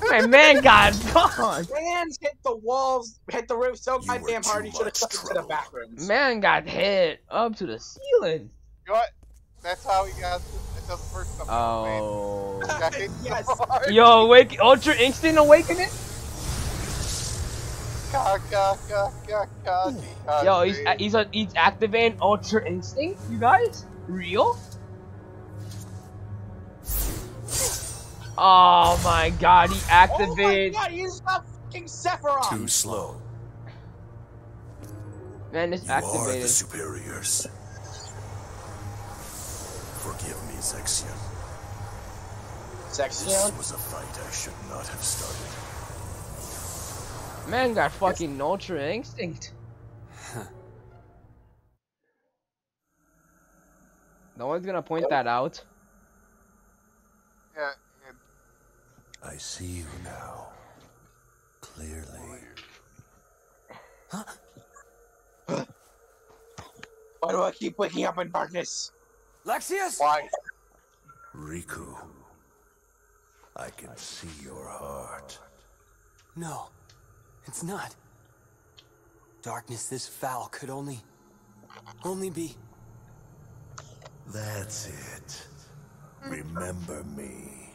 my man got gone. Hands hit the walls, hit the roof so goddamn hard he should have much stuck into the trouble. back rooms. Man got hit up to the ceiling. You know what? That's how he got. That's how the first time. Oh. Yes. Yo, wake, Ultra Instinct Awakening. Ka, ka, ka, ka, ka, ka, Yo, he's he's a, he's activating Ultra Instinct. You guys, real? Oh my God, he Oh my god, you just got fucking Sephiroth! Too slow. Man, this You are the superiors. Forgive me, Zexion. Sexion? This was a fight I should not have started. Man got fucking Ultra Instinct. No one's gonna point that out. Yeah, and I see you now. Clearly. Huh? Why do I keep waking up in darkness? Lexaeus? why? Riku. I can see your heart. No, it's not. Darkness this foul could only. only be. That's it. Remember me.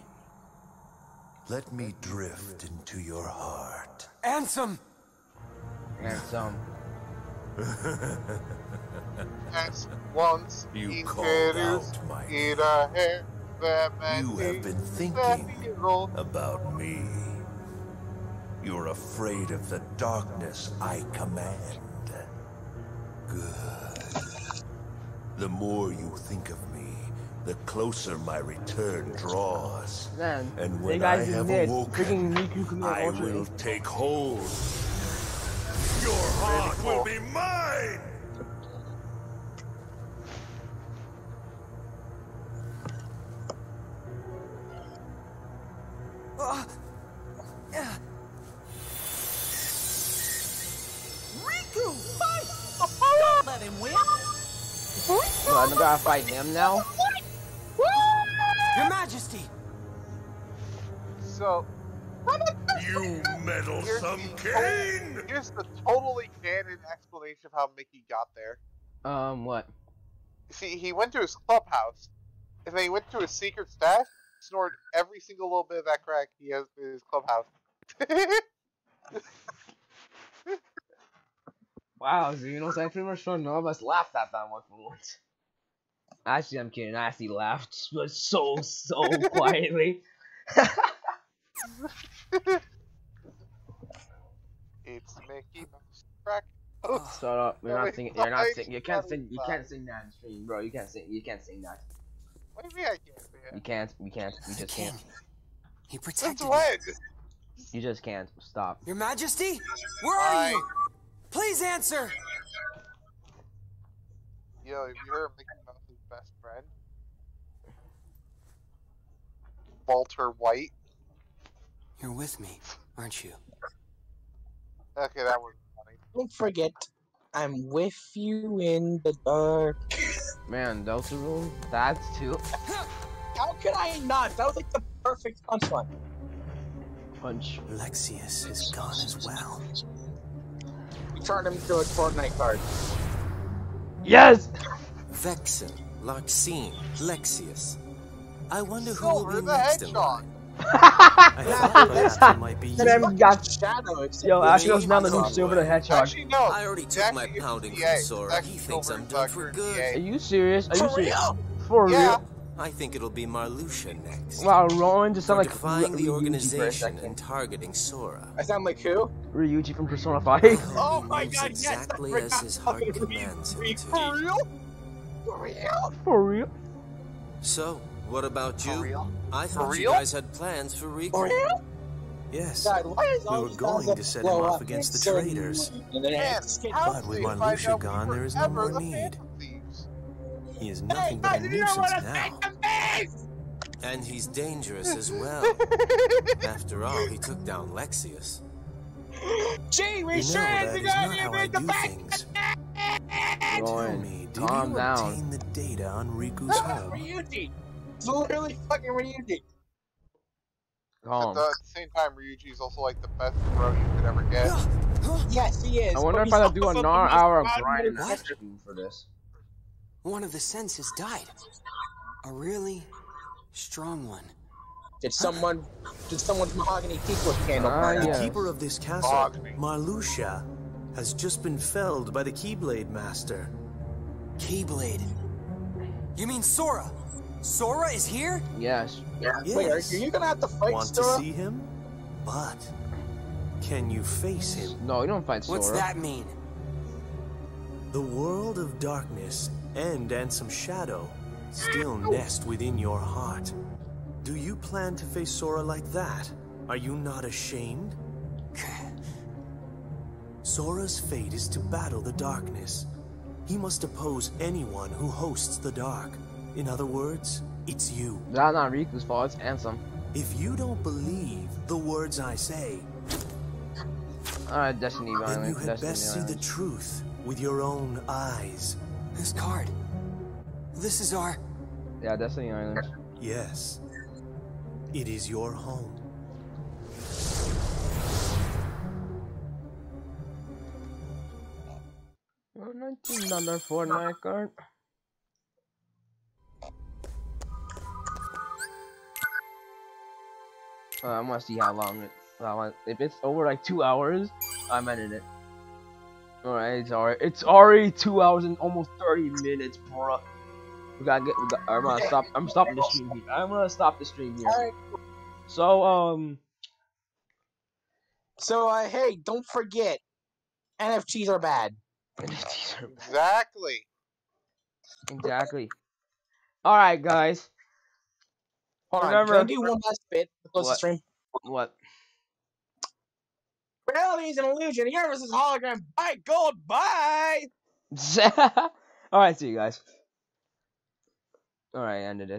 Let me drift into your heart. Ansem! And some. As once You he called out my in a hair, You have been thinking about me. You're afraid of the darkness I command. Good. The more you think of me, the closer my return draws. Man, And when I have awoken, Freaking Riku committed I will take hold. Your heart will be mine! Uh, yeah. So I gotta fight him now. Your Majesty! So, You meddlesome here's, Kane! here's the totally canon explanation of how Mickey got there. Um, what? See, he went to his clubhouse, and then he went to his secret stash, snorted every single little bit of that crack he has in his clubhouse. Wow, so you know, so I'm pretty much sure none of us laughed at that one for once. Actually, I'm kidding. I actually laughed, but so, so quietly. it's Mickey Mouse crack. Shut up. You're not singing. You're not singing. You can't sing. You can't sing that in stream, bro. You can't sing. You can't sing that. What do you mean I can't say You can't. You can't. You The just king. can't. He Since protected me. when? You just can't. Stop. Your Majesty? Where are Fine. you? Please answer. Yo, have you heard of Mickey Mouse's best friend? Walter White. You're with me, aren't you? Okay, that was funny. Don't forget, I'm with you in the dark. Man, Deltarune. That's too. How could I not? That was like the perfect punchline. Punch. Lexaeus is gone as well. We turned him into a Fortnite card. Yes. Vexen, Larxene, Lexaeus. I wonder who Silver will be next in line. I thought perhaps might be you. Them got. Shadow. Yo, for Ashley's me. now the new Silver the Hedgehog. Actually, no. I already took my pounding from Sora. He thinks I'm done for good. Are you serious? Are you serious? For real? I think it'll be Marluxia next. Wow, Rowan just sound like defying the Ryuji for a organization and targeting Sora. I sound like who? Ryuji from Persona 5. Oh my god, yes! Exactly as his heart commands him to. For real? For real? For real? So, what about you? real? I thought you real? guys had plans for For Riku. real? Yes. God, why We all were going to set blow him off up against the traitors. and then Man, it's get- how But with did they Marluxia find out we gone, there is no more need. He is Hey, nothing but a guys, you don't nuisance now. take the base! And he's dangerous as well. After all, he took down Lexaeus. Gee, we You know sure that is is gonna not be how I the do back. things. Tell Rowan, me, did calm you down. obtain the data on Riku's No, hub? Ryuji. It's literally fucking Ryuji. Calm. But at the same time, Ryuji is also like the best bro you could ever get. Yes, he is. I wonder if I'll do also an hour of bad grind and motherfucker. for this. One of the senses died. A really strong one. Did someone, did someone's mahogany teakwood candle Ah, burn out? The keeper of this castle, Mahogany. Marluxia, has just been felled by the Keyblade Master. Keyblade. You mean Sora? Sora is here? Yes. Wait, are you gonna have to fight Want to see him? But can you face him? No, you don't fight Sora. What's that mean? The world of darkness and Ansem Shadow still nest within your heart. Do you plan to face Sora like that? Are you not ashamed? Sora's fate is to battle the darkness. He must oppose anyone who hosts the dark. In other words, it's you. That's not Riku's fault, it's Ansem. If you don't believe the words I say, Alright, Destiny then Island. you had Destiny best see the truth with your own eyes. This card. This is our. Yeah, Destiny Island. Yes, it is your home. 19 dollar Fortnite card. Uh, I want to see how long it. How long, if it's over like two hours, I'm ending it. Alright, it's alright. It's already two hours and almost 30 minutes, bro. We gotta get. We got, I'm gonna stop. I'm stopping the stream here. I'm gonna stop the stream here. So, um, So, uh, hey, don't forget, NFTs are bad. Exactly. exactly. Alright, guys. Hold on, Remember- can I do one last bit to close the What? stream? What? Reality is an illusion. The universe is a hologram. Bye, gold. Bye. Alright, see you guys. Alright, ended it.